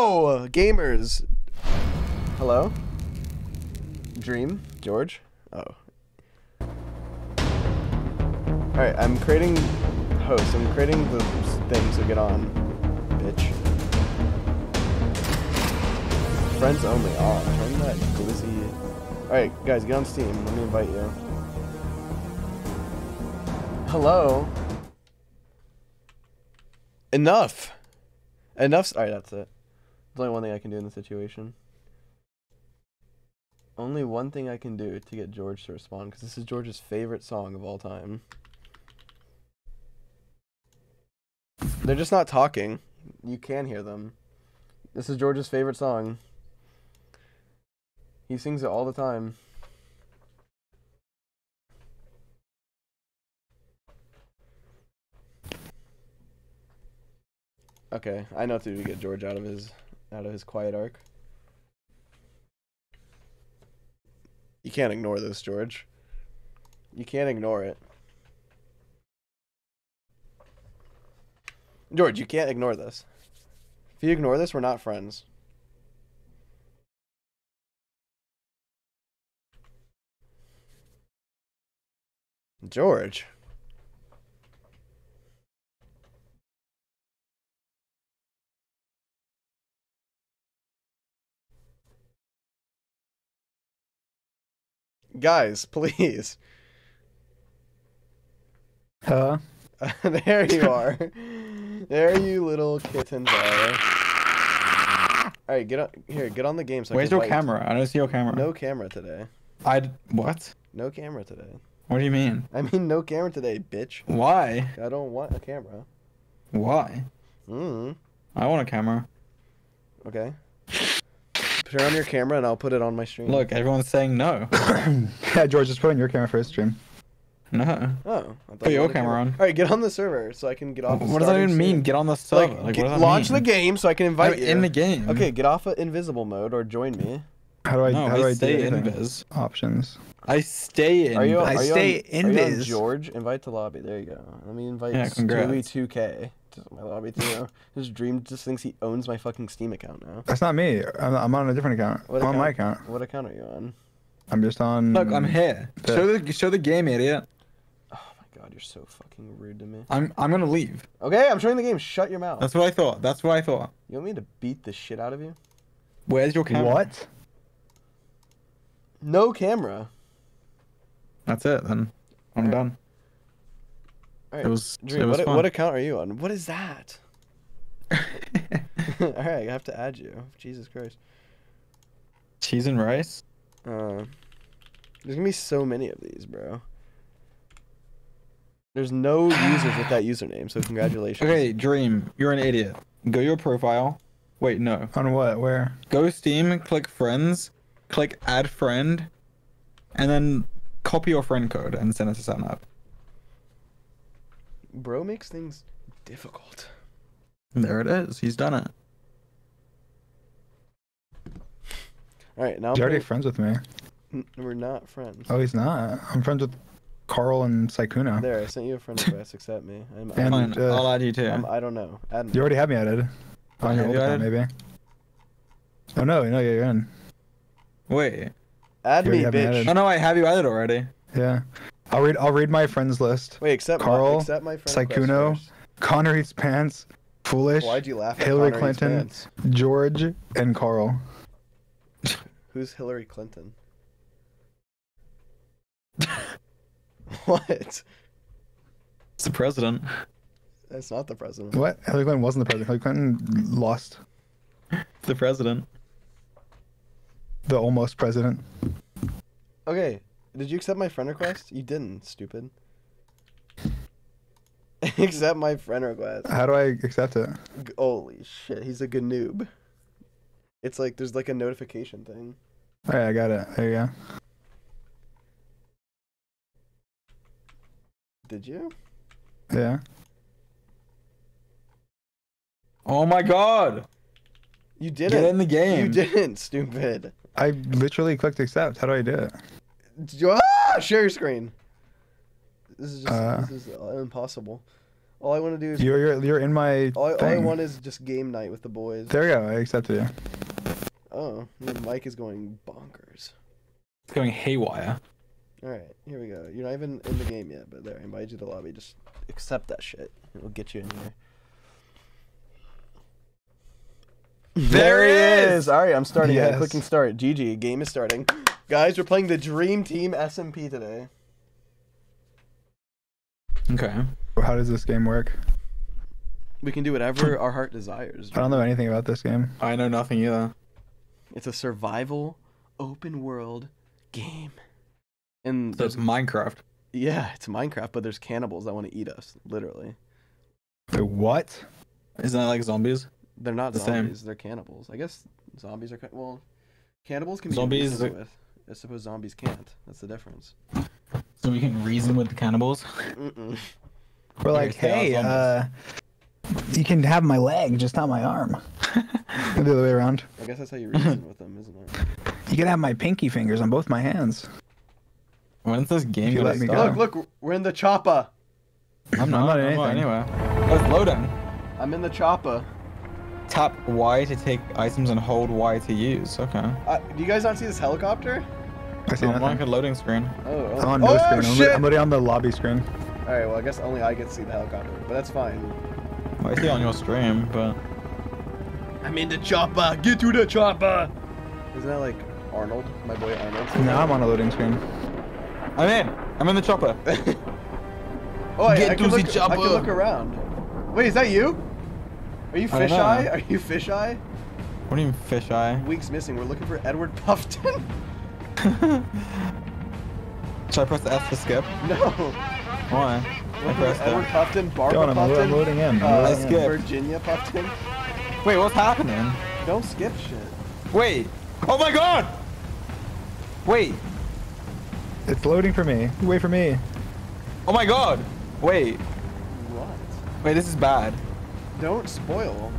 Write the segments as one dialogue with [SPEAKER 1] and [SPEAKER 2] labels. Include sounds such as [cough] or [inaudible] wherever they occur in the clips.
[SPEAKER 1] Gamers. Hello? Dream? George? Oh. Alright, I'm creating host. I'm creating the thing, so get on, bitch. Friends only. Oh, turn that glizzy. Alright, guys, get on Steam. Let me invite you. Hello? Enough! Enough. Alright, that's it. There's only one thing I can do in the situation. Only one thing I can do to get George to respond, because this is George's favorite song of all time. They're just not talking. You can hear them. This is George's favorite song. He sings it all the time. Okay, I know do to get George out of his out of his quiet arc. You can't ignore this, George. You can't ignore it. George, you can't ignore this. If you ignore this, we're not friends. George. Guys, please. [laughs]
[SPEAKER 2] Huh? [laughs]
[SPEAKER 1] there you are. there you little kittens are. All right, get on here. Get on the game. So I
[SPEAKER 2] Where's your camera? I don't see your camera.
[SPEAKER 1] No camera today.
[SPEAKER 2] I what?
[SPEAKER 1] No camera today.
[SPEAKER 2] What do you mean?
[SPEAKER 1] I mean, no camera today, bitch.
[SPEAKER 2] Why?
[SPEAKER 1] I don't want a camera.
[SPEAKER 2] Why?
[SPEAKER 1] Mm.
[SPEAKER 2] I want a camera.
[SPEAKER 1] Okay. Turn on your camera and I'll put it on my stream.
[SPEAKER 2] Look, everyone's saying no. [coughs] [coughs]
[SPEAKER 3] yeah, George, just put on your camera for his stream.
[SPEAKER 2] No.
[SPEAKER 1] Oh. I thought
[SPEAKER 2] Put
[SPEAKER 1] you
[SPEAKER 2] your
[SPEAKER 1] wanted
[SPEAKER 2] camera on.
[SPEAKER 1] All right, get on the server so I can get off.
[SPEAKER 2] What does that
[SPEAKER 1] starting
[SPEAKER 2] even mean?
[SPEAKER 1] scene.
[SPEAKER 2] Get on the server.
[SPEAKER 1] Like,
[SPEAKER 2] Like,
[SPEAKER 1] get-
[SPEAKER 2] what does that
[SPEAKER 1] launch the game so I can invite
[SPEAKER 2] I'm
[SPEAKER 1] you.
[SPEAKER 2] in the game.
[SPEAKER 1] Okay, get off of invisible mode or join me.
[SPEAKER 3] How do I?
[SPEAKER 2] No,
[SPEAKER 3] how do
[SPEAKER 2] I
[SPEAKER 3] I
[SPEAKER 2] stay
[SPEAKER 3] do anything?
[SPEAKER 2] invis.
[SPEAKER 3] Options.
[SPEAKER 2] I stay in.
[SPEAKER 1] Are you?
[SPEAKER 3] I
[SPEAKER 1] are you
[SPEAKER 3] stay
[SPEAKER 1] on, are you on. George, invite to lobby. There you go. Let me invite
[SPEAKER 2] Yeah,
[SPEAKER 1] Stewie
[SPEAKER 2] congrats.
[SPEAKER 1] 2K to my lobby too. [laughs] His dream just thinks he owns my fucking Steam account now.
[SPEAKER 3] That's not me. I'm, I'm on a different account.
[SPEAKER 1] What
[SPEAKER 3] I'm on my account.
[SPEAKER 1] What account are you on?
[SPEAKER 3] I'm just on.
[SPEAKER 2] Look, I'm here.
[SPEAKER 3] The-
[SPEAKER 2] Show the show the game, idiot.
[SPEAKER 1] Oh my god, you're so fucking rude to me.
[SPEAKER 2] I'm I'm gonna leave.
[SPEAKER 1] Okay, I'm showing the game. Shut your mouth.
[SPEAKER 2] That's what I thought. That's what I thought.
[SPEAKER 1] You want me to beat the shit out of you?
[SPEAKER 2] Where's your camera?
[SPEAKER 3] What?
[SPEAKER 1] No camera.
[SPEAKER 2] That's it then. I'm
[SPEAKER 1] Alright.
[SPEAKER 2] done.
[SPEAKER 1] All right.
[SPEAKER 2] It was
[SPEAKER 1] Dream,
[SPEAKER 2] it was
[SPEAKER 1] what,
[SPEAKER 2] fun.
[SPEAKER 1] what account are you on? What is that? [laughs] [laughs] All right, I have to add you. Jesus Christ.
[SPEAKER 2] Cheese and rice.
[SPEAKER 1] Uh, there's gonna be so many of these, bro. There's no users with that username, so congratulations.
[SPEAKER 2] Okay, Dream, you're an idiot. Go to your profile. Wait, no.
[SPEAKER 3] On what? Where?
[SPEAKER 2] Go Steam, click friends, click add friend, and then copy your friend code and send it to sign up.
[SPEAKER 1] Bro makes things difficult.
[SPEAKER 2] There it is. He's done it.
[SPEAKER 1] All right, now I'm
[SPEAKER 3] He's already
[SPEAKER 1] playing-
[SPEAKER 3] friends with me.
[SPEAKER 1] N- we're not friends.
[SPEAKER 3] Oh, he's not. I'm friends with Karl and Sykkuno.
[SPEAKER 1] There, I sent you a friend [laughs] request. Accept me. I'm,
[SPEAKER 3] And,
[SPEAKER 2] Fine,
[SPEAKER 3] uh,
[SPEAKER 2] I'll add you too.
[SPEAKER 1] I'm, I don't know. Add me.
[SPEAKER 3] You already have me added. On your
[SPEAKER 2] Have
[SPEAKER 3] old
[SPEAKER 2] you
[SPEAKER 3] account, maybe. Oh no, no, yeah, you're in.
[SPEAKER 2] Wait.
[SPEAKER 1] Add
[SPEAKER 3] You
[SPEAKER 1] me,
[SPEAKER 3] already have
[SPEAKER 1] bitch.
[SPEAKER 3] added.
[SPEAKER 2] Oh no, I have you added already.
[SPEAKER 3] Yeah. I'll read. I'll read my friends list.
[SPEAKER 1] Wait, except
[SPEAKER 3] Karl,
[SPEAKER 1] my, accept my friend request
[SPEAKER 3] Sykkuno,
[SPEAKER 1] first.
[SPEAKER 3] Connor eats pants. Foolish.
[SPEAKER 1] Why'd you laugh at
[SPEAKER 3] Hillary
[SPEAKER 1] Connor Eats
[SPEAKER 3] Clinton.
[SPEAKER 1] Pants?
[SPEAKER 3] George and Karl. [laughs]
[SPEAKER 1] Who's Hillary Clinton? [laughs] what?
[SPEAKER 2] It's the president.
[SPEAKER 1] That's not the president.
[SPEAKER 3] What? Hillary Clinton wasn't the president. Hillary Clinton lost.
[SPEAKER 2] The president.
[SPEAKER 3] The almost president.
[SPEAKER 1] Okay, did you accept my friend request? You didn't, stupid. [laughs] accept my friend request.
[SPEAKER 3] How do I accept it?
[SPEAKER 1] Holy shit, he's a good noob. It's like there's like a notification thing.
[SPEAKER 3] All right, I got it. There you go.
[SPEAKER 1] Did you?
[SPEAKER 3] Yeah.
[SPEAKER 2] Oh my god!
[SPEAKER 1] You didn't.
[SPEAKER 2] Get in the game.
[SPEAKER 1] You didn't, stupid.
[SPEAKER 3] I literally clicked accept. How do I do it?
[SPEAKER 1] Ah, share your screen. This is just
[SPEAKER 3] Uh.
[SPEAKER 1] this is uh, impossible. All I want to do is
[SPEAKER 3] You're you're, you're in my
[SPEAKER 1] all I, all I want is just game night with the boys.
[SPEAKER 3] There we go. I accepted you.
[SPEAKER 1] Oh, your mic is going bonkers.
[SPEAKER 2] It's going haywire.
[SPEAKER 1] All right, here we go. You're not even in the game yet, but there, I invited you to the lobby. Just accept that shit. It'll get you in here.
[SPEAKER 2] There he is.
[SPEAKER 1] All right, I'm starting. it. I'm clicking start. GG, game is starting. Guys, we're playing the Dream Team SMP today.
[SPEAKER 2] Okay.
[SPEAKER 3] How does this game work?
[SPEAKER 1] We can do whatever hmm. our heart desires.
[SPEAKER 3] I don't know anything about this game.
[SPEAKER 2] I know nothing either.
[SPEAKER 1] It's a survival, open world game. And
[SPEAKER 2] So it's Minecraft.
[SPEAKER 1] yeah, it's Minecraft, but there's cannibals that want to eat us, literally.
[SPEAKER 3] Wait, what?
[SPEAKER 2] Isn't that like zombies?
[SPEAKER 1] They're not
[SPEAKER 2] The same.
[SPEAKER 1] zombies. They're cannibals. I guess zombies are well, cannibals can be
[SPEAKER 2] Zombies
[SPEAKER 1] reasoned
[SPEAKER 2] are-
[SPEAKER 1] with. I suppose zombies can't. That's the difference.
[SPEAKER 2] So we can reason with the cannibals.
[SPEAKER 1] Mm-mm. [laughs]
[SPEAKER 3] We're like, hey, uh, you can have my leg, just not my arm. [laughs] the other way around.
[SPEAKER 1] I guess that's how you reason with them, isn't it?
[SPEAKER 3] You can have my pinky fingers on both my hands.
[SPEAKER 2] When's this game gonna
[SPEAKER 3] let me
[SPEAKER 2] start?
[SPEAKER 3] go.
[SPEAKER 1] Look, look, we're in the chopper.
[SPEAKER 2] I'm not,
[SPEAKER 3] not
[SPEAKER 2] I'm not
[SPEAKER 3] anything.
[SPEAKER 2] anywhere. It's loading.
[SPEAKER 1] I'm in the chopper.
[SPEAKER 2] Tap Y to take items and hold Y to use. Okay.
[SPEAKER 1] Uh, do you guys not see this helicopter?
[SPEAKER 3] I see
[SPEAKER 2] I'm on like a loading screen.
[SPEAKER 1] Oh, oh,
[SPEAKER 3] I'm on no
[SPEAKER 1] oh
[SPEAKER 3] screen.
[SPEAKER 1] Shit!
[SPEAKER 3] I'm literally on the lobby screen.
[SPEAKER 1] All right, well, I guess only I get to see the helicopter, but that's fine.
[SPEAKER 2] Well, I see it on your stream, but
[SPEAKER 1] I'm in the chopper. Get to the chopper. Isn't that like Arnold, my boy Arnold?
[SPEAKER 3] No, I'm on a loading screen.
[SPEAKER 2] I'm in. I'm in the chopper. [laughs]
[SPEAKER 1] oh, I,
[SPEAKER 2] Get
[SPEAKER 1] I,
[SPEAKER 2] to
[SPEAKER 1] can
[SPEAKER 2] the
[SPEAKER 1] look, I can look around. Wait, is that you? Are you
[SPEAKER 2] I don't
[SPEAKER 1] fisheye? Are you fisheye?
[SPEAKER 2] What do you mean fisheye?
[SPEAKER 1] Week's missing. We're looking for Edward Puffton. [laughs]
[SPEAKER 2] Should I press F to skip?
[SPEAKER 1] no.
[SPEAKER 2] Why? I pressed
[SPEAKER 1] for Edward
[SPEAKER 2] it.
[SPEAKER 1] Puffton, Barbara
[SPEAKER 3] Going, I'm,
[SPEAKER 1] Puffton,
[SPEAKER 3] I'm loading in. I'm
[SPEAKER 1] uh,
[SPEAKER 3] loading in.
[SPEAKER 2] skip.
[SPEAKER 1] Virginia Puffton.
[SPEAKER 2] Wait, what's happening?
[SPEAKER 1] Don't skip shit.
[SPEAKER 2] Wait. Oh my god! Wait.
[SPEAKER 3] It's loading for me. Wait for me.
[SPEAKER 2] Oh my god! Wait.
[SPEAKER 1] What?
[SPEAKER 2] Wait, this is bad.
[SPEAKER 1] Don't spoil.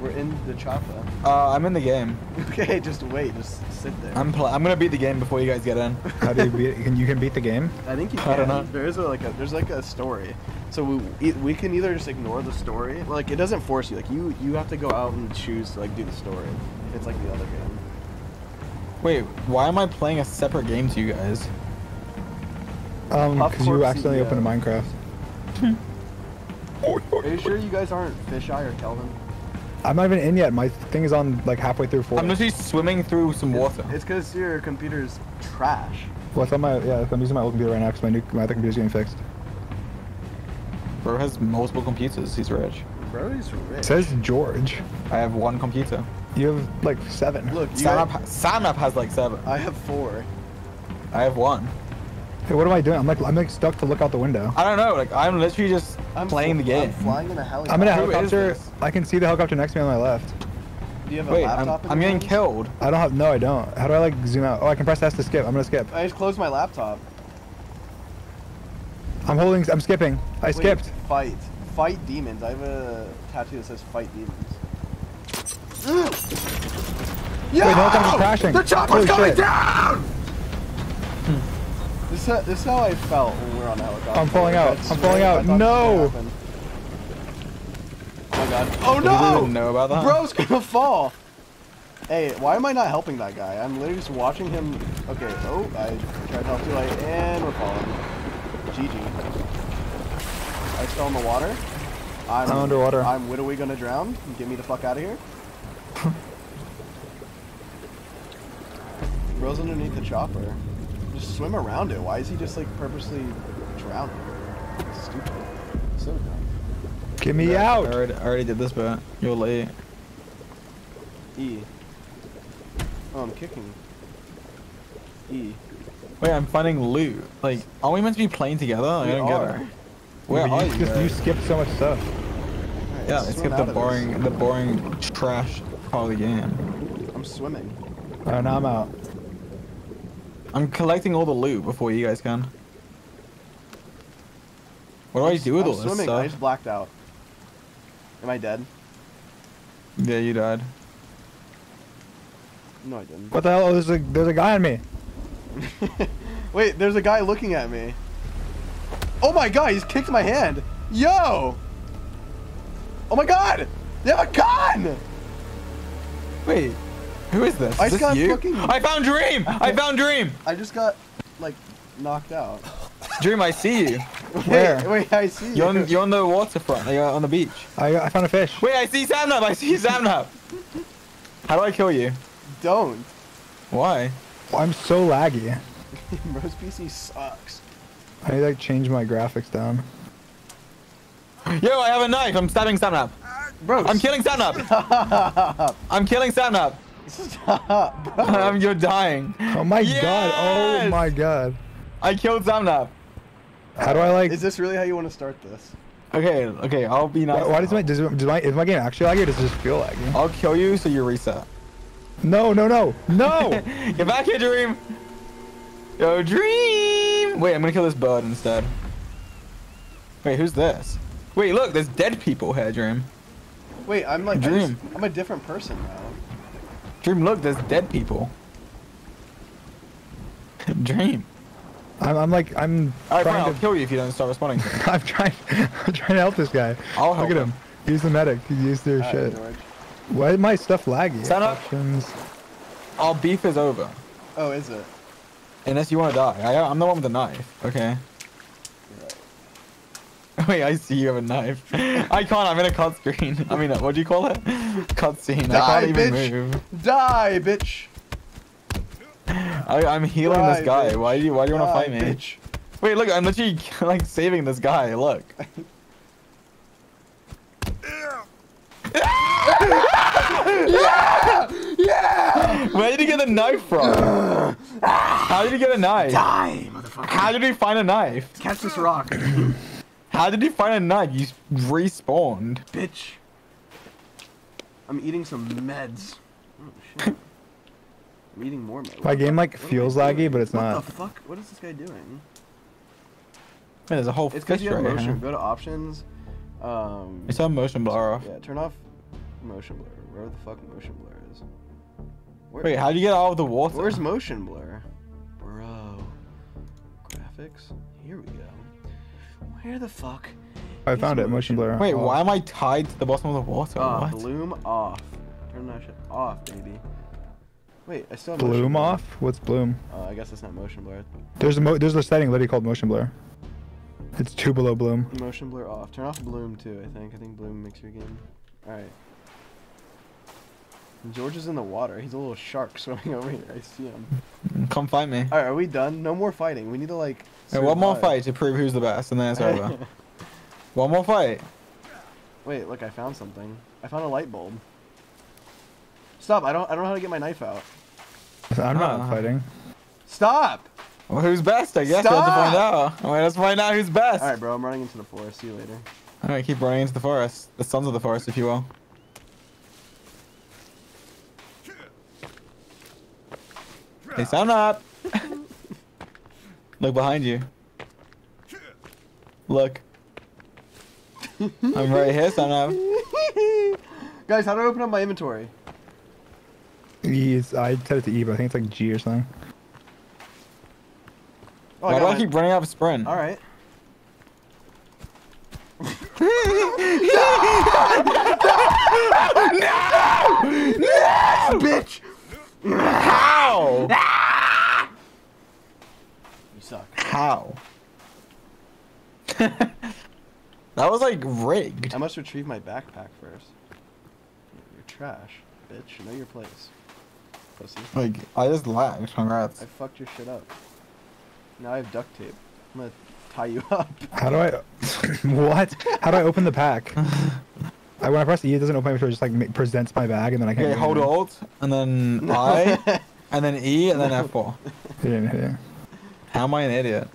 [SPEAKER 1] We're in the chopper.
[SPEAKER 2] Uh, I'm in the game. [laughs]
[SPEAKER 1] Okay, just wait. Just sit there.
[SPEAKER 2] I'm pl- I'm gonna beat the game before you guys get in.
[SPEAKER 3] How do you [laughs] beat? Can you can beat the game?
[SPEAKER 1] I think you
[SPEAKER 2] I
[SPEAKER 1] can.
[SPEAKER 2] don't know.
[SPEAKER 1] There is a, like a there's like a story. So we e- we can either just ignore the story. Like it doesn't force you. Like you you have to go out and choose to like do the story. It's like the other game.
[SPEAKER 2] Wait, why am I playing a separate game to you guys?
[SPEAKER 3] Um, because you accidentally
[SPEAKER 1] CEO.
[SPEAKER 3] opened Minecraft.
[SPEAKER 1] Are you sure you guys aren't fisheye or Kelvin?
[SPEAKER 3] I'm not even in yet. My thing is on like halfway through four.
[SPEAKER 2] I'm literally swimming through some water.
[SPEAKER 1] It's because your computer's trash.
[SPEAKER 3] What's on my? Yeah, I'm using my old computer right now because my new my other computer's getting fixed.
[SPEAKER 2] Bro has multiple computers. He's rich.
[SPEAKER 1] Bro, he's rich.
[SPEAKER 3] It says George.
[SPEAKER 2] I have one computer.
[SPEAKER 3] You have like seven.
[SPEAKER 1] Look, you
[SPEAKER 2] Sapnap,
[SPEAKER 1] got-
[SPEAKER 2] Sapnap has like seven.
[SPEAKER 1] I have four.
[SPEAKER 2] I have one.
[SPEAKER 3] Hey, what am I doing? I'm like I'm like stuck to look out the window.
[SPEAKER 2] I don't know. Like I'm literally just
[SPEAKER 1] I'm
[SPEAKER 2] playing
[SPEAKER 1] fl-
[SPEAKER 2] the game.
[SPEAKER 1] I'm flying in a helicopter.
[SPEAKER 3] I'm in a helicopter. I can see the helicopter next to me on my left.
[SPEAKER 1] Do you have a
[SPEAKER 2] Wait, I'm,
[SPEAKER 1] laptop? in
[SPEAKER 2] I'm getting killed.
[SPEAKER 3] I don't have. No, I don't. How do I like zoom out? Oh, I can press S to skip. I'm gonna skip.
[SPEAKER 1] I just closed my laptop.
[SPEAKER 3] I'm holding. I'm skipping. I
[SPEAKER 1] Wait,
[SPEAKER 3] skipped.
[SPEAKER 1] Fight. Fight demons. I have a tattoo that says fight demons. Yo!
[SPEAKER 3] Wait, the helicopter's crashing.
[SPEAKER 1] The chopper's
[SPEAKER 3] Holy
[SPEAKER 1] going
[SPEAKER 3] shit.
[SPEAKER 1] down! Hmm. This, is- this is how I felt when we were on the helicopter.
[SPEAKER 3] I'm falling out.
[SPEAKER 1] I
[SPEAKER 3] I'm falling out. No!
[SPEAKER 1] Oh my god. Oh
[SPEAKER 2] Did you
[SPEAKER 1] no!
[SPEAKER 2] even know about that?
[SPEAKER 1] Bro's gonna fall. Hey, why am I not helping that guy? I'm literally just watching him. Okay, oh, I tried to help too late, and we're falling. GG. I fell in the water. I'm,
[SPEAKER 3] I'm underwater.
[SPEAKER 1] I'm literally gonna drown. Get me the fuck out of here. [laughs] Bro's underneath the chopper. Just swim around it. Why is he just like purposely drowning? Stupid. So dumb.
[SPEAKER 3] Get me
[SPEAKER 2] I
[SPEAKER 3] out.
[SPEAKER 2] already, I already did this, but you're late.
[SPEAKER 1] E. Oh, I'm kicking. E.
[SPEAKER 2] Wait, I'm finding loot. Like, are we meant to be playing together? I don't
[SPEAKER 1] are.
[SPEAKER 2] get it. Where
[SPEAKER 3] you,
[SPEAKER 2] are you?
[SPEAKER 3] just, you skipped so much stuff.
[SPEAKER 1] Alright,
[SPEAKER 2] Yeah,
[SPEAKER 1] let's
[SPEAKER 2] let's
[SPEAKER 1] swim
[SPEAKER 2] get
[SPEAKER 1] out
[SPEAKER 2] the
[SPEAKER 1] of this.
[SPEAKER 2] boring, the boring trash part of the game.
[SPEAKER 1] I'm swimming.
[SPEAKER 3] Oh, now I'm out.
[SPEAKER 2] I'm collecting all the loot before you guys can. What do I do with
[SPEAKER 1] I'm
[SPEAKER 2] all this
[SPEAKER 1] swimming. I
[SPEAKER 2] stuff?
[SPEAKER 1] just blacked out. Am I dead?
[SPEAKER 2] Yeah, you died.
[SPEAKER 1] No, I didn't.
[SPEAKER 3] What the hell? Oh, there's a there's a guy on me. [laughs]
[SPEAKER 1] Wait, there's a guy looking at me. Oh my god, he's kicked my hand. Yo! Oh my god! They have a gun!
[SPEAKER 2] Wait, who is this?
[SPEAKER 1] I
[SPEAKER 2] is this
[SPEAKER 1] got
[SPEAKER 2] you?
[SPEAKER 1] fucking-
[SPEAKER 2] I found Dream! I found Dream!
[SPEAKER 1] I just got, like, knocked out.
[SPEAKER 2] Dream, I see you. [laughs]
[SPEAKER 3] Where?
[SPEAKER 1] Wait, wait, I see
[SPEAKER 2] You're
[SPEAKER 1] you.
[SPEAKER 2] on, you're on the waterfront. You're on the beach.
[SPEAKER 3] I, I found a fish.
[SPEAKER 2] Wait, I see Sapnap. I see Sapnap. How do I kill you?
[SPEAKER 1] Don't.
[SPEAKER 2] Why?
[SPEAKER 3] I'm so laggy. [laughs]
[SPEAKER 1] Bro's PC sucks.
[SPEAKER 3] I need to like, change my graphics down.
[SPEAKER 2] Yo, I have a knife. I'm stabbing Sapnap.
[SPEAKER 1] Bro,
[SPEAKER 2] I'm killing Sapnap. I'm killing Sapnap.
[SPEAKER 1] Stop, bro. [laughs]
[SPEAKER 2] Um, you're dying.
[SPEAKER 3] Oh my god! Oh my god!
[SPEAKER 2] I killed Sapnap.
[SPEAKER 3] How do I like?
[SPEAKER 1] Is this really how you want to start this?
[SPEAKER 2] Okay, okay, I'll be nice.
[SPEAKER 3] why, why does my does, does my is my game actually laggy or does it just feel laggy?
[SPEAKER 2] I'll kill you so you reset.
[SPEAKER 3] No, no, no, no! [laughs]
[SPEAKER 2] Get back here, Dream. Yo, Dream. Wait, I'm gonna kill this bird instead. Wait, who's this? Wait, look, there's dead people here, Dream.
[SPEAKER 1] Wait, I'm like,
[SPEAKER 2] Dream.
[SPEAKER 1] just- I'm a different person now.
[SPEAKER 2] Dream, look, there's dead people. [laughs] Dream.
[SPEAKER 3] I'm, I'm like I'm
[SPEAKER 2] All right, fine,
[SPEAKER 3] trying
[SPEAKER 2] I'll
[SPEAKER 3] to.
[SPEAKER 2] kill you if you don't start responding. [laughs]
[SPEAKER 3] I'm trying. I'm trying to help this guy.
[SPEAKER 2] I'll help Look
[SPEAKER 3] at
[SPEAKER 2] him.
[SPEAKER 3] him. Use the medic. Use their
[SPEAKER 1] Alright,
[SPEAKER 3] shit.
[SPEAKER 1] George.
[SPEAKER 3] Why is my stuff laggy?
[SPEAKER 2] Stand up.
[SPEAKER 3] Options.
[SPEAKER 2] Our beef is over.
[SPEAKER 1] Oh, is it?
[SPEAKER 2] Unless you want to die. I, I'm the one with the knife. Okay. [laughs] Wait, I see you have a knife. I can't. I'm in a cut screen. [laughs] I mean, what do you call it? [laughs] Cut scene. I
[SPEAKER 1] Die,
[SPEAKER 2] can't even
[SPEAKER 1] bitch.
[SPEAKER 2] move.
[SPEAKER 1] Die, bitch.
[SPEAKER 2] I, I'm healing this guy.
[SPEAKER 1] bitch.
[SPEAKER 2] Why do you Why do you want to fight me?
[SPEAKER 1] Bitch.
[SPEAKER 2] Wait, look. I'm literally like saving this guy. Look.
[SPEAKER 1] Yeah!
[SPEAKER 2] Where did you get the knife from? How did you get a knife?
[SPEAKER 1] Die, motherfucker.
[SPEAKER 2] How did you find a knife?
[SPEAKER 1] Catch this rock, [clears throat]
[SPEAKER 2] How did you find a knife? You respawned.
[SPEAKER 1] bitch. I'm eating some meds. Oh shit. I'm eating more meds.
[SPEAKER 3] My game like
[SPEAKER 1] What am
[SPEAKER 3] feels
[SPEAKER 1] doing?
[SPEAKER 3] laggy, but it's
[SPEAKER 1] what
[SPEAKER 3] not.
[SPEAKER 1] What the fuck? What is this guy doing?
[SPEAKER 2] Wait, there's a whole
[SPEAKER 1] It's
[SPEAKER 2] fish
[SPEAKER 1] because you have
[SPEAKER 2] right
[SPEAKER 1] motion.
[SPEAKER 2] here.
[SPEAKER 1] Go to options. Um.
[SPEAKER 2] It's on motion blur off.
[SPEAKER 1] Yeah, turn off motion blur. Where the fuck motion blur is? Where,
[SPEAKER 2] Wait, how do you get out of the water?
[SPEAKER 1] Where's motion blur? Bro. Graphics? Here we go. Where the fuck?
[SPEAKER 3] I found it. Motion blur.
[SPEAKER 2] Wait,
[SPEAKER 3] off.
[SPEAKER 2] why am I tied to the bottom of the water? What?
[SPEAKER 1] bloom off. Turn that shit off, baby. Wait, I still have motion
[SPEAKER 3] Bloom
[SPEAKER 1] blur.
[SPEAKER 3] off? What's bloom?
[SPEAKER 1] Uh, I guess that's not motion blur.
[SPEAKER 3] There's a mo- there's a setting literally called motion blur. It's two below bloom.
[SPEAKER 1] Motion blur off. Turn off bloom too, I think. I think bloom makes your game. Alright. George is in the water. He's a little shark [laughs] swimming over here. I see him.
[SPEAKER 2] Come find me.
[SPEAKER 1] Alright, are we done? No more fighting. We need to like.
[SPEAKER 2] Wait, one more fight to prove who's the best, and then it's over. [laughs] one more fight.
[SPEAKER 1] Wait, look, I found something. I found a light bulb. Stop! I don't. I don't know how to get my knife out.
[SPEAKER 3] I'm not
[SPEAKER 2] Ah.
[SPEAKER 3] fighting.
[SPEAKER 1] Stop!
[SPEAKER 2] Well, who's best? I guess we'll have to find
[SPEAKER 1] Stop!
[SPEAKER 2] out. Alright, let's find out who's best.
[SPEAKER 1] All right, bro. I'm running into the forest. See you later.
[SPEAKER 2] Alright, keep running into the forest. The sons of the forest, if you will. Hey, Sapnap! Look behind you. Look. I'm right here, Sapnap.
[SPEAKER 1] Guys, how do I open up my inventory?
[SPEAKER 3] Is, I set it to E, but I think it's like G or something.
[SPEAKER 1] Oh,
[SPEAKER 2] Why do
[SPEAKER 1] got
[SPEAKER 2] I keep running out of sprint?
[SPEAKER 1] All right. [laughs] [laughs] No! No! Bitch!
[SPEAKER 2] How? Ah!
[SPEAKER 1] You suck.
[SPEAKER 2] How? [laughs] that was like rigged.
[SPEAKER 1] I must retrieve my backpack first. You're trash, bitch. Know your place. Pussy.
[SPEAKER 2] Like, I just lagged. Congrats.
[SPEAKER 1] I fucked your shit up. Now I have duct tape. I'm gonna tie you [laughs] up.
[SPEAKER 3] How do I? [laughs] what? How do I open the pack? I, when I press E, it doesn't open my inventory. It just like presents my bag, and then I can't.
[SPEAKER 2] Okay, hold
[SPEAKER 3] in.
[SPEAKER 2] Alt, and then I, and then E, and then F4.
[SPEAKER 3] Yeah, yeah.
[SPEAKER 2] How am I an idiot?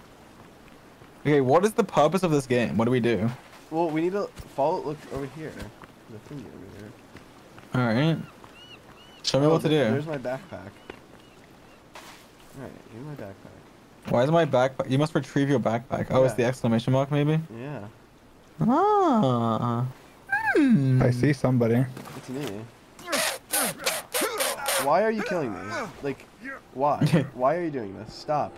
[SPEAKER 2] Okay, what is the purpose of this game? What do we do?
[SPEAKER 1] well, we need to follow. Look over here. The thingy over there.
[SPEAKER 2] Alright. Show me
[SPEAKER 1] Oh,
[SPEAKER 2] what to
[SPEAKER 1] do. There's my backpack. Alright, give me my backpack.
[SPEAKER 2] Why is my backpack? You must retrieve your backpack. Oh, it's the exclamation mark, maybe?
[SPEAKER 1] Yeah,
[SPEAKER 2] Ah. Hmm.
[SPEAKER 3] I see somebody.
[SPEAKER 1] it's me. Why are you killing me? Like, why? [laughs] why are you doing this? Stop.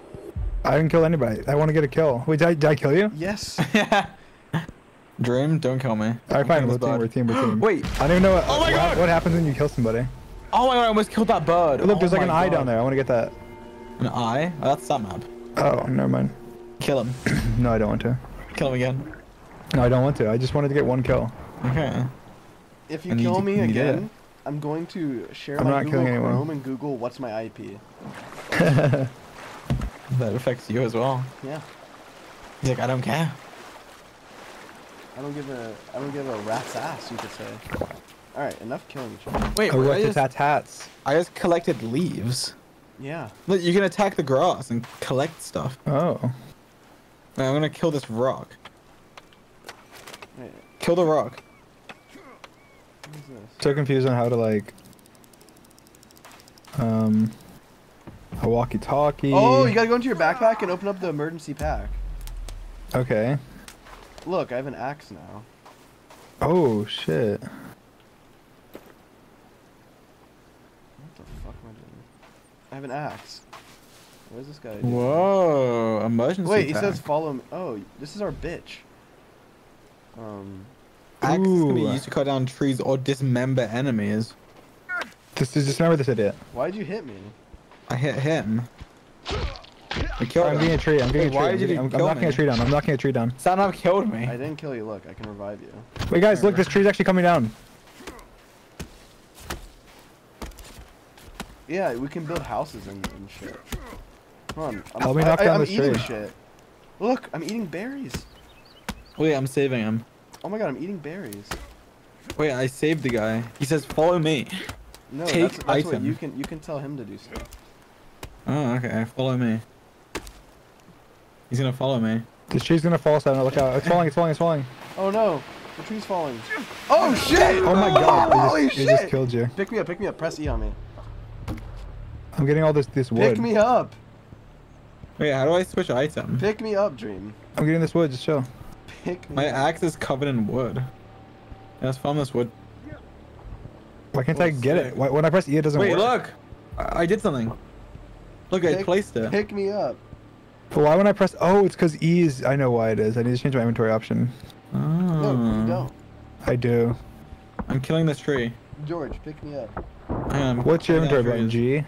[SPEAKER 3] I didn't kill anybody. I want to get a kill. Wait, did I, did I kill you?
[SPEAKER 1] Yes. [laughs]
[SPEAKER 2] Dream, don't kill me.
[SPEAKER 3] Alright, fine. We're team. We're team. We're team. [gasps]
[SPEAKER 2] Wait.
[SPEAKER 3] I don't even know what,
[SPEAKER 2] Oh my
[SPEAKER 3] what,
[SPEAKER 2] God!
[SPEAKER 3] what happens when you kill somebody.
[SPEAKER 2] Oh my god, I almost killed that bird.
[SPEAKER 3] Look,
[SPEAKER 2] Oh
[SPEAKER 3] there's like
[SPEAKER 2] my
[SPEAKER 3] an eye down there. I want to get that.
[SPEAKER 2] An eye? Oh, that's that map.
[SPEAKER 3] Oh, never mind.
[SPEAKER 2] Kill him. [clears throat]
[SPEAKER 3] No, I don't want to.
[SPEAKER 2] Kill him again.
[SPEAKER 3] No, I don't want to. I just wanted to get one kill.
[SPEAKER 2] Okay.
[SPEAKER 1] If you
[SPEAKER 2] And
[SPEAKER 1] kill
[SPEAKER 2] d-
[SPEAKER 1] me
[SPEAKER 2] and you did
[SPEAKER 1] again. I'm going to share
[SPEAKER 3] I'm
[SPEAKER 1] my
[SPEAKER 3] not
[SPEAKER 1] Google
[SPEAKER 3] killing anyone.
[SPEAKER 1] Chrome and Google what's my IP. [laughs] [laughs]
[SPEAKER 2] That affects you as well.
[SPEAKER 1] Yeah.
[SPEAKER 2] He's like, I don't care.
[SPEAKER 1] I don't give a I don't give a rat's ass, you could say. All right, enough killing each other.
[SPEAKER 2] Wait, wait, I, just,
[SPEAKER 3] tats hats?
[SPEAKER 2] I just collected leaves.
[SPEAKER 1] Yeah.
[SPEAKER 2] Look, you can attack the grass and collect stuff.
[SPEAKER 3] Oh.
[SPEAKER 2] Wait, I'm gonna kill this rock.
[SPEAKER 1] Wait,
[SPEAKER 2] Kill the rock.
[SPEAKER 1] what is this?
[SPEAKER 3] So confused on how to like. Um. A walkie-talkie.
[SPEAKER 1] Oh, you gotta go into your backpack and open up the emergency pack.
[SPEAKER 3] Okay.
[SPEAKER 1] Look, I have an axe now.
[SPEAKER 3] Oh shit.
[SPEAKER 1] What the fuck am I doing? I have an axe. What does this guy do?
[SPEAKER 2] Whoa, emergency
[SPEAKER 1] Wait, he says follow me. Oh, this is our bitch. Um,
[SPEAKER 2] Axe can be used to cut down trees or dismember enemies.
[SPEAKER 3] This is just remember this idiot.
[SPEAKER 1] why'd you hit me?
[SPEAKER 2] I hit him. I killed
[SPEAKER 3] I'm
[SPEAKER 2] him.
[SPEAKER 3] getting a tree. I'm
[SPEAKER 2] Wait,
[SPEAKER 3] getting a tree.
[SPEAKER 2] why
[SPEAKER 3] I'm,
[SPEAKER 2] did you
[SPEAKER 3] I'm, I'm knocking
[SPEAKER 2] me?
[SPEAKER 3] a tree down. I'm knocking a tree down.
[SPEAKER 2] Stanov killed me.
[SPEAKER 1] I didn't kill you. Look, I can revive you.
[SPEAKER 3] Wait, guys, look. This tree's actually coming down.
[SPEAKER 1] Yeah, we can build houses and, and shit. Come on. I'm,
[SPEAKER 3] Help me
[SPEAKER 1] I-
[SPEAKER 3] knock
[SPEAKER 1] I,
[SPEAKER 3] down
[SPEAKER 1] I'm
[SPEAKER 3] this
[SPEAKER 1] eating
[SPEAKER 3] tree.
[SPEAKER 1] shit. Look, I'm eating berries.
[SPEAKER 2] Oh, Wait, I'm saving him.
[SPEAKER 1] Oh my god, I'm eating berries.
[SPEAKER 2] Wait, I saved the guy. He says, follow me.
[SPEAKER 1] No,
[SPEAKER 2] Take
[SPEAKER 1] that's, that's what
[SPEAKER 2] item.
[SPEAKER 1] you can you can tell him to do stuff.
[SPEAKER 2] Oh, okay. Follow me. He's gonna follow me.
[SPEAKER 3] This tree's gonna fall. So look out. It's falling. It's falling. It's falling.
[SPEAKER 1] Oh no, the tree's falling. Oh shit!
[SPEAKER 3] Oh my god.
[SPEAKER 1] Holy
[SPEAKER 3] just,
[SPEAKER 1] shit!
[SPEAKER 3] it just killed you.
[SPEAKER 1] Pick me up, pick me up, press E on me.
[SPEAKER 3] I'm getting all this this wood.
[SPEAKER 1] Pick me up,
[SPEAKER 2] Wait, how do I switch item?
[SPEAKER 1] pick me up, Dream.
[SPEAKER 3] I'm getting this wood. Just chill.
[SPEAKER 1] Pick me
[SPEAKER 2] My
[SPEAKER 1] up.
[SPEAKER 2] axe is covered in wood. Yeah, let's farm this wood.
[SPEAKER 3] Why can't
[SPEAKER 2] Oh,
[SPEAKER 3] I get
[SPEAKER 2] sick.
[SPEAKER 3] it? Why, when I press E, it doesn't
[SPEAKER 2] Wait,
[SPEAKER 3] work.
[SPEAKER 2] look! I, I did something. Look, I
[SPEAKER 1] Pick-
[SPEAKER 2] placed it.
[SPEAKER 1] Pick me up.
[SPEAKER 3] But why when I press? Oh, it's because E is. I know why it is. I need to change my inventory option.
[SPEAKER 2] Oh.
[SPEAKER 1] No, you don't.
[SPEAKER 3] I do.
[SPEAKER 2] I'm killing this tree.
[SPEAKER 1] George, pick me up.
[SPEAKER 2] Hang on, I'm
[SPEAKER 3] What's your inventory
[SPEAKER 2] that
[SPEAKER 3] button? G.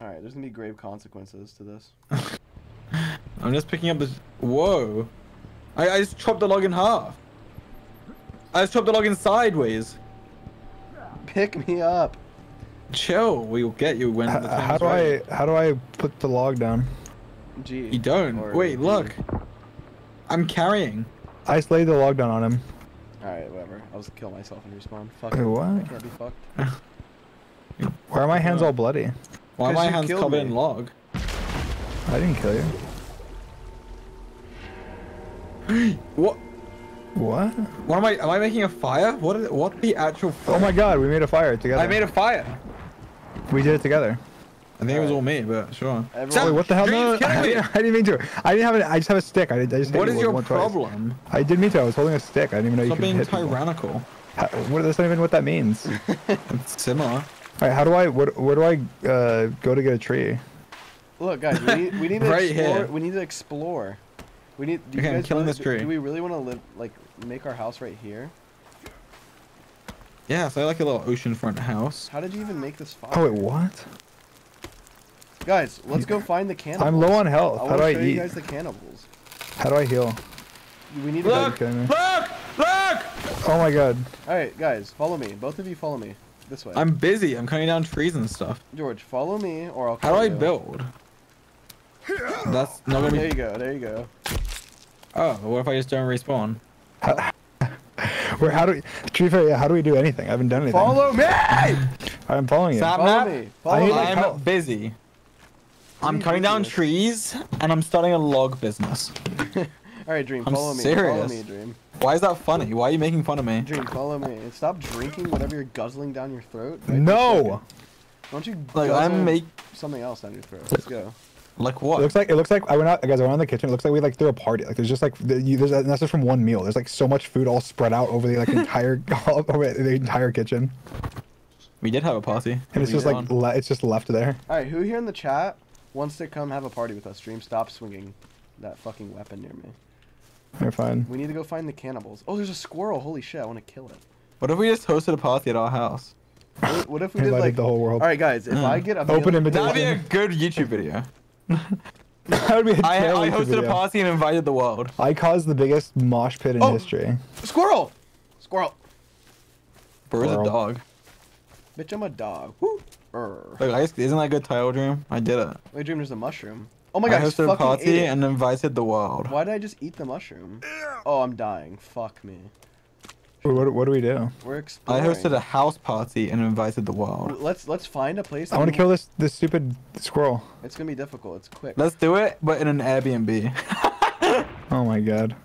[SPEAKER 1] All right, there's gonna be grave consequences to this. [laughs]
[SPEAKER 2] I'm just picking up this. Whoa! I, I just chopped the log in half. I just chopped the log in sideways.
[SPEAKER 1] Pick me up.
[SPEAKER 2] Chill, we'll get you when
[SPEAKER 3] H-
[SPEAKER 2] the
[SPEAKER 3] how
[SPEAKER 2] time's
[SPEAKER 3] do
[SPEAKER 2] right.
[SPEAKER 3] I? How do I put the log down?
[SPEAKER 1] G.
[SPEAKER 2] You don't. Wait,
[SPEAKER 1] D.
[SPEAKER 2] look. I'm carrying.
[SPEAKER 3] I just laid the log down on him.
[SPEAKER 1] All right, whatever. I'll just kill myself and respawn. Fuck.
[SPEAKER 3] Wait,
[SPEAKER 1] it.
[SPEAKER 3] what?
[SPEAKER 1] I can't be fucked. [laughs]
[SPEAKER 3] Why are my hands all bloody?
[SPEAKER 2] Why are
[SPEAKER 1] 'Cause
[SPEAKER 2] my hands covered
[SPEAKER 1] me.
[SPEAKER 2] in log?
[SPEAKER 3] I didn't kill you. [gasps]
[SPEAKER 2] What?
[SPEAKER 3] What?
[SPEAKER 2] What am I? Am I making a fire? What? Is, what the actual?
[SPEAKER 3] Oh my god, we made a fire together.
[SPEAKER 2] I made a fire.
[SPEAKER 3] We did it together.
[SPEAKER 2] I think it was
[SPEAKER 1] Alright.
[SPEAKER 2] all me, but sure.
[SPEAKER 1] Everyone-
[SPEAKER 3] Wait, what the hell? No, I, didn't, I didn't mean to. I didn't have it. I just have a stick. I, did, I just hit
[SPEAKER 2] What
[SPEAKER 3] you
[SPEAKER 2] is your
[SPEAKER 3] one twice.
[SPEAKER 2] problem?
[SPEAKER 3] I didn't mean to. I was holding a stick. I didn't even know
[SPEAKER 2] Stop
[SPEAKER 3] you could
[SPEAKER 2] being
[SPEAKER 3] hit people.
[SPEAKER 2] tyrannical.
[SPEAKER 3] How, what, that's not even what that means. [laughs]
[SPEAKER 2] It's similar.
[SPEAKER 3] All right, how do I? Where, where do I uh, go to get a tree?
[SPEAKER 1] Look, guys, we need, we need to [laughs]
[SPEAKER 2] Right
[SPEAKER 1] explore.
[SPEAKER 2] here.
[SPEAKER 1] We need to explore. We need. Do you
[SPEAKER 2] Okay, I'm
[SPEAKER 1] guys
[SPEAKER 2] killing
[SPEAKER 1] really,
[SPEAKER 2] this tree.
[SPEAKER 1] Do we really want to live like make our house right here?
[SPEAKER 2] Yeah, so I like a little oceanfront house.
[SPEAKER 1] How did you even make this fire?
[SPEAKER 3] Oh wait, what?
[SPEAKER 1] Guys, let's go find the cannibals.
[SPEAKER 3] I'm low on
[SPEAKER 1] I
[SPEAKER 3] health. How do
[SPEAKER 1] to
[SPEAKER 3] I
[SPEAKER 1] show you
[SPEAKER 3] eat?
[SPEAKER 1] guys the cannibals.
[SPEAKER 3] How do I heal?
[SPEAKER 1] We need to.
[SPEAKER 2] Look!
[SPEAKER 3] kidding me?
[SPEAKER 2] Look! Look!
[SPEAKER 3] Oh my god.
[SPEAKER 1] All right, guys, follow me. Both of you follow me. This way.
[SPEAKER 2] I'm busy. I'm cutting down trees and stuff.
[SPEAKER 1] George, follow me, or I'll.
[SPEAKER 2] How do
[SPEAKER 1] kill
[SPEAKER 2] I
[SPEAKER 1] you.
[SPEAKER 2] build? That's not gonna be...
[SPEAKER 1] There you go. There you go.
[SPEAKER 2] Oh, what if I just don't respawn? [laughs]
[SPEAKER 3] Where? How do? We, to be fair, yeah, how do we do anything? I haven't done anything.
[SPEAKER 1] Follow me. [laughs]
[SPEAKER 3] I'm following you.
[SPEAKER 2] Stop.
[SPEAKER 1] Follow
[SPEAKER 2] Map.
[SPEAKER 1] me.
[SPEAKER 3] I
[SPEAKER 1] Follow
[SPEAKER 3] need,
[SPEAKER 1] me.
[SPEAKER 3] like,
[SPEAKER 2] I'm
[SPEAKER 3] help.
[SPEAKER 2] busy. I'm cutting down trees and I'm starting a log business. [laughs]
[SPEAKER 1] All right, Dream.
[SPEAKER 2] I'm
[SPEAKER 1] Follow me. Follow me, Dream.
[SPEAKER 2] Why is that funny? Why are you making fun of me?
[SPEAKER 1] Dream, follow me. And stop drinking whatever you're guzzling down your throat. right
[SPEAKER 3] No.
[SPEAKER 1] Why don't you
[SPEAKER 2] Like
[SPEAKER 1] guzzle
[SPEAKER 2] I'm make
[SPEAKER 1] something else down your throat? Let's go.
[SPEAKER 2] Like
[SPEAKER 3] It
[SPEAKER 2] what?
[SPEAKER 3] looks like it looks like I went out, guys. I went out in the kitchen. It looks like we like threw a party. Like there's just like the, you, there's and that's just from one meal. There's like so much food all spread out over the like [laughs] entire over the entire kitchen,
[SPEAKER 2] we did have a party.
[SPEAKER 3] and it's just like le- it's just left there.
[SPEAKER 1] All right, who here in the chat wants to come have a party with us. Dream, stop swinging that fucking weapon near me.
[SPEAKER 3] You're fine.
[SPEAKER 1] We need to go find the cannibals. Oh, there's a squirrel. Holy shit, I want to kill it.
[SPEAKER 2] What if we just hosted a party at our house?
[SPEAKER 1] What, what if we [laughs] did like
[SPEAKER 3] the whole world.
[SPEAKER 1] All right, guys. If I mm. get a
[SPEAKER 3] Open
[SPEAKER 1] million-
[SPEAKER 3] invitation.
[SPEAKER 2] That'd be a good YouTube video.
[SPEAKER 3] That would be a
[SPEAKER 2] I,
[SPEAKER 3] terrible
[SPEAKER 2] I hosted a
[SPEAKER 3] video.
[SPEAKER 2] party and invited the world.
[SPEAKER 3] I caused the biggest mosh pit in
[SPEAKER 1] Oh.
[SPEAKER 3] history.
[SPEAKER 1] squirrel, squirrel.
[SPEAKER 2] Bro, is a dog.
[SPEAKER 1] Bitch, I'm a dog. Woo. Err.
[SPEAKER 2] Look, I isn't that a good title, Dream? I did it.
[SPEAKER 1] Wait, Dream, there's a mushroom. Oh my
[SPEAKER 2] I
[SPEAKER 1] god, I
[SPEAKER 2] hosted a
[SPEAKER 1] fucking
[SPEAKER 2] party and invited the world.
[SPEAKER 1] Why did I just eat the mushroom? Oh, I'm dying. Fuck me.
[SPEAKER 3] Wait, What, what do we do?
[SPEAKER 1] We're
[SPEAKER 2] I hosted a house party and invited the world.
[SPEAKER 1] Let's let's find a place.
[SPEAKER 3] I want to kill this this stupid squirrel.
[SPEAKER 1] It's gonna be difficult. It's quick.
[SPEAKER 2] Let's do it, but in an Airbnb. [laughs]
[SPEAKER 3] Oh my god.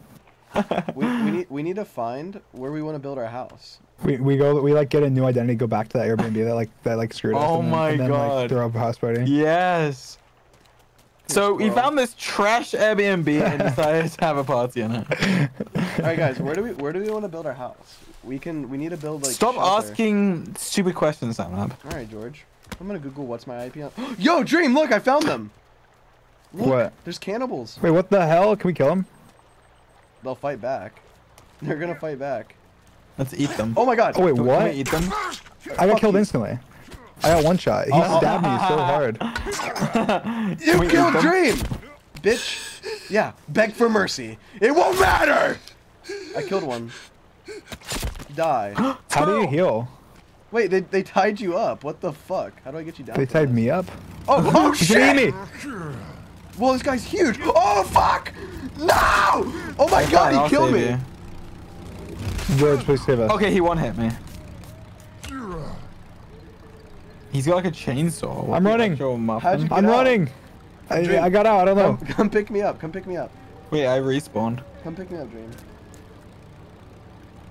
[SPEAKER 3] [laughs]
[SPEAKER 1] we, we need we need to find where we want to build our house.
[SPEAKER 3] We, we go we like get a new identity, go back to that Airbnb that like that like screwed us.
[SPEAKER 2] Oh
[SPEAKER 3] and then,
[SPEAKER 2] my
[SPEAKER 3] and then,
[SPEAKER 2] God.
[SPEAKER 3] Like, throw up a house party.
[SPEAKER 2] yes. So we found this trash Airbnb and [laughs] decided to have a party in it.
[SPEAKER 1] All right, guys. Where do we where do we want to build our house? We can we need to build like.
[SPEAKER 2] Stop
[SPEAKER 1] shelter.
[SPEAKER 2] asking stupid questions, Sam.
[SPEAKER 1] All right, George. I'm gonna Google what's my IP on. [gasps] Yo, Dream, look, I found them. Look,
[SPEAKER 3] What?
[SPEAKER 1] There's cannibals.
[SPEAKER 3] Wait, what the hell? Can we kill them?
[SPEAKER 1] They'll fight back. They're gonna fight back.
[SPEAKER 2] Let's eat them.
[SPEAKER 1] Oh my god.
[SPEAKER 3] Oh wait,
[SPEAKER 2] Can we-
[SPEAKER 3] what?
[SPEAKER 2] Can we eat them?
[SPEAKER 3] I got
[SPEAKER 1] Fuck
[SPEAKER 3] killed
[SPEAKER 1] you.
[SPEAKER 3] instantly. I got one shot. He
[SPEAKER 1] Oh, oh.
[SPEAKER 3] stabbed me so hard. [laughs]
[SPEAKER 1] You
[SPEAKER 2] we eat
[SPEAKER 1] killed
[SPEAKER 2] them?
[SPEAKER 1] Dream, bitch. Yeah, beg for mercy. It won't matter. I killed one. Die. [gasps]
[SPEAKER 3] How do you [gasps] heal?
[SPEAKER 1] Wait, they, they tied you up. What the fuck? How do I get you down?
[SPEAKER 3] They tied
[SPEAKER 1] this?
[SPEAKER 3] me up.
[SPEAKER 1] Oh, [laughs] oh shit! Well, this guy's huge. Oh fuck! No! Oh my
[SPEAKER 2] Fine,
[SPEAKER 1] god,
[SPEAKER 2] I'll
[SPEAKER 1] he killed me.
[SPEAKER 2] you.
[SPEAKER 3] George, please save us.
[SPEAKER 2] Okay, he one hit me. He's got like a chainsaw. What
[SPEAKER 3] I'm running.
[SPEAKER 1] How'd you get
[SPEAKER 3] I'm
[SPEAKER 1] out?
[SPEAKER 3] running. I,
[SPEAKER 1] Dream,
[SPEAKER 3] I got out. I don't know.
[SPEAKER 1] Come, come pick me up. Come pick me up.
[SPEAKER 2] Wait, I respawned.
[SPEAKER 1] Come pick me up, Dream.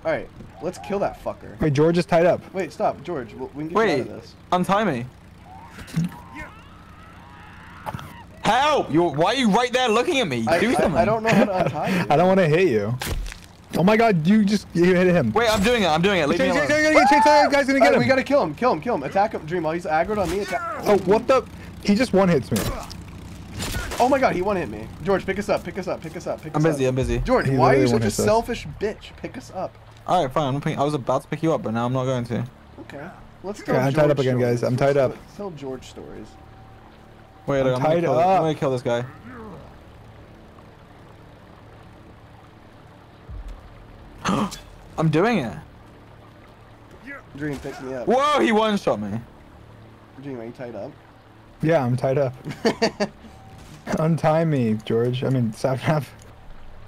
[SPEAKER 1] All right, let's kill that fucker.
[SPEAKER 3] Wait, George is tied up.
[SPEAKER 1] Wait, stop, George. We we can get
[SPEAKER 2] Wait,
[SPEAKER 1] you out of this.
[SPEAKER 2] untie me. Help! You, why are you right there looking at me?
[SPEAKER 1] I,
[SPEAKER 2] Do something.
[SPEAKER 1] I, I don't know how to untie [laughs] you.
[SPEAKER 3] I don't want to hit you. Oh my god, you just you hit him.
[SPEAKER 2] Wait, I'm doing it. I'm doing it. Leave me
[SPEAKER 3] Chase,
[SPEAKER 2] alone.
[SPEAKER 3] chase, chase, chase, chase, guy's gonna get
[SPEAKER 1] right,
[SPEAKER 3] him.
[SPEAKER 1] we gotta kill him. Kill him. Kill him. Attack him, Dream. While he's aggroed on me, attack.
[SPEAKER 3] Oh, what the? He just one hits me.
[SPEAKER 1] Oh my god, he one hit me. George, pick us up. Pick us up. Pick us up. Pick us
[SPEAKER 2] I'm
[SPEAKER 1] us
[SPEAKER 2] busy.
[SPEAKER 1] up.
[SPEAKER 2] I'm busy.
[SPEAKER 1] George,
[SPEAKER 3] He
[SPEAKER 1] why are you such a
[SPEAKER 3] one-hits us.
[SPEAKER 1] selfish bitch? Pick us up.
[SPEAKER 2] All right, fine. I'm picking, I was about to pick you up, but now I'm not going to.
[SPEAKER 1] Okay. Let's tell
[SPEAKER 3] Okay, I'm tied up again, guys. I'm tied up.
[SPEAKER 1] let's Tell George stories.
[SPEAKER 2] Wait,
[SPEAKER 3] I'm
[SPEAKER 2] I'm, gonna
[SPEAKER 3] tied
[SPEAKER 2] kill,
[SPEAKER 3] up.
[SPEAKER 2] I'm gonna kill this guy. [gasps] I'm doing it.
[SPEAKER 1] Dream, pick me up.
[SPEAKER 2] Whoa, he one shot me.
[SPEAKER 1] Dream, are you tied up?
[SPEAKER 3] Yeah, I'm tied up. [laughs] Untie me, George. I mean, Sapnap.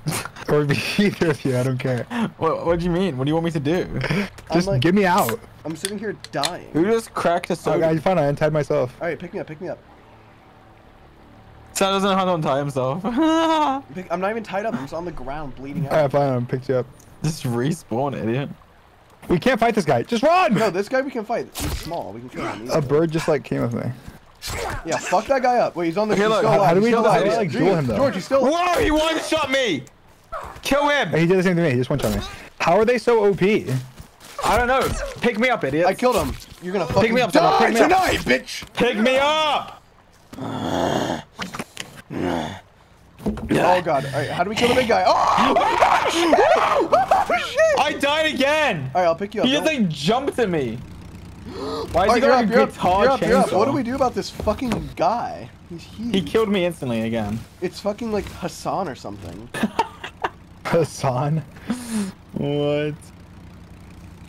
[SPEAKER 3] [laughs] or be either of you. I don't care.
[SPEAKER 2] What, what do you mean? What do you want me to do? [laughs]
[SPEAKER 3] Just
[SPEAKER 1] like-
[SPEAKER 3] get me out.
[SPEAKER 1] I'm sitting here dying.
[SPEAKER 2] Who just cracked a
[SPEAKER 3] I,
[SPEAKER 2] soda?
[SPEAKER 3] I fine. I untied myself.
[SPEAKER 1] All right, pick me up. Pick me up.
[SPEAKER 2] Sam doesn't know how to untie himself.
[SPEAKER 1] Pick, I'm not even tied up. I'm just on the ground bleeding out.
[SPEAKER 3] All right,
[SPEAKER 1] out.
[SPEAKER 3] fine. I picked you up.
[SPEAKER 2] Just respawn, idiot.
[SPEAKER 3] We can't fight this guy. Just run!
[SPEAKER 1] No, this guy we can fight. He's small. We can kill him.
[SPEAKER 3] A bird just like came with me.
[SPEAKER 1] Yeah, fuck that guy up. Wait, he's on the.
[SPEAKER 2] Okay,
[SPEAKER 1] he's
[SPEAKER 2] look,
[SPEAKER 1] still
[SPEAKER 2] how-
[SPEAKER 3] how do we-
[SPEAKER 1] still
[SPEAKER 3] how do we, like, duel him, though?
[SPEAKER 1] George, he's still.
[SPEAKER 2] Whoa, he one shot me! Kill him!
[SPEAKER 3] He did the same to me. He just one shot me. How are they so OP?
[SPEAKER 2] I don't know. Pick me up, idiot.
[SPEAKER 1] I killed him. You're gonna fucking
[SPEAKER 2] me up,
[SPEAKER 1] die
[SPEAKER 2] Trevor, pick me up.
[SPEAKER 1] tonight, bitch.
[SPEAKER 2] Pick me up! [sighs] [sighs] [sighs]
[SPEAKER 1] Oh god. All right, how do we kill the big guy? Oh! [gasps] Oh, oh, oh shit!
[SPEAKER 2] I died again!
[SPEAKER 1] All right, I'll pick you up.
[SPEAKER 2] He just like jumped at me. Why is
[SPEAKER 1] All
[SPEAKER 2] he
[SPEAKER 1] right,
[SPEAKER 2] got a
[SPEAKER 1] you're up,
[SPEAKER 2] guitar
[SPEAKER 1] you're up, you're up. What do we do about this fucking guy? He's huge.
[SPEAKER 2] He killed me instantly again.
[SPEAKER 1] It's fucking like Hassan or something. [laughs]
[SPEAKER 3] Hassan.
[SPEAKER 2] What?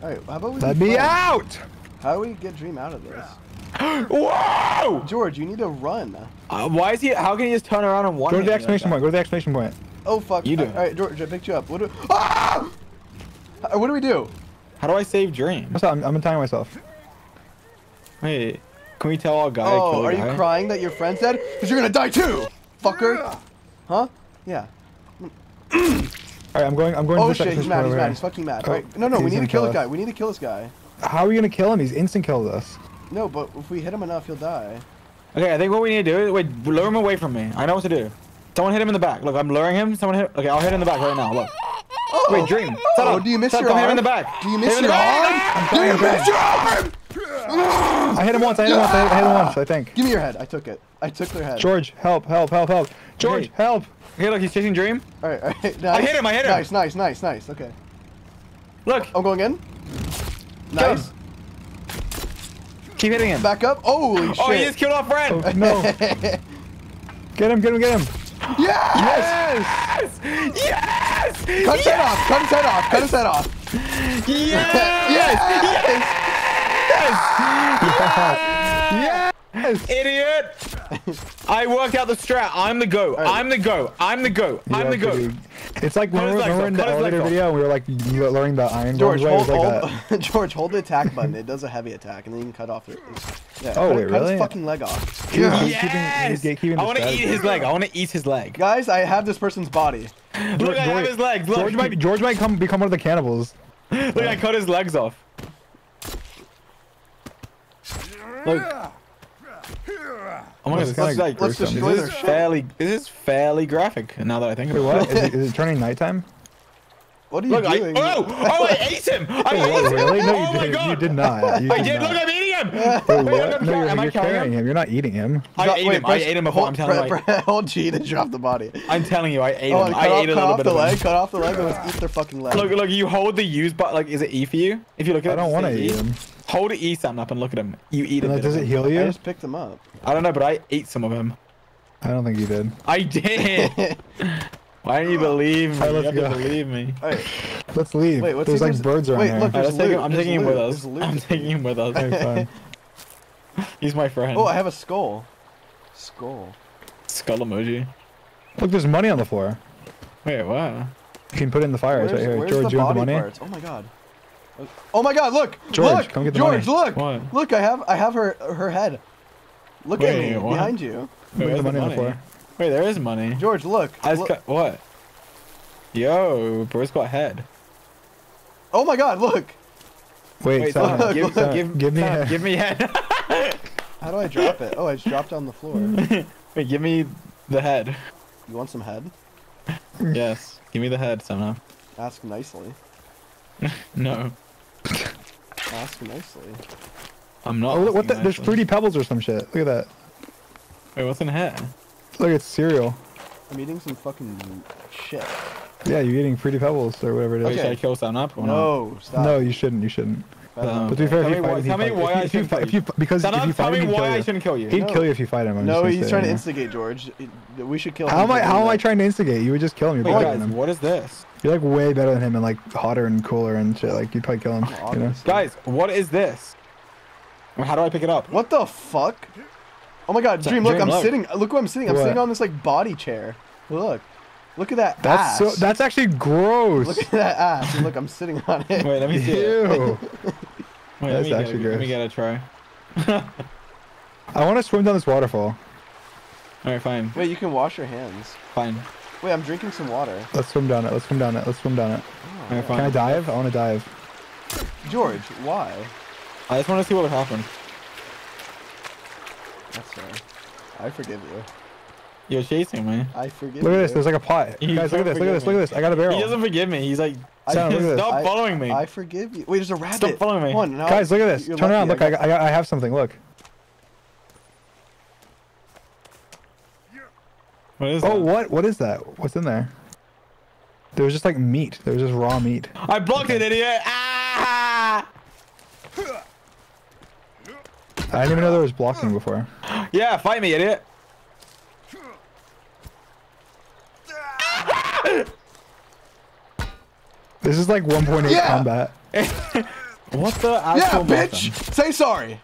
[SPEAKER 1] All right, how about we?
[SPEAKER 3] Let me out!
[SPEAKER 1] How do we get Dream out of this? [gasps]
[SPEAKER 2] Whoa!
[SPEAKER 1] George, you need to run.
[SPEAKER 2] Uh, why is he? How can he just turn around and one?
[SPEAKER 3] Go to the
[SPEAKER 2] me
[SPEAKER 3] exclamation
[SPEAKER 2] like
[SPEAKER 3] point. Go to the exclamation point.
[SPEAKER 1] Oh fuck.
[SPEAKER 2] You do
[SPEAKER 1] All right, George, I picked you up. What do? Ah! Uh, What do we do?
[SPEAKER 2] How do I save Dream?
[SPEAKER 3] What's up? I'm, I'm untying myself.
[SPEAKER 2] Wait, can we tell our guy? to kill
[SPEAKER 1] Oh,
[SPEAKER 2] the
[SPEAKER 1] are you crying that your friend said? Cause you're gonna die too, fucker. Huh? Yeah.
[SPEAKER 3] All right, I'm going. I'm going.
[SPEAKER 1] Oh
[SPEAKER 3] to the
[SPEAKER 1] shit, he's mad. He's mad. He's fucking mad.
[SPEAKER 3] Oh,
[SPEAKER 1] All right. No, no, we need to kill
[SPEAKER 3] kill
[SPEAKER 1] this guy. We need to kill this guy.
[SPEAKER 3] How are we gonna kill him? He's instant killed us.
[SPEAKER 1] No, but if we hit him enough, he'll die.
[SPEAKER 2] Okay, I think what we need to do is wait, lure him away from me. I know what to do. Someone hit him in the back. Look, I'm luring him. Someone hit. Okay, I'll hit him in the back right now. Look.
[SPEAKER 1] Oh,
[SPEAKER 2] Wait, Dream. Shut
[SPEAKER 1] Oh,
[SPEAKER 2] up.
[SPEAKER 1] do you miss
[SPEAKER 2] Shut up,
[SPEAKER 1] your
[SPEAKER 2] hit him
[SPEAKER 1] arm?
[SPEAKER 2] in the back.
[SPEAKER 1] Do you miss your arm? Do you miss your arm?
[SPEAKER 3] I hit him once. I hit him once. I hit, I hit him once. I ah. think.
[SPEAKER 1] Give me your head. I took it. I took their head.
[SPEAKER 3] George, help! Help! Help! Help! George,
[SPEAKER 2] Hey.
[SPEAKER 3] help!
[SPEAKER 2] Hey, look, he's chasing Dream.
[SPEAKER 1] All right, all right. [laughs]
[SPEAKER 2] I hit him, I hit him.
[SPEAKER 1] Nice, nice, nice, nice. Okay.
[SPEAKER 2] Look,
[SPEAKER 1] I'm going in. Nice.
[SPEAKER 2] Keep hitting him.
[SPEAKER 1] Back up. Holy shit.
[SPEAKER 2] Oh, he just killed our friend.
[SPEAKER 3] Oh, no! [laughs] Get him! Get him! Get him!
[SPEAKER 1] Yes!
[SPEAKER 2] Yes! Yes!
[SPEAKER 1] Cut his head off. Cut his head off. Cut his head off.
[SPEAKER 2] Yes! [laughs]
[SPEAKER 1] Yes!
[SPEAKER 3] Yes! Yes! [laughs] [laughs]
[SPEAKER 2] Idiot! I worked out the strat. I'm the goat.
[SPEAKER 1] Alright.
[SPEAKER 2] I'm the goat. I'm the goat. I'm the
[SPEAKER 3] You have to
[SPEAKER 2] goat.
[SPEAKER 3] be- It's like when
[SPEAKER 2] Cut
[SPEAKER 3] we
[SPEAKER 2] his
[SPEAKER 3] were,
[SPEAKER 2] legs
[SPEAKER 3] when we were in the
[SPEAKER 2] cut his legs
[SPEAKER 3] elevator video and we were like learning the iron
[SPEAKER 1] George,
[SPEAKER 3] guns
[SPEAKER 1] hold,
[SPEAKER 3] like
[SPEAKER 1] hold. [laughs] George, hold the attack button. It does a heavy attack, and then you can cut off their. Yeah,
[SPEAKER 3] Oh,
[SPEAKER 1] cut,
[SPEAKER 3] wait,
[SPEAKER 1] cut
[SPEAKER 3] really?
[SPEAKER 1] his fucking leg off.
[SPEAKER 3] He was- he was
[SPEAKER 2] Yes!
[SPEAKER 3] keeping- keeping
[SPEAKER 2] I want to eat his leg. I want to eat his leg.
[SPEAKER 1] Guys, I have this person's body.
[SPEAKER 2] Look, I have his legs. Look,
[SPEAKER 3] George might George might come become one of the cannibals. [laughs]
[SPEAKER 2] look, I cut his legs off. Look. Oh my god,
[SPEAKER 3] That's
[SPEAKER 2] this is like
[SPEAKER 1] Let's destroy
[SPEAKER 2] this is
[SPEAKER 1] shit.
[SPEAKER 2] fairly this is fairly graphic now that I think
[SPEAKER 3] Wait,
[SPEAKER 2] about
[SPEAKER 3] what?
[SPEAKER 2] it.
[SPEAKER 3] Is it, is it turning nighttime?
[SPEAKER 1] What are you
[SPEAKER 2] Look, I,
[SPEAKER 1] doing?
[SPEAKER 2] oh, oh, I ate him! I
[SPEAKER 3] Wait,
[SPEAKER 2] ate him!
[SPEAKER 3] really? No,
[SPEAKER 2] oh
[SPEAKER 3] you
[SPEAKER 2] my god!
[SPEAKER 3] You did not. You
[SPEAKER 2] I
[SPEAKER 3] did
[SPEAKER 2] did.
[SPEAKER 3] not.
[SPEAKER 2] Look, I'm eating him.
[SPEAKER 3] Wait,
[SPEAKER 2] Wait, look, I'm
[SPEAKER 3] No, you're,
[SPEAKER 2] am
[SPEAKER 3] you're
[SPEAKER 2] carrying
[SPEAKER 3] carrying
[SPEAKER 2] him?
[SPEAKER 3] him. You're not eating him.
[SPEAKER 2] I
[SPEAKER 1] Drop-
[SPEAKER 2] ate
[SPEAKER 1] wait,
[SPEAKER 2] him. I ate him before. I'm
[SPEAKER 1] hold-
[SPEAKER 2] telling you.
[SPEAKER 1] pre- pre- Hold G to drop the body.
[SPEAKER 2] I'm telling you, I ate
[SPEAKER 1] Oh,
[SPEAKER 2] him. I
[SPEAKER 1] off,
[SPEAKER 2] ate a little
[SPEAKER 1] off
[SPEAKER 2] bit
[SPEAKER 1] the
[SPEAKER 2] of
[SPEAKER 1] leg.
[SPEAKER 2] him.
[SPEAKER 1] Cut off the leg. and Let's eat their fucking leg.
[SPEAKER 2] Look, look, you hold the use button. Like, is it E for you? If you look at
[SPEAKER 3] I don't want to eat him.
[SPEAKER 2] Hold the E stand up and look at him. You eat a
[SPEAKER 3] And,
[SPEAKER 2] bit
[SPEAKER 3] does it heal you?
[SPEAKER 1] I just picked him up.
[SPEAKER 2] I don't know, but I ate some of him.
[SPEAKER 3] I don't think you did.
[SPEAKER 2] I did. [laughs] Why don't you believe me?
[SPEAKER 3] Alright,
[SPEAKER 2] You
[SPEAKER 3] let's
[SPEAKER 2] have to believe me.
[SPEAKER 1] Alright,
[SPEAKER 3] Let's leave.
[SPEAKER 1] Wait, what's
[SPEAKER 3] There's like birds around
[SPEAKER 1] wait,
[SPEAKER 3] here.
[SPEAKER 1] look,
[SPEAKER 2] Alright,
[SPEAKER 1] There's
[SPEAKER 2] let's take him. I'm
[SPEAKER 1] there's
[SPEAKER 2] taking him with us. I'm taking him with us.
[SPEAKER 3] Okay, fine. [laughs]
[SPEAKER 2] He's my friend.
[SPEAKER 1] oh, I have a skull. Skull.
[SPEAKER 2] Skull emoji.
[SPEAKER 3] Look, there's money on the floor.
[SPEAKER 2] Wait, what?
[SPEAKER 3] You can put it in the fire. It's
[SPEAKER 1] Where's,
[SPEAKER 3] right here. George,
[SPEAKER 1] the
[SPEAKER 3] you want the money?
[SPEAKER 1] parts? Oh my god. Oh my god, look!
[SPEAKER 3] George,
[SPEAKER 1] look!
[SPEAKER 3] come get the
[SPEAKER 1] George,
[SPEAKER 3] money.
[SPEAKER 1] look!
[SPEAKER 2] What?
[SPEAKER 1] Look, I have I have her her head. Look at me,
[SPEAKER 2] what?
[SPEAKER 1] behind you.
[SPEAKER 2] Wait,
[SPEAKER 3] Look at
[SPEAKER 2] where's
[SPEAKER 3] the money on the floor.
[SPEAKER 2] Wait, there is money.
[SPEAKER 1] George, look.
[SPEAKER 2] I
[SPEAKER 1] look.
[SPEAKER 2] cut, what? Yo, bro's got head.
[SPEAKER 1] Oh my god, look!
[SPEAKER 3] Wait,
[SPEAKER 2] Wait,
[SPEAKER 3] Sam,
[SPEAKER 2] Sam, give,
[SPEAKER 3] Sam,
[SPEAKER 2] give,
[SPEAKER 3] give me
[SPEAKER 2] Sam,
[SPEAKER 3] a-
[SPEAKER 2] give me head. [laughs]
[SPEAKER 1] How do I drop it? Oh, I just dropped on the floor. [laughs]
[SPEAKER 2] Wait, give me the head.
[SPEAKER 1] You want some head?
[SPEAKER 2] Yes, give me the head somehow.
[SPEAKER 1] Ask nicely. [laughs]
[SPEAKER 2] No,
[SPEAKER 1] Ask nicely.
[SPEAKER 2] I'm not.
[SPEAKER 3] Oh, what the, there's fruity pebbles or some shit. Look at that.
[SPEAKER 2] Wait, what's in here?
[SPEAKER 3] Look, it's cereal.
[SPEAKER 1] I'm eating some fucking shit.
[SPEAKER 3] Yeah, you're eating fruity pebbles or whatever it
[SPEAKER 2] Wait,
[SPEAKER 3] is.
[SPEAKER 2] should I kill someone up or not?
[SPEAKER 1] No, stop.
[SPEAKER 3] No, you shouldn't. You shouldn't.
[SPEAKER 1] Better
[SPEAKER 2] Um.
[SPEAKER 3] But to be fair,
[SPEAKER 2] Tell
[SPEAKER 3] if you
[SPEAKER 2] me
[SPEAKER 3] fight him, he'd
[SPEAKER 2] tell me
[SPEAKER 3] fight-
[SPEAKER 2] why
[SPEAKER 3] if
[SPEAKER 2] I
[SPEAKER 3] you-
[SPEAKER 2] shouldn't
[SPEAKER 3] if
[SPEAKER 2] kill
[SPEAKER 3] if you, because if
[SPEAKER 2] up,
[SPEAKER 3] you
[SPEAKER 2] tell
[SPEAKER 3] fight
[SPEAKER 2] me
[SPEAKER 3] him,
[SPEAKER 2] why
[SPEAKER 3] kill
[SPEAKER 2] I shouldn't kill you.
[SPEAKER 3] He'd
[SPEAKER 1] No.
[SPEAKER 3] kill you if you fight him. I'm
[SPEAKER 1] No,
[SPEAKER 3] just
[SPEAKER 1] he's trying to instigate George. We should kill him.
[SPEAKER 3] How am I? How am I trying to instigate? You would just kill him. You're
[SPEAKER 2] Wait, guys,
[SPEAKER 3] him.
[SPEAKER 2] what is this?
[SPEAKER 3] You're like way better than him and like hotter and cooler and shit. Like you'd probably kill him. You know?
[SPEAKER 2] Guys, what is this? How do I pick it up?
[SPEAKER 1] What the fuck? Oh my god,
[SPEAKER 2] So-
[SPEAKER 1] Dream, look,
[SPEAKER 2] Dream,
[SPEAKER 1] I'm
[SPEAKER 2] look.
[SPEAKER 1] sitting. Look where I'm sitting. I'm
[SPEAKER 3] What?
[SPEAKER 1] sitting on this like body chair. Look. Look at that
[SPEAKER 3] That's
[SPEAKER 1] ass.
[SPEAKER 3] so. That's actually gross.
[SPEAKER 1] Look at that ass. And look, I'm sitting on it.
[SPEAKER 2] Wait, let me see it.
[SPEAKER 3] Ew. [laughs]
[SPEAKER 2] Wait,
[SPEAKER 3] That's
[SPEAKER 2] let me
[SPEAKER 3] actually
[SPEAKER 2] a, let me
[SPEAKER 3] gross.
[SPEAKER 2] get a try. [laughs]
[SPEAKER 3] I want to swim down this waterfall.
[SPEAKER 2] Alright, fine,
[SPEAKER 1] Wait, you can wash your hands.
[SPEAKER 2] fine.
[SPEAKER 1] Wait, I'm drinking some water.
[SPEAKER 3] Let's swim down it. Let's swim down it. Let's swim down it.
[SPEAKER 1] Oh,
[SPEAKER 2] Alright,
[SPEAKER 3] Can I dive? I want to dive.
[SPEAKER 1] George, why?
[SPEAKER 2] I just want to see what would happen.
[SPEAKER 1] That's fair. I forgive you.
[SPEAKER 2] You're chasing me.
[SPEAKER 1] I forgive
[SPEAKER 3] Look at this. There's like a pot.
[SPEAKER 2] You
[SPEAKER 3] Guys, look at
[SPEAKER 2] don't
[SPEAKER 3] this. Look at this.
[SPEAKER 2] forgive
[SPEAKER 3] Look at this. I got a barrel.
[SPEAKER 2] He doesn't forgive me. He's like,
[SPEAKER 3] Sam, look at this.
[SPEAKER 2] stop
[SPEAKER 1] I-
[SPEAKER 2] following me.
[SPEAKER 1] I forgive you. Wait, there's a rabbit.
[SPEAKER 2] Stop following me.
[SPEAKER 1] Come on, now
[SPEAKER 3] Guys, look at this.
[SPEAKER 1] you're
[SPEAKER 3] Turn around. Look, I, got, I, got, I have something. Look.
[SPEAKER 2] What is
[SPEAKER 3] Oh,
[SPEAKER 2] that?
[SPEAKER 3] what? What is that? What's in there? There was just like meat. There was just raw meat.
[SPEAKER 2] I blocked it, idiot! Ah!
[SPEAKER 3] I didn't even know there was blocking before.
[SPEAKER 2] Yeah, fight me, idiot.
[SPEAKER 3] This is like 1.8
[SPEAKER 1] Yeah.
[SPEAKER 3] combat. [laughs]
[SPEAKER 2] What the
[SPEAKER 1] Yeah, bitch!
[SPEAKER 2] muffin?
[SPEAKER 1] Say sorry.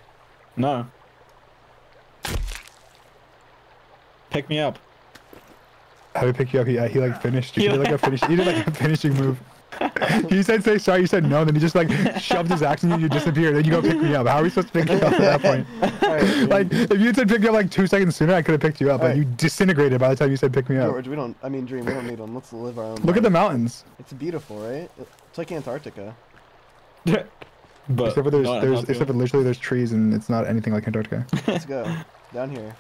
[SPEAKER 2] No. Pick me up.
[SPEAKER 3] How did he pick you up? He, uh, he like finished. you.
[SPEAKER 2] He
[SPEAKER 3] He did like a finish. He did like a finishing move. [laughs] he said, "Say sorry." You said no. Then he just like shoved his axe and you, you disappeared. Then you go pick me up. How are we supposed to pick you up at that point?
[SPEAKER 1] Alright,
[SPEAKER 3] Like if you said pick me up like two seconds sooner, I could have picked you up. But
[SPEAKER 1] Alright.
[SPEAKER 3] you disintegrated by the time you said pick me up.
[SPEAKER 1] George, we don't. I mean, Dream, we don't need one. Let's live our own.
[SPEAKER 3] Look at the mountains.
[SPEAKER 1] It's beautiful, right? It's like Antarctica.
[SPEAKER 2] but
[SPEAKER 3] Except for there's, there's except for literally there's trees and it's not anything like Antarctica.
[SPEAKER 1] Let's go down here.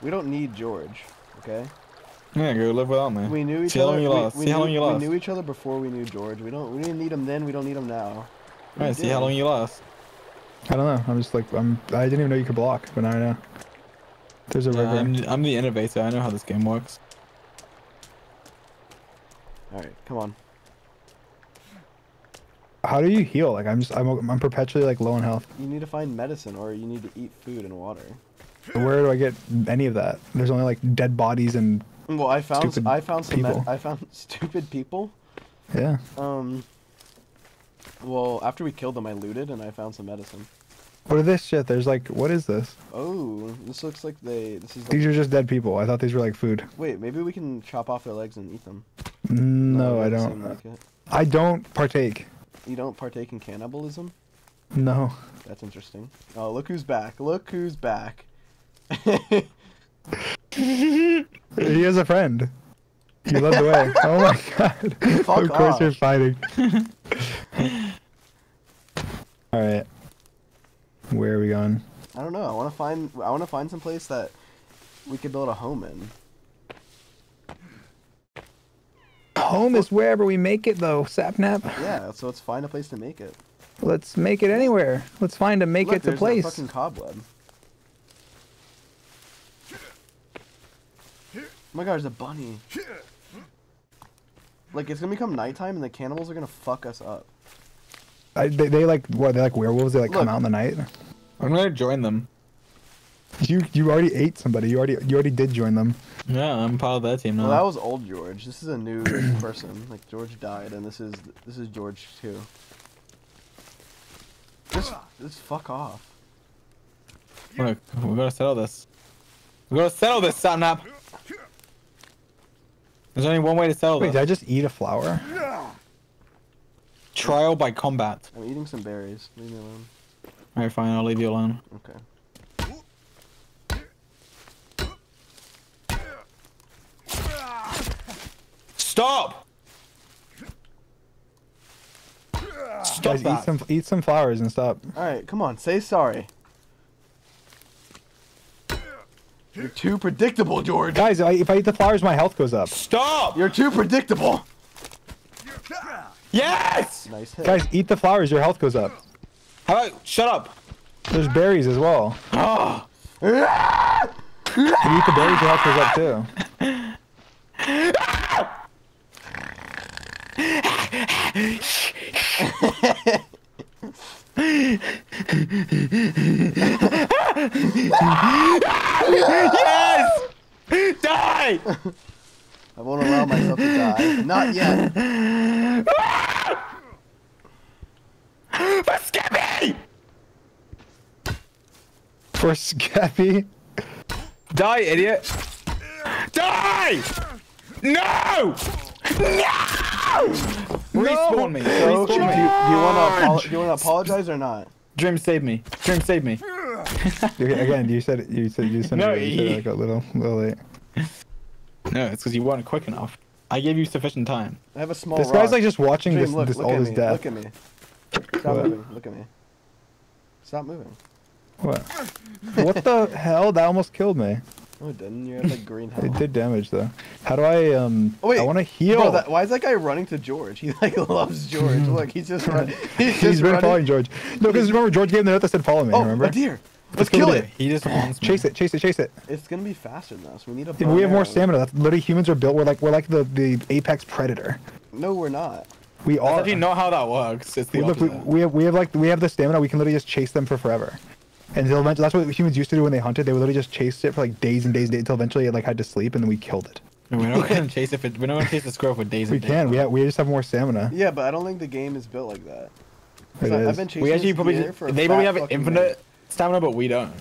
[SPEAKER 1] We don't need George, okay?
[SPEAKER 2] Yeah, go live without me.
[SPEAKER 1] We knew each
[SPEAKER 2] See how
[SPEAKER 1] other.
[SPEAKER 2] long you
[SPEAKER 1] we,
[SPEAKER 2] last.
[SPEAKER 1] we
[SPEAKER 2] See how
[SPEAKER 1] knew,
[SPEAKER 2] long you
[SPEAKER 1] we knew each other before we knew George. We don't. We didn't need him then. We don't need him now. What
[SPEAKER 2] Alright, see how long you last.
[SPEAKER 3] I don't know. I'm just like I'm. I didn't even know you could block, but now I know. There's a
[SPEAKER 2] Yeah,
[SPEAKER 3] river.
[SPEAKER 2] I'm, I'm the innovator. I know how this game works.
[SPEAKER 1] Alright, come on.
[SPEAKER 3] How do you heal? Like I'm just I'm I'm perpetually like low in health.
[SPEAKER 1] You need to find medicine or you need to eat food and water.
[SPEAKER 3] Where do I get any of that? There's only like dead bodies and
[SPEAKER 1] Well, I found
[SPEAKER 3] Stupid
[SPEAKER 1] I found some
[SPEAKER 3] people.
[SPEAKER 1] I found [laughs] stupid people.
[SPEAKER 3] yeah.
[SPEAKER 1] Um well, after we killed them, I looted and I found some medicine.
[SPEAKER 3] What is this shit? There's like what is this?
[SPEAKER 1] Oh, this looks like they. This is.
[SPEAKER 3] These are just dead people. I thought these were like food.
[SPEAKER 1] wait, maybe we can chop off their legs and eat them.
[SPEAKER 3] No,
[SPEAKER 1] it
[SPEAKER 3] I don't.
[SPEAKER 1] like.
[SPEAKER 3] I don't partake.
[SPEAKER 1] You don't partake in cannibalism?
[SPEAKER 3] No.
[SPEAKER 1] That's interesting. Oh, look who's back! Look who's back! [laughs]
[SPEAKER 3] He has a friend. He led the way. [laughs] Oh my god.
[SPEAKER 1] Fuck
[SPEAKER 3] of course
[SPEAKER 1] off.
[SPEAKER 3] you're fighting. [laughs] Alright. Where are we going?
[SPEAKER 1] I don't know. I want to find. I want to find some place that we could build a home in.
[SPEAKER 3] Home is wherever we make it though, Sapnap.
[SPEAKER 1] Yeah, so let's find a place to make it.
[SPEAKER 3] Let's make it anywhere. Let's find a make
[SPEAKER 1] Look,
[SPEAKER 3] it to place.
[SPEAKER 1] A fucking cobweb. Oh my god, there's a bunny. Like it's gonna become nighttime and the cannibals are gonna fuck us up.
[SPEAKER 3] I, they, they like what? They like werewolves. They like come out in the night.
[SPEAKER 2] I'm gonna join them.
[SPEAKER 3] You you already ate somebody. You already you already did join them.
[SPEAKER 2] Yeah, I'm part of that team now.
[SPEAKER 1] Well, that was old George. This is a new [clears throat] person. Like George died, and this is this is George too. Just just fuck off.
[SPEAKER 2] Look, we gotta settle this. We gotta settle this, Sapnap. There's only one way to tell.
[SPEAKER 3] Wait,
[SPEAKER 2] this.
[SPEAKER 3] did I just eat a flower?
[SPEAKER 2] Trial by combat.
[SPEAKER 1] I'm eating some berries. Leave me alone.
[SPEAKER 2] Alright, fine, I'll leave you alone.
[SPEAKER 1] Okay.
[SPEAKER 2] Stop! Stop
[SPEAKER 3] Guys,
[SPEAKER 2] that.
[SPEAKER 3] eat some eat some flowers and stop.
[SPEAKER 1] All right, come on, say sorry. You're too predictable, George.
[SPEAKER 3] Guys, I, if I eat the flowers, my health goes up.
[SPEAKER 2] Stop!
[SPEAKER 1] You're too predictable.
[SPEAKER 2] Yes!
[SPEAKER 1] Nice hit.
[SPEAKER 3] Guys, eat the flowers. Your health goes up.
[SPEAKER 2] How about shut up?
[SPEAKER 3] There's berries as well.
[SPEAKER 2] Oh,
[SPEAKER 3] If you eat the berries, your health goes up too. [laughs]
[SPEAKER 2] yes! Die!
[SPEAKER 1] I won't allow myself to die. Not yet.
[SPEAKER 2] For Skippy!
[SPEAKER 3] For Scappy.
[SPEAKER 2] Die, idiot! Die! No! No! Respawn me.
[SPEAKER 1] So, do you, do you want to do you want to apologize or not?
[SPEAKER 2] Dream save me. Dream save me. [laughs]
[SPEAKER 3] Again, you said it. You said you said,
[SPEAKER 2] No,
[SPEAKER 3] it, you said
[SPEAKER 2] he-
[SPEAKER 3] it like a little, little late. [laughs]
[SPEAKER 2] No, it's because you weren't quick enough. I gave you sufficient time.
[SPEAKER 1] I have a small.
[SPEAKER 3] This
[SPEAKER 1] rock.
[SPEAKER 3] guy's like just watching
[SPEAKER 1] Dream,
[SPEAKER 3] this,
[SPEAKER 1] look,
[SPEAKER 3] this
[SPEAKER 1] look
[SPEAKER 3] all
[SPEAKER 1] at
[SPEAKER 3] this
[SPEAKER 1] me.
[SPEAKER 3] death.
[SPEAKER 1] Look at me. Stop
[SPEAKER 3] What?
[SPEAKER 1] moving. Look at me. Stop moving.
[SPEAKER 3] What? [laughs] what the hell? That almost killed me.
[SPEAKER 1] Oh, it didn't. You had like green health.
[SPEAKER 3] It did damage though. How do I um?
[SPEAKER 1] Oh, wait.
[SPEAKER 3] I want to heal.
[SPEAKER 1] Bro, that, why is that guy running to George? He like [laughs] loves George. Look, he's just running. [laughs] He's,
[SPEAKER 3] He's
[SPEAKER 1] just
[SPEAKER 3] been
[SPEAKER 1] running.
[SPEAKER 3] following George. No, because remember George gave him the note that said follow me.
[SPEAKER 1] Oh,
[SPEAKER 3] remember?
[SPEAKER 1] a deer. Let's
[SPEAKER 3] kill
[SPEAKER 1] kill
[SPEAKER 3] the
[SPEAKER 1] it.
[SPEAKER 2] He just wants me.
[SPEAKER 3] Chase it, chase it, chase it.
[SPEAKER 1] It's gonna be faster than us. We need a.
[SPEAKER 3] Yeah, we have more stamina. That's literally humans are built. We're like we're like the the apex predator.
[SPEAKER 1] No, we're not.
[SPEAKER 3] We
[SPEAKER 2] That's
[SPEAKER 3] are.
[SPEAKER 2] actually not how that works. It's the
[SPEAKER 3] We, look, we, we have we have like we have the stamina. We can literally just chase them for forever. And until eventually, that's what humans used to do when they hunted. They would literally just chase it for like days and days and days until eventually it like had to sleep and then we killed it.
[SPEAKER 2] We're not gonna [laughs] chase it. For, we're not gonna chase the squirrel for days
[SPEAKER 3] We
[SPEAKER 2] and days.
[SPEAKER 3] can. We have, we just have more stamina.
[SPEAKER 1] Yeah, but I don't think the game is built like that.
[SPEAKER 3] It
[SPEAKER 1] I,
[SPEAKER 3] is.
[SPEAKER 1] I've been chasing
[SPEAKER 2] We actually
[SPEAKER 1] this
[SPEAKER 2] probably
[SPEAKER 1] deer for a
[SPEAKER 2] they probably
[SPEAKER 1] fat
[SPEAKER 2] have infinite
[SPEAKER 1] minute.
[SPEAKER 2] stamina, but we don't.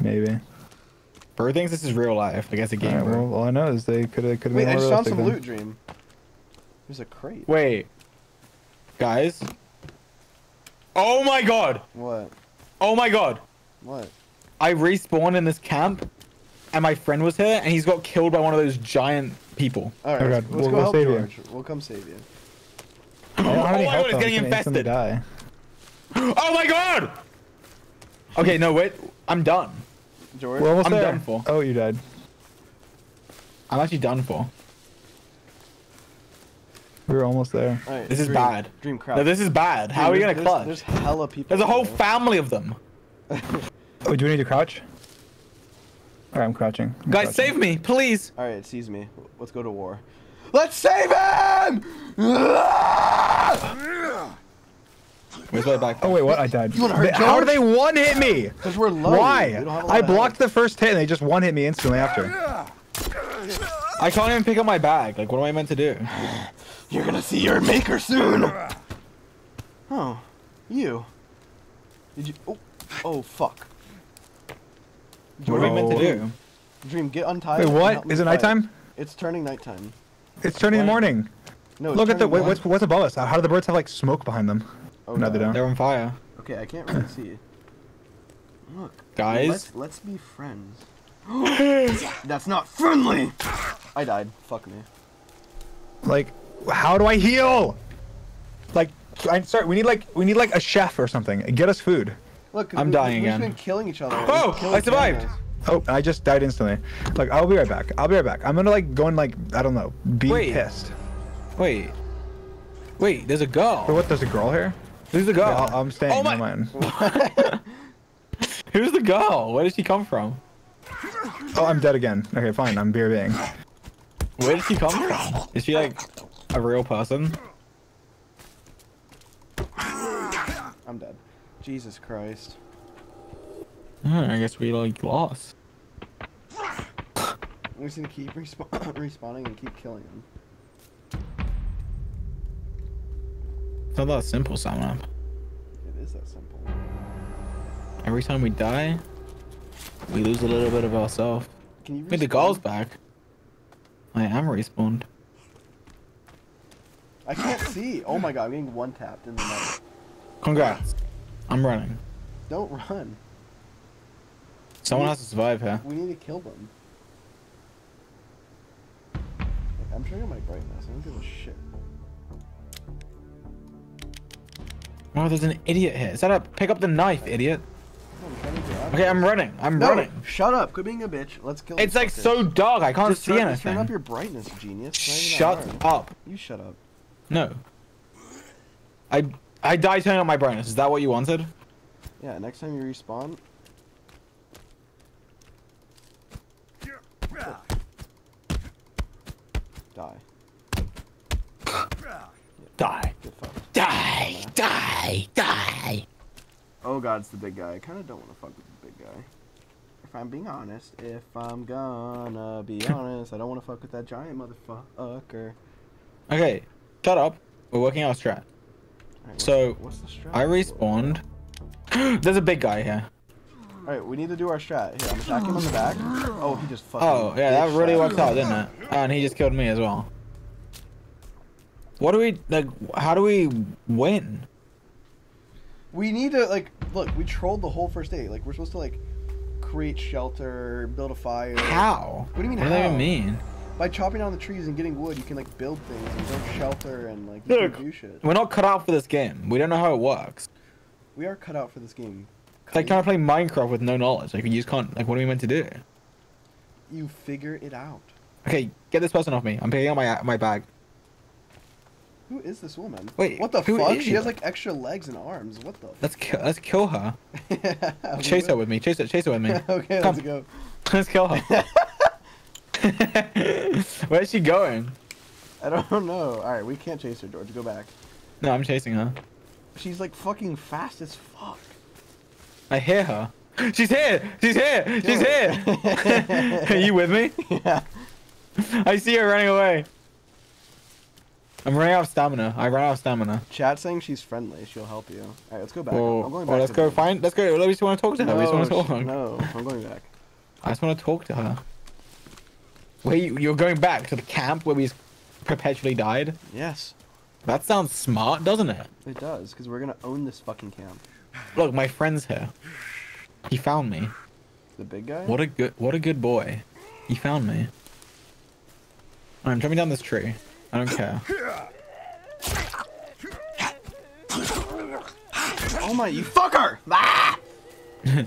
[SPEAKER 3] Maybe.
[SPEAKER 2] Bird thinks this is real life. I guess a game.
[SPEAKER 3] Alright, well, all I know is they could have could have
[SPEAKER 1] Wait,
[SPEAKER 3] been
[SPEAKER 1] I
[SPEAKER 3] more
[SPEAKER 1] just found
[SPEAKER 3] realistic
[SPEAKER 1] some
[SPEAKER 3] then.
[SPEAKER 1] loot, Dream. There's a crate.
[SPEAKER 2] Wait, guys. Oh my god!
[SPEAKER 1] What?
[SPEAKER 2] Oh my god!
[SPEAKER 1] What?
[SPEAKER 2] I respawned in this camp, and my friend was here, and he's got killed by one of those giant people.
[SPEAKER 1] All right,
[SPEAKER 3] Oh,
[SPEAKER 1] let's,
[SPEAKER 3] God,
[SPEAKER 1] let's
[SPEAKER 3] we'll-
[SPEAKER 1] go
[SPEAKER 3] we'll
[SPEAKER 1] help
[SPEAKER 3] save you.
[SPEAKER 1] We'll come save you.
[SPEAKER 3] I
[SPEAKER 2] Oh my God, it's getting
[SPEAKER 3] I'm gonna instantly
[SPEAKER 2] infested.
[SPEAKER 3] Die.
[SPEAKER 2] Oh my god! Okay, no wait, I'm done.
[SPEAKER 1] George.
[SPEAKER 3] We're almost
[SPEAKER 2] I'm
[SPEAKER 3] there.
[SPEAKER 2] done for.
[SPEAKER 3] Oh, you died.
[SPEAKER 2] I'm actually done for.
[SPEAKER 3] We were almost there.
[SPEAKER 1] All right,
[SPEAKER 2] This is bad.
[SPEAKER 1] Dream crouch.
[SPEAKER 2] No, this is bad. How are we gonna
[SPEAKER 1] there's-
[SPEAKER 2] clutch?
[SPEAKER 1] There's hella people.
[SPEAKER 2] There's a whole
[SPEAKER 1] there.
[SPEAKER 2] family of them.
[SPEAKER 3] Oh, do we need to crouch? Alright, I'm crouching. I'm
[SPEAKER 2] Guys,
[SPEAKER 3] crouching.
[SPEAKER 2] save me, please.
[SPEAKER 1] All right, it sees me. Let's go to war. Let's save him!
[SPEAKER 2] Where's my back?
[SPEAKER 3] Oh wait, what? I died.
[SPEAKER 1] You wanna hurt
[SPEAKER 3] They- How
[SPEAKER 1] George?
[SPEAKER 3] did they one hit me?
[SPEAKER 1] Because we're low.
[SPEAKER 3] Why?
[SPEAKER 1] We don't have a lot
[SPEAKER 3] I blocked the first hit and they just one hit me instantly after.
[SPEAKER 2] I can't even pick up my bag. Like, what am I meant to do? [sighs] [laughs]
[SPEAKER 1] You're gonna see your maker soon. Oh, you. Did you? Oh, oh fuck.
[SPEAKER 2] What are we meant to do?
[SPEAKER 1] Dream, get untied.
[SPEAKER 3] Wait, what?
[SPEAKER 1] Is what?
[SPEAKER 3] help it
[SPEAKER 1] fight.
[SPEAKER 3] nighttime?
[SPEAKER 1] It's turning nighttime.
[SPEAKER 3] It's turning the
[SPEAKER 2] What?
[SPEAKER 3] morning.
[SPEAKER 1] No, it's
[SPEAKER 3] Look at the wait, what's what's above us? How do the birds have like smoke behind them?
[SPEAKER 1] Oh,
[SPEAKER 3] no, they don't.
[SPEAKER 2] They're on fire.
[SPEAKER 1] Okay, I can't really see. Look,
[SPEAKER 2] Guys?
[SPEAKER 1] Let's, let's be friends. [gasps] That's not friendly. I died. Fuck me.
[SPEAKER 3] Like, how do I heal? Like, I'm sorry. We need like we need like a chef or something. Get us food.
[SPEAKER 1] Look,
[SPEAKER 2] I'm
[SPEAKER 1] we,
[SPEAKER 2] dying
[SPEAKER 1] we've
[SPEAKER 2] again.
[SPEAKER 1] been killing each other.
[SPEAKER 2] Oh, I survived.
[SPEAKER 1] cameras.
[SPEAKER 3] Oh, I just died instantly. Like, I'll be right back. I'll be right back. I'm gonna like go and like I don't know, be
[SPEAKER 2] Wait.
[SPEAKER 3] pissed.
[SPEAKER 2] Wait. Wait, there's a girl.
[SPEAKER 3] But what? There's a girl here.
[SPEAKER 2] Who's the girl?
[SPEAKER 3] Yeah, I'll, I'm staying.
[SPEAKER 2] Oh my-
[SPEAKER 3] Never. [laughs]
[SPEAKER 2] Who's the girl? Where did she come from?
[SPEAKER 3] Oh, I'm dead again. Okay, fine. I'm BRBing.
[SPEAKER 2] Where did she come from? Is she like a real person?
[SPEAKER 1] I'm dead. Jesus Christ.
[SPEAKER 2] I guess we like lost.
[SPEAKER 1] We're just gonna keep respa- [coughs] respawning and keep killing them.
[SPEAKER 2] It's not that simple, Sam.
[SPEAKER 1] It is that simple.
[SPEAKER 2] Every time we die, we lose a little bit of ourselves.
[SPEAKER 1] Can you?
[SPEAKER 2] Wait, the girl's back. I am respawned.
[SPEAKER 1] I can't see. Oh my god, I'm getting one tapped in the net.
[SPEAKER 2] Congrats. I'm running.
[SPEAKER 1] Don't run.
[SPEAKER 2] Someone has to survive here.
[SPEAKER 1] We need to kill them. Look, I'm turning on my brightness. I don't give a shit.
[SPEAKER 2] Oh, there's an idiot here. Is that a pick up the knife, idiot?
[SPEAKER 1] I'm trying to get out of
[SPEAKER 2] Okay, I'm running. I'm
[SPEAKER 1] No,
[SPEAKER 2] running.
[SPEAKER 1] shut up. Quit being a bitch. Let's kill
[SPEAKER 2] It's like
[SPEAKER 1] fuckers.
[SPEAKER 2] so dark. I can't
[SPEAKER 1] Just
[SPEAKER 2] see
[SPEAKER 1] turn,
[SPEAKER 2] anything.
[SPEAKER 1] Turn up your brightness, genius. It's not even
[SPEAKER 2] Shut up.
[SPEAKER 1] You shut up.
[SPEAKER 2] No. I I die turning up my brightness. Is that what you wanted?
[SPEAKER 1] Yeah, next time you respawn. Die.
[SPEAKER 2] Die. Die. Die. Die.
[SPEAKER 1] Oh god, it's the big guy. I kind of don't want to fuck with the big guy. If I'm being honest, if I'm gonna be honest, I don't want to fuck with that giant motherfucker.
[SPEAKER 2] Okay. Shut up. We're working out a strat.
[SPEAKER 1] Alright,
[SPEAKER 2] So,
[SPEAKER 1] what's, the strat?
[SPEAKER 2] I respawned. [gasps] There's a big guy here.
[SPEAKER 1] Alright, we need to do our strat. Here, I'm attacking him on the back. Oh, he just fucking.
[SPEAKER 2] Oh, yeah, that really
[SPEAKER 1] slapped
[SPEAKER 2] worked out, didn't it? And he just killed me as well. What do we, like, how do we win?
[SPEAKER 1] We need to like look. We trolled the whole first day. Like we're supposed to like create shelter, build a fire.
[SPEAKER 2] How?
[SPEAKER 1] What do you mean
[SPEAKER 2] What does that
[SPEAKER 1] how?
[SPEAKER 2] even mean?
[SPEAKER 1] By chopping down the trees and getting wood, you can like build things and build shelter and like
[SPEAKER 2] Look.
[SPEAKER 1] do shit.
[SPEAKER 2] We're not cut out for this game. We don't know how it works.
[SPEAKER 1] We are cut out for this game.
[SPEAKER 2] Trying to play Minecraft with no knowledge. Like, you just can't, like, what are we meant to do?
[SPEAKER 1] You figure it out.
[SPEAKER 2] Okay, get this person off me. I'm picking up my my bag.
[SPEAKER 1] Who is this woman?
[SPEAKER 2] Wait,
[SPEAKER 1] what the
[SPEAKER 2] who
[SPEAKER 1] fuck?
[SPEAKER 2] is
[SPEAKER 1] She has like extra legs and arms. What the?
[SPEAKER 2] Let's kill. Let's kill her.
[SPEAKER 1] F- [laughs]
[SPEAKER 2] Chase her with me. Chase her. Chase her with me. [laughs]
[SPEAKER 1] okay,
[SPEAKER 2] Come.
[SPEAKER 1] let's go. [laughs]
[SPEAKER 2] Let's kill her. [laughs] Where's she going?
[SPEAKER 1] I don't know. All right, we can't chase her, George. Go back.
[SPEAKER 2] No, I'm chasing her.
[SPEAKER 1] She's like fucking fast as fuck.
[SPEAKER 2] I hear her. [gasps] She's here. She's here. She's here. [laughs] Are you with me?
[SPEAKER 1] yeah.
[SPEAKER 2] I see her running away. I'm running out of stamina. I ran out of stamina.
[SPEAKER 1] Chat saying she's friendly. She'll help you. All right, let's go back.
[SPEAKER 2] Well,
[SPEAKER 1] I'm going back.
[SPEAKER 2] well, let's go find. Let's go. We just want to talk to her. we just want to
[SPEAKER 1] No,
[SPEAKER 2] talk.
[SPEAKER 1] no, I'm going back.
[SPEAKER 2] I just want to talk to her. Wait, you- you're going back to the camp where we perpetually died?
[SPEAKER 1] Yes,
[SPEAKER 2] That sounds smart, doesn't it?
[SPEAKER 1] it does, because we're gonna own this fucking camp.
[SPEAKER 2] Look, my friend's here. He found me.
[SPEAKER 1] The big guy.
[SPEAKER 2] What a good, what a good boy. He found me. I'm jumping down this tree. I don't care.
[SPEAKER 1] Oh my, you fucker! Ah! [laughs]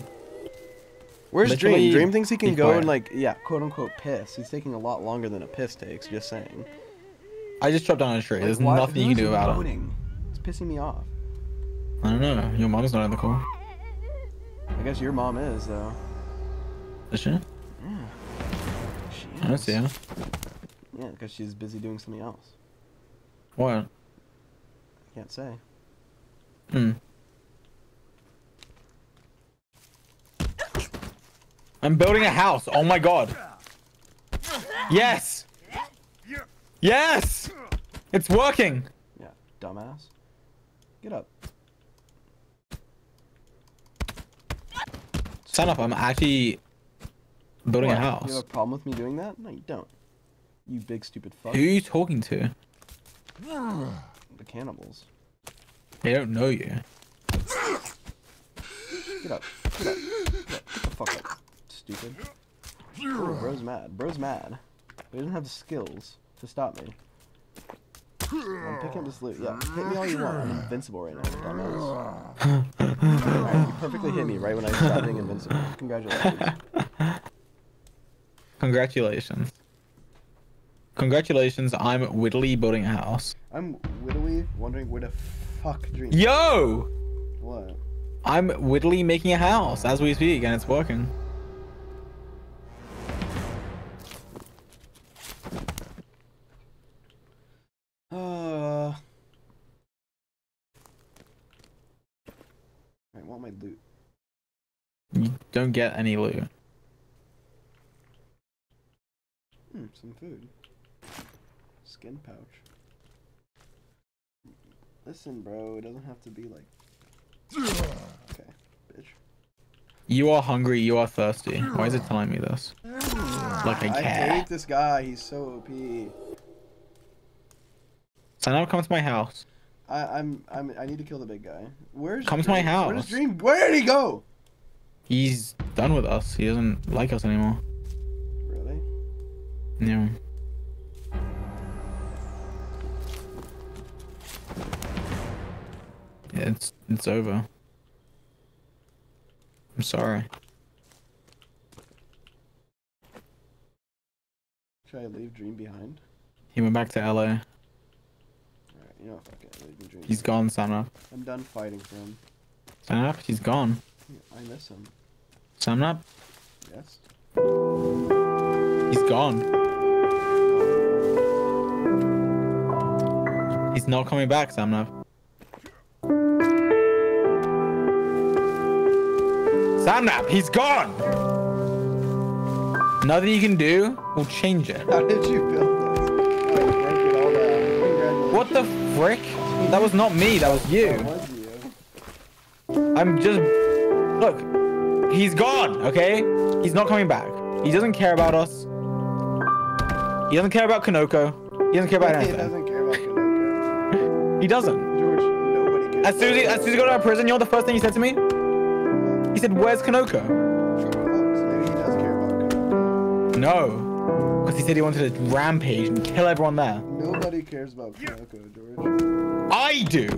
[SPEAKER 1] Where's Dream? Dream thinks he can go
[SPEAKER 2] quiet.
[SPEAKER 1] and like, yeah, quote unquote piss. He's taking a lot longer than a piss takes. Just saying.
[SPEAKER 2] I just chopped down a tree.
[SPEAKER 1] Like,
[SPEAKER 2] There's
[SPEAKER 1] why-
[SPEAKER 2] nothing you can do about it.
[SPEAKER 1] It's pissing me off.
[SPEAKER 2] I don't know. Your mom's not in the call.
[SPEAKER 1] I guess your mom is though.
[SPEAKER 2] Is she?
[SPEAKER 1] Yeah.
[SPEAKER 2] I don't see her.
[SPEAKER 1] Yeah, because she's busy doing something else.
[SPEAKER 2] What?
[SPEAKER 1] I can't say.
[SPEAKER 2] Hmm. I'm building a house. Oh my god. Yes. Yes. It's working.
[SPEAKER 1] Yeah, dumbass. Get up.
[SPEAKER 2] Son up. I'm actually building
[SPEAKER 1] What,
[SPEAKER 2] a
[SPEAKER 1] You have a problem with me doing that? No, you don't. You big stupid fuck.
[SPEAKER 2] Who are you talking to?
[SPEAKER 1] The cannibals.
[SPEAKER 2] They don't know you.
[SPEAKER 1] Get up. Get up. Get up. Get the fuck up. Stupid. Oh, bro's mad. Bro's mad. He doesn't have the skills to stop me. I'm picking up this loot. Yeah, hit me all you want. I'm invincible right now, dumbass. Alright, you perfectly hit me right when I stopped being invincible. Congratulations.
[SPEAKER 2] Congratulations. Congratulations. I'm wittily building a house.
[SPEAKER 1] I'm wittily wondering where the fuck Dream.
[SPEAKER 2] Yo!
[SPEAKER 1] What?
[SPEAKER 2] I'm wittily making a house as we speak, and it's working.
[SPEAKER 1] Want my loot.
[SPEAKER 2] You don't get any loot.
[SPEAKER 1] Hmm, some food. Skin pouch. Listen, bro, it doesn't have to be like. Okay, bitch.
[SPEAKER 2] You are hungry, you are thirsty. Why is it telling me this? Like I
[SPEAKER 1] I hate this guy. He's so OP.
[SPEAKER 2] So now come to my house.
[SPEAKER 1] I, I'm, I'm, I need to kill the big guy. Where's
[SPEAKER 2] Come to my house.
[SPEAKER 1] Dream? Where did he go?
[SPEAKER 2] He's done with us. He doesn't like us anymore.
[SPEAKER 1] Really?
[SPEAKER 2] No. Yeah, it's it's over. I'm sorry.
[SPEAKER 1] Should I leave Dream behind?
[SPEAKER 2] He went back to LA.
[SPEAKER 1] You know, fuck it. Me Dream.
[SPEAKER 2] He's gone, Sapnap.
[SPEAKER 1] I'm done fighting for him.
[SPEAKER 2] Sapnap, he's gone.
[SPEAKER 1] I miss him.
[SPEAKER 2] Sapnap,
[SPEAKER 1] Yes.
[SPEAKER 2] he's gone. He's not coming back, Sapnap. Sapnap, he's gone! Nothing you can do will change it.
[SPEAKER 1] How did you build this?
[SPEAKER 2] That was not me, that was
[SPEAKER 1] That
[SPEAKER 2] you.
[SPEAKER 1] was you.
[SPEAKER 2] I'm just. Look, he's gone, okay? He's not coming back. He doesn't care about us. He doesn't care about Kinoko. He doesn't care about anything.
[SPEAKER 1] He doesn't care about [laughs] Kinoko.
[SPEAKER 2] He doesn't.
[SPEAKER 1] George, nobody cares.
[SPEAKER 2] As soon as he, as soon as he got out of prison, you know the first thing he said to me? He said, "Where's Kinoko?"
[SPEAKER 1] Maybe he does care about Kinoko.
[SPEAKER 2] No, because he said he wanted to rampage and kill everyone there.
[SPEAKER 1] Nobody cares about Kinoko, George.
[SPEAKER 2] I do.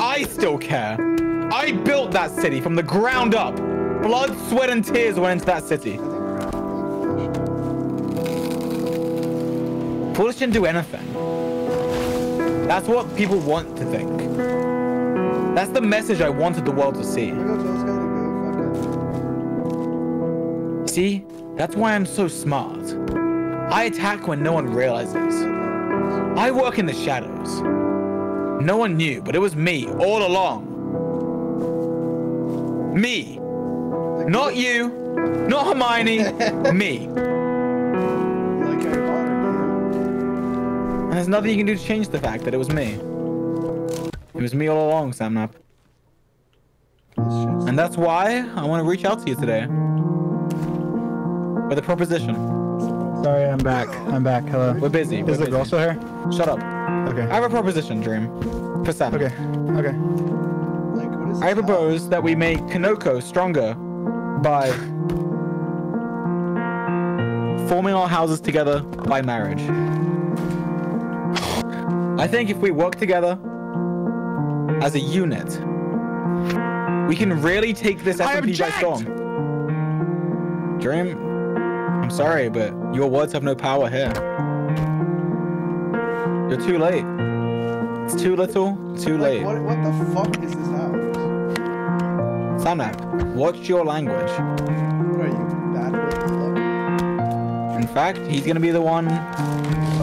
[SPEAKER 2] I still care. I built that city from the ground up. Blood, sweat, and tears went into that city.
[SPEAKER 1] I foolish.
[SPEAKER 2] Foolish didn't do anything. That's what people want to think. That's the message I wanted the world to see.
[SPEAKER 1] Look how those guys go
[SPEAKER 2] See? That's why I'm so smart. I attack when no one realizes. I work in the shadows. No one knew, but it was me all along. Me. Not you. Not Hermione. [laughs] me.
[SPEAKER 1] Like Harry Potter,
[SPEAKER 2] And there's nothing you can do to change the fact that it was me. It was me all along, Sapnap.
[SPEAKER 1] dude. This shit's-
[SPEAKER 2] And that's why I want to reach out to you today. With a proposition.
[SPEAKER 3] Sorry, I'm back. I'm back. Hello.
[SPEAKER 2] We're busy. We're
[SPEAKER 3] Is the
[SPEAKER 2] busy.
[SPEAKER 3] girl still here?
[SPEAKER 2] Shut up.
[SPEAKER 3] Okay.
[SPEAKER 2] I have a proposition, Dream. For Sam.
[SPEAKER 3] Okay. Okay.
[SPEAKER 1] Like, what is
[SPEAKER 2] I propose that we make Kinoko stronger by forming our houses together by marriage. I think if we work together as a unit, we can really take this
[SPEAKER 3] I
[SPEAKER 2] SMP by
[SPEAKER 3] object!
[SPEAKER 2] storm. Dream, I'm sorry, but your words have no power here. You're too late. It's too little, too
[SPEAKER 1] Like,
[SPEAKER 2] late.
[SPEAKER 1] what, what the fuck is this house?
[SPEAKER 2] Sapnap, what's your language?
[SPEAKER 1] What are you, bad?
[SPEAKER 2] In fact, he's gonna be the one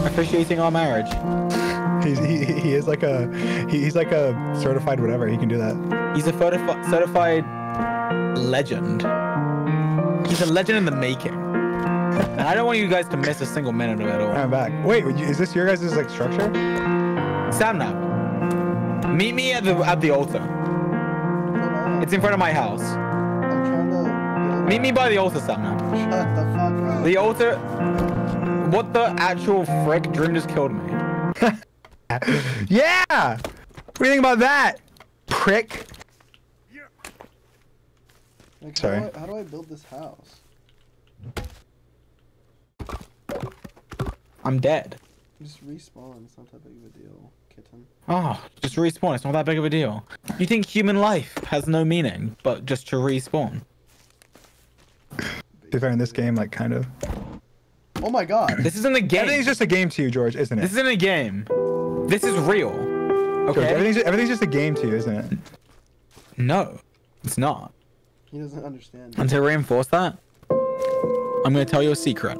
[SPEAKER 2] officiating our marriage.
[SPEAKER 3] He's, he, he is like a he, he's like a certified whatever. He can do that.
[SPEAKER 2] He's a certifi- certified legend. He's a legend in the making. And I don't want you guys to miss a single minute of it all.
[SPEAKER 3] I'm back. Wait, is this your guys' like structure?
[SPEAKER 2] Sapnap, meet me at the at the altar. It's in front of my house.
[SPEAKER 1] I'm trying to.
[SPEAKER 2] Meet me by the altar, Sapnap.
[SPEAKER 1] Shut the fuck up.
[SPEAKER 2] The altar. What the actual frick? Dream just killed me. [laughs]
[SPEAKER 3] Yeah. What do you think about that, prick?
[SPEAKER 1] Like,
[SPEAKER 3] Sorry.
[SPEAKER 1] How do, I, how do I build this house?
[SPEAKER 2] I'm dead.
[SPEAKER 1] Just respawn. It's not that big of a deal, kitten.
[SPEAKER 2] Oh, just respawn. It's not that big of a deal. You think human life has no meaning, but just to respawn?
[SPEAKER 3] To be fair, in this game, like kind of.
[SPEAKER 1] Oh my god.
[SPEAKER 2] This isn't a game.
[SPEAKER 3] Everything's just a game to you, George, isn't it?
[SPEAKER 2] This isn't a game. This is real.
[SPEAKER 3] George,
[SPEAKER 2] Okay.
[SPEAKER 3] everything's everything's just a game to you, isn't it?
[SPEAKER 2] No, it's not.
[SPEAKER 1] He doesn't understand.
[SPEAKER 2] And to reinforce that, I'm gonna tell you a secret.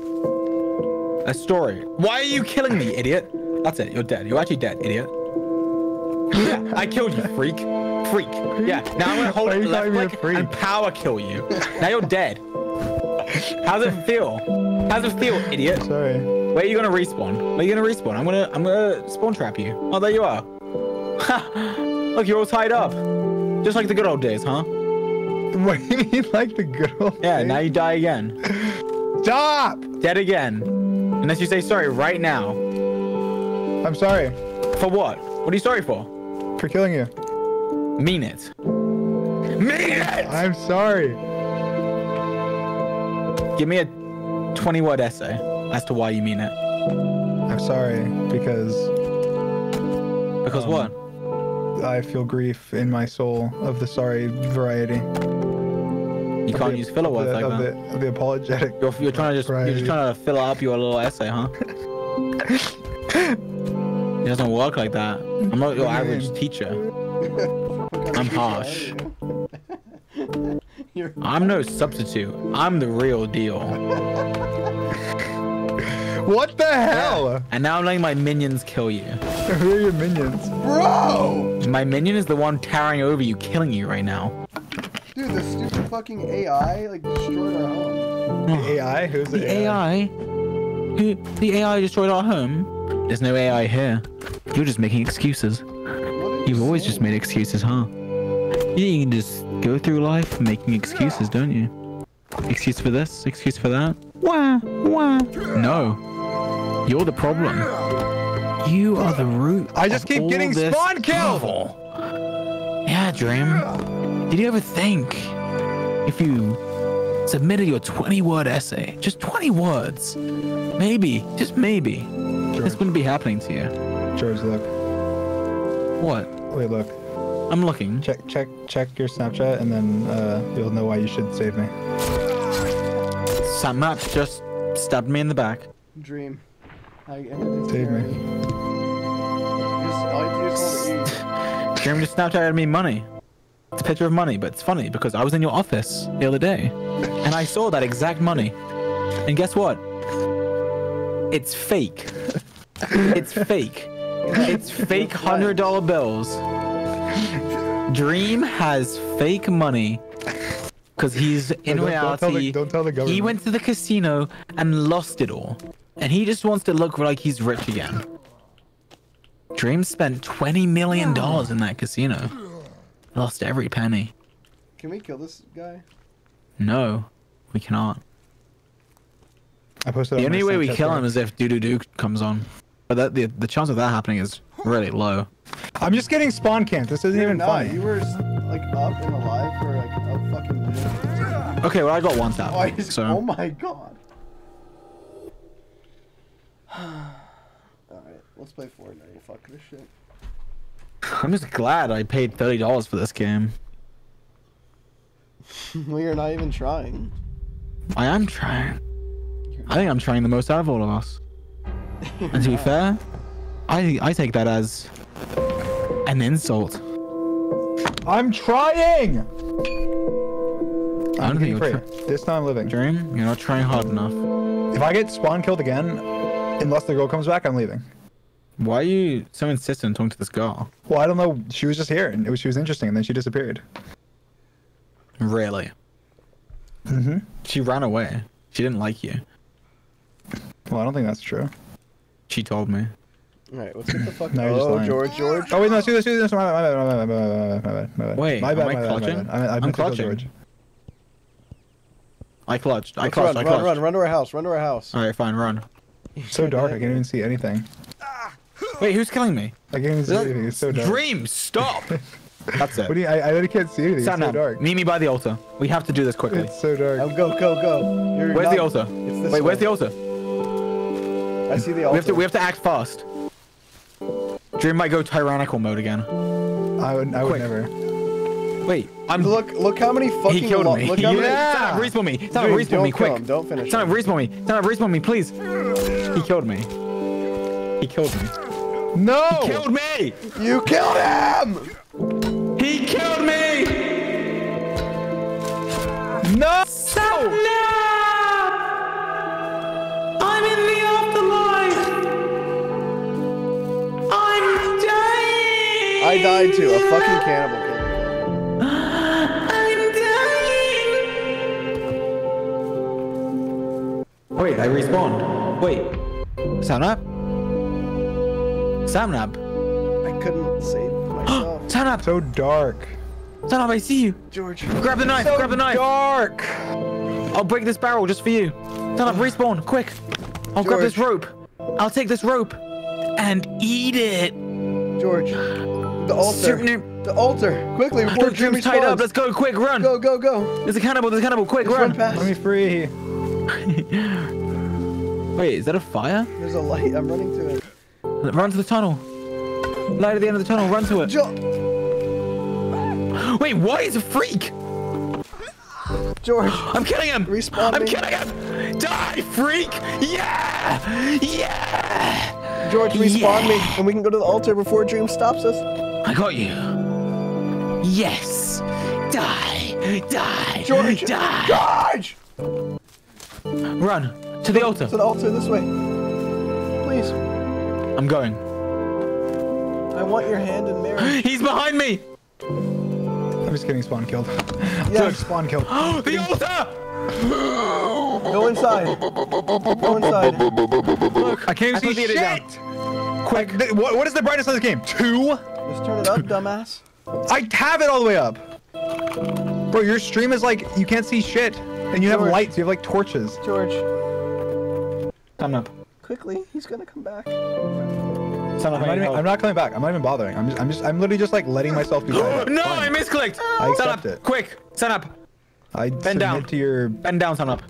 [SPEAKER 2] A story. Why are you killing me, idiot? That's it. You're dead. You're actually dead, idiot. Yeah, [laughs] I killed you, freak. Freak. Yeah. Now I'm gonna hold
[SPEAKER 3] Why
[SPEAKER 2] it left
[SPEAKER 3] calling me a
[SPEAKER 2] click and power kill you. Now you're dead. How's it feel? How's it feel, idiot?
[SPEAKER 3] Sorry.
[SPEAKER 2] Where are you gonna respawn? Where are you gonna respawn? I'm gonna I'm gonna spawn trap you. Oh, there you are. [laughs] Look, you're all tied up. Just like the good old days, huh? [laughs]
[SPEAKER 3] What do you mean, like the good old
[SPEAKER 2] Yeah,
[SPEAKER 3] days?
[SPEAKER 2] now you die again.
[SPEAKER 3] Stop!
[SPEAKER 2] Dead again. Unless you say sorry right now.
[SPEAKER 3] I'm sorry
[SPEAKER 2] For what? What are you sorry for?
[SPEAKER 3] for killing you.
[SPEAKER 2] Mean it. Mean it!
[SPEAKER 3] I'm sorry.
[SPEAKER 2] Give me a 20 word essay as to why you mean it.
[SPEAKER 3] I'm sorry because
[SPEAKER 2] Because
[SPEAKER 3] Um,
[SPEAKER 2] what?
[SPEAKER 3] I feel grief in my soul of the sorry variety.
[SPEAKER 2] You can't
[SPEAKER 3] the-
[SPEAKER 2] use filler
[SPEAKER 3] of
[SPEAKER 2] words
[SPEAKER 3] the,
[SPEAKER 2] like that.
[SPEAKER 3] The, the apologetic.
[SPEAKER 2] You're, you're trying to just you're just trying to fill up your little essay, huh? it doesn't work like that. I'm not your
[SPEAKER 3] What do you
[SPEAKER 2] average teacher. [laughs] I'm harsh.
[SPEAKER 1] shit are you? You're
[SPEAKER 2] I'm no substitute. I'm the real deal. [laughs]
[SPEAKER 3] What the hell?
[SPEAKER 2] And now I'm letting my minions kill you. [laughs]
[SPEAKER 3] Who are your minions?
[SPEAKER 1] Bro!
[SPEAKER 2] My minion is the one towering over you, killing you right now.
[SPEAKER 1] Dude, this stupid fucking AI like destroyed our home.
[SPEAKER 3] The AI? Who's the,
[SPEAKER 2] The AI? Who? The AI destroyed our home? There's no AI here. You're just making excuses.
[SPEAKER 1] What are you
[SPEAKER 2] You've always just made excuses, huh? You can just go through life making excuses, don't you? Excuse for this, excuse for that. Wah, wah. No. You're the problem. You are the root.
[SPEAKER 3] I just
[SPEAKER 2] of
[SPEAKER 3] keep
[SPEAKER 2] all
[SPEAKER 3] getting
[SPEAKER 2] this
[SPEAKER 3] spawn killed!
[SPEAKER 2] evil. Yeah, Dream. Did you ever think if you submitted your 20 word essay, just 20 words, maybe, just maybe, this wouldn't be happening to you?
[SPEAKER 3] George, look.
[SPEAKER 2] What?
[SPEAKER 3] Wait, look.
[SPEAKER 2] I'm looking.
[SPEAKER 3] Check, check, check your Snapchat, and then uh, you'll know why you should save me.
[SPEAKER 2] Sapnap just stabbed me in the back.
[SPEAKER 1] Dream. I, I it's
[SPEAKER 3] Save me.
[SPEAKER 1] scary. Just, all you do is hold.
[SPEAKER 2] Jeremy [laughs] just Snapchatted me money. It's a picture of money, but it's funny because I was in your office the other day and I saw that exact money. And guess what? It's fake. [laughs] It's fake. It's fake hundred dollar bills. Dream has fake money because he's in
[SPEAKER 3] Don't- don't tell the-
[SPEAKER 2] reality.
[SPEAKER 3] don't tell the
[SPEAKER 2] he went to the casino and lost it all, and he just wants to look like he's rich again. Dream spent twenty million dollars in that casino. Lost every penny.
[SPEAKER 1] Can we kill this guy?
[SPEAKER 2] No, we cannot.
[SPEAKER 3] I posted.
[SPEAKER 2] The
[SPEAKER 3] on
[SPEAKER 2] only way we
[SPEAKER 3] Snapchat
[SPEAKER 2] kill him is if Doo Doo Doo comes on. But that, the the chance of that happening is really low.
[SPEAKER 3] I'm just getting spawn camped. This isn't
[SPEAKER 1] You're
[SPEAKER 3] even
[SPEAKER 1] not.
[SPEAKER 3] funny.
[SPEAKER 1] You were like up and alive for like a fucking minute.
[SPEAKER 2] Okay, well I got one tap.
[SPEAKER 1] Oh, he's-
[SPEAKER 2] So
[SPEAKER 1] oh my god. [sighs] Alright, let's play Fortnite. Fuck this shit.
[SPEAKER 2] I'm just glad I paid thirty dollars for this game. [laughs]
[SPEAKER 1] well, you're not even trying.
[SPEAKER 2] I am trying. I think I'm trying the most out of all of us. And to be [laughs] fair, I I take that as an insult.
[SPEAKER 3] I'm trying.
[SPEAKER 2] I don't think
[SPEAKER 3] getting
[SPEAKER 2] you're
[SPEAKER 3] free. This time I'm living.
[SPEAKER 2] Dream, you're not trying hard enough.
[SPEAKER 3] If I get spawn killed again, unless the girl comes back, I'm leaving.
[SPEAKER 2] Why are you so insistent on talking to this girl?
[SPEAKER 3] Well, I don't know. She was just here, and it was she was interesting, and then she disappeared.
[SPEAKER 2] Really?
[SPEAKER 3] Mm-hmm.
[SPEAKER 2] She ran away. She didn't like you.
[SPEAKER 3] Well, I don't think that's true.
[SPEAKER 2] She told me.
[SPEAKER 1] Alright, let's get the fuck. [laughs]
[SPEAKER 3] No, you're just
[SPEAKER 1] oh,
[SPEAKER 3] lying.
[SPEAKER 1] George, George.
[SPEAKER 3] Oh wait, no, let's do this. Do this. My bad. My bad. My bad. My bad. My bad. My bad.
[SPEAKER 2] Wait,
[SPEAKER 3] my bad.
[SPEAKER 2] am I
[SPEAKER 3] my bad, my
[SPEAKER 2] clutching?
[SPEAKER 3] bad. I, I
[SPEAKER 2] I'm
[SPEAKER 3] meant to kill
[SPEAKER 2] clutching.
[SPEAKER 3] George.
[SPEAKER 2] I clutched. I
[SPEAKER 1] Let's
[SPEAKER 2] clutched.
[SPEAKER 1] run,
[SPEAKER 2] I
[SPEAKER 1] run,
[SPEAKER 2] clutched.
[SPEAKER 1] run, run to our house. Run to our house.
[SPEAKER 2] All right, fine, run.
[SPEAKER 3] It's so dark. I can't [laughs] even see anything.
[SPEAKER 2] Wait, who's killing me?
[SPEAKER 3] I can't see anything. It's so dark.
[SPEAKER 2] Dream, stop. [laughs] That's it.
[SPEAKER 3] What do you? I, I literally can't see anything. It's so
[SPEAKER 2] Sapnap,
[SPEAKER 3] dark.
[SPEAKER 2] meet me by the altar. We have to do this quickly.
[SPEAKER 3] It's so dark.
[SPEAKER 1] Oh, go, go, go. You're
[SPEAKER 2] Where's
[SPEAKER 1] not-
[SPEAKER 2] the altar?
[SPEAKER 1] It's this
[SPEAKER 2] Wait, where's the altar?
[SPEAKER 1] I see the altar.
[SPEAKER 2] We
[SPEAKER 1] altar.
[SPEAKER 2] have to. We have to act fast. Dream might go tyrannical mode again.
[SPEAKER 3] I would. I would
[SPEAKER 2] Quick.
[SPEAKER 3] never.
[SPEAKER 2] Wait, I'm.
[SPEAKER 1] Look, look how many fucking.
[SPEAKER 2] he killed me.
[SPEAKER 1] Look how many.
[SPEAKER 2] Sapnap, respawn me. Sapnap,
[SPEAKER 1] Dream,
[SPEAKER 2] respawn
[SPEAKER 1] don't
[SPEAKER 2] me
[SPEAKER 1] kill
[SPEAKER 2] quick.
[SPEAKER 1] him, Don't finish.
[SPEAKER 2] Sapnap,
[SPEAKER 1] him.
[SPEAKER 2] respawn me. Sapnap, respawn me, please. He killed me. He killed me.
[SPEAKER 3] No.
[SPEAKER 2] Killed me.
[SPEAKER 1] You killed him.
[SPEAKER 2] He killed me.
[SPEAKER 3] No. Stop!
[SPEAKER 2] I'm in the afterlife. I'm dying.
[SPEAKER 1] I died too. A fucking cannibal killed me.
[SPEAKER 2] I'm dying. Wait, I respawned. Wait. Sapnap? Sapnap?
[SPEAKER 1] I couldn't save myself. [gasps]
[SPEAKER 2] Sapnap!
[SPEAKER 3] So dark.
[SPEAKER 2] Sapnap, I see you.
[SPEAKER 1] George.
[SPEAKER 2] Grab the knife,
[SPEAKER 3] So
[SPEAKER 2] grab the knife.
[SPEAKER 3] dark.
[SPEAKER 2] I'll break this barrel just for you. Sapnap, uh-huh. respawn, quick. I'll grab this rope. I'll take this rope and eat it.
[SPEAKER 1] George. The altar.
[SPEAKER 2] Super-
[SPEAKER 1] The altar. Quickly before
[SPEAKER 2] Dream's
[SPEAKER 1] Jimmy
[SPEAKER 2] tied up. Let's go, quick, run.
[SPEAKER 1] Go, go, go.
[SPEAKER 2] There's a cannibal, there's a cannibal, quick,
[SPEAKER 1] Just
[SPEAKER 2] run.
[SPEAKER 1] run past.
[SPEAKER 3] Let me free. [laughs]
[SPEAKER 2] Wait, is that a fire?
[SPEAKER 1] There's a light. I'm running to it.
[SPEAKER 2] Run to the tunnel. Light at the end of the tunnel, run to it.
[SPEAKER 1] Jo-
[SPEAKER 2] Wait, what? He's a freak.
[SPEAKER 1] George.
[SPEAKER 2] I'm killing him.
[SPEAKER 1] Respawn
[SPEAKER 2] I'm killing him. Die, freak. Yeah. Yeah.
[SPEAKER 1] George, respawn
[SPEAKER 2] Yeah.
[SPEAKER 1] me, and we can go to the altar before Dream stops us.
[SPEAKER 2] I got you. Yes. Die. Die.
[SPEAKER 1] George.
[SPEAKER 2] Die.
[SPEAKER 1] George.
[SPEAKER 2] Run to the altar.
[SPEAKER 1] To the altar this way. Please.
[SPEAKER 2] I'm going.
[SPEAKER 1] I want your hand in marriage. [gasps]
[SPEAKER 2] He's behind me.
[SPEAKER 3] I'm just getting spawn killed. [laughs]
[SPEAKER 1] Yeah.
[SPEAKER 3] George, spawn killed. [gasps]
[SPEAKER 2] the altar.
[SPEAKER 1] Go inside. Go inside.
[SPEAKER 3] Look, I can't
[SPEAKER 2] I
[SPEAKER 3] even
[SPEAKER 2] put
[SPEAKER 3] see
[SPEAKER 2] the edit
[SPEAKER 3] shit. Quick. What, what is the brightness of this game? Two?
[SPEAKER 1] Just turn it up, dumbass.
[SPEAKER 3] I have it all the way up. Bro, your stream is like you can't see shit, and you have lights. You have like torches.
[SPEAKER 1] George,
[SPEAKER 2] Time up.
[SPEAKER 1] Quickly. He's gonna come back.
[SPEAKER 2] Time
[SPEAKER 3] I'm not, even, I'm not coming back. I'm not even bothering. I'm just, I'm just, I'm literally just like letting myself be. tied. [gasps]
[SPEAKER 2] No,
[SPEAKER 3] Fine.
[SPEAKER 2] I misclicked.
[SPEAKER 3] I
[SPEAKER 2] Stand
[SPEAKER 3] accept
[SPEAKER 2] up.
[SPEAKER 3] it.
[SPEAKER 2] Quick. Stand up.
[SPEAKER 3] I
[SPEAKER 2] Bend down.
[SPEAKER 3] to your
[SPEAKER 2] Bend down, stand up.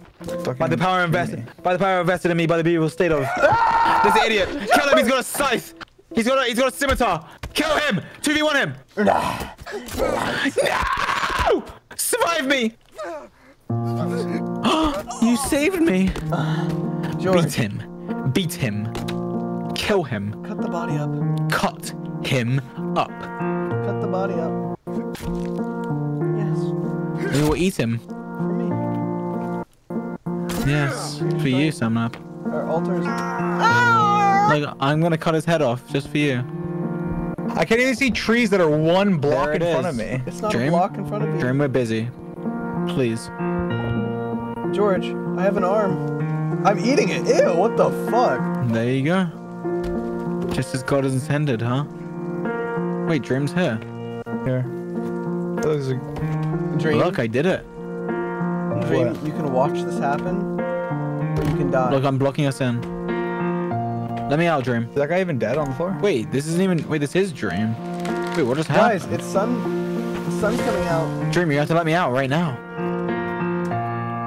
[SPEAKER 2] By the power
[SPEAKER 3] tyranny.
[SPEAKER 2] invested, by the power invested in me, by the beautiful state of [laughs] this idiot. Kill him. He's got a scythe. He's got a, he's got a scimitar. Kill him. Two v one him. No! Survive me. [laughs] [gasps] you saved me. Beat
[SPEAKER 1] George,
[SPEAKER 2] him. Beat him. Kill him.
[SPEAKER 1] cut the body up.
[SPEAKER 2] Cut him up.
[SPEAKER 1] Cut the body up. Yes,
[SPEAKER 2] We will eat him.
[SPEAKER 1] for me.
[SPEAKER 2] Yes, for you, Sapnap.
[SPEAKER 1] Our altars.
[SPEAKER 2] Like I'm gonna cut his head off just for you.
[SPEAKER 3] I can't even see trees that are one block in
[SPEAKER 2] it
[SPEAKER 3] front of me.
[SPEAKER 1] It's not
[SPEAKER 2] Dream?
[SPEAKER 1] a block in front of you.
[SPEAKER 2] Dream, we're busy. Please.
[SPEAKER 1] George, I have an arm. I'm eating it. Ew, what the fuck?
[SPEAKER 2] There you go. Just as God has intended, huh? Wait, Dream's here.
[SPEAKER 3] Here. That looks like-
[SPEAKER 1] Dream,
[SPEAKER 2] Look, I did it.
[SPEAKER 1] Dream,
[SPEAKER 3] What?
[SPEAKER 1] you can watch this happen, or you can die.
[SPEAKER 2] Look, I'm blocking us in. Let me out, Dream.
[SPEAKER 3] Is that guy even dead on the floor?
[SPEAKER 2] Wait, this isn't even. Wait, this is Dream. Wait, what just
[SPEAKER 1] Guys,
[SPEAKER 2] happened?
[SPEAKER 1] it's sun. The sun's coming out.
[SPEAKER 2] Dream, you have to let me out right now.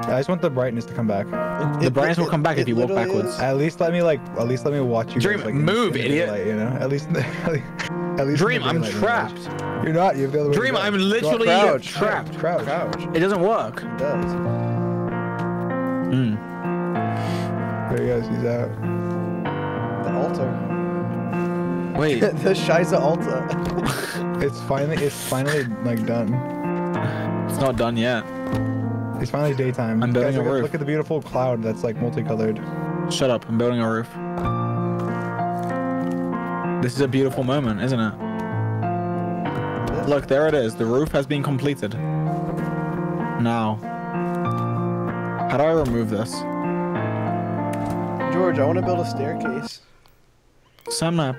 [SPEAKER 3] I just want the brightness to come back.
[SPEAKER 1] It-
[SPEAKER 2] The
[SPEAKER 1] it-
[SPEAKER 2] brightness will come back if you walk backwards.
[SPEAKER 1] is.
[SPEAKER 3] At least let me like, at least let me watch you.
[SPEAKER 2] Dream,
[SPEAKER 3] guys, like, in-
[SPEAKER 2] move, idiot.
[SPEAKER 3] daylight, you know, at least, [laughs] at least.
[SPEAKER 2] Dream, I'm
[SPEAKER 3] daylight, you know?
[SPEAKER 2] trapped.
[SPEAKER 3] You're not. You have the other way. to
[SPEAKER 2] Dream,
[SPEAKER 3] go.
[SPEAKER 2] I'm literally
[SPEAKER 1] crouch.
[SPEAKER 2] trapped.
[SPEAKER 3] Crouch.
[SPEAKER 1] Crouch.
[SPEAKER 2] It doesn't work.
[SPEAKER 1] It does.
[SPEAKER 2] Mm.
[SPEAKER 3] There he goes. He's out.
[SPEAKER 1] The altar.
[SPEAKER 2] Wait, [laughs]
[SPEAKER 1] the Shiza altar. [laughs]
[SPEAKER 3] It's finally, it's finally like done.
[SPEAKER 2] it's not done yet.
[SPEAKER 3] It's finally daytime.
[SPEAKER 2] I'm building
[SPEAKER 3] Guys,
[SPEAKER 2] a
[SPEAKER 3] look, at-
[SPEAKER 2] roof.
[SPEAKER 3] look at the beautiful cloud that's like multicolored.
[SPEAKER 2] Shut up, I'm building a roof. This is a beautiful moment, isn't it? Look, there it is. The roof has been completed. Now, how do I remove this?
[SPEAKER 1] George, I want to build a staircase.
[SPEAKER 2] Sapnap,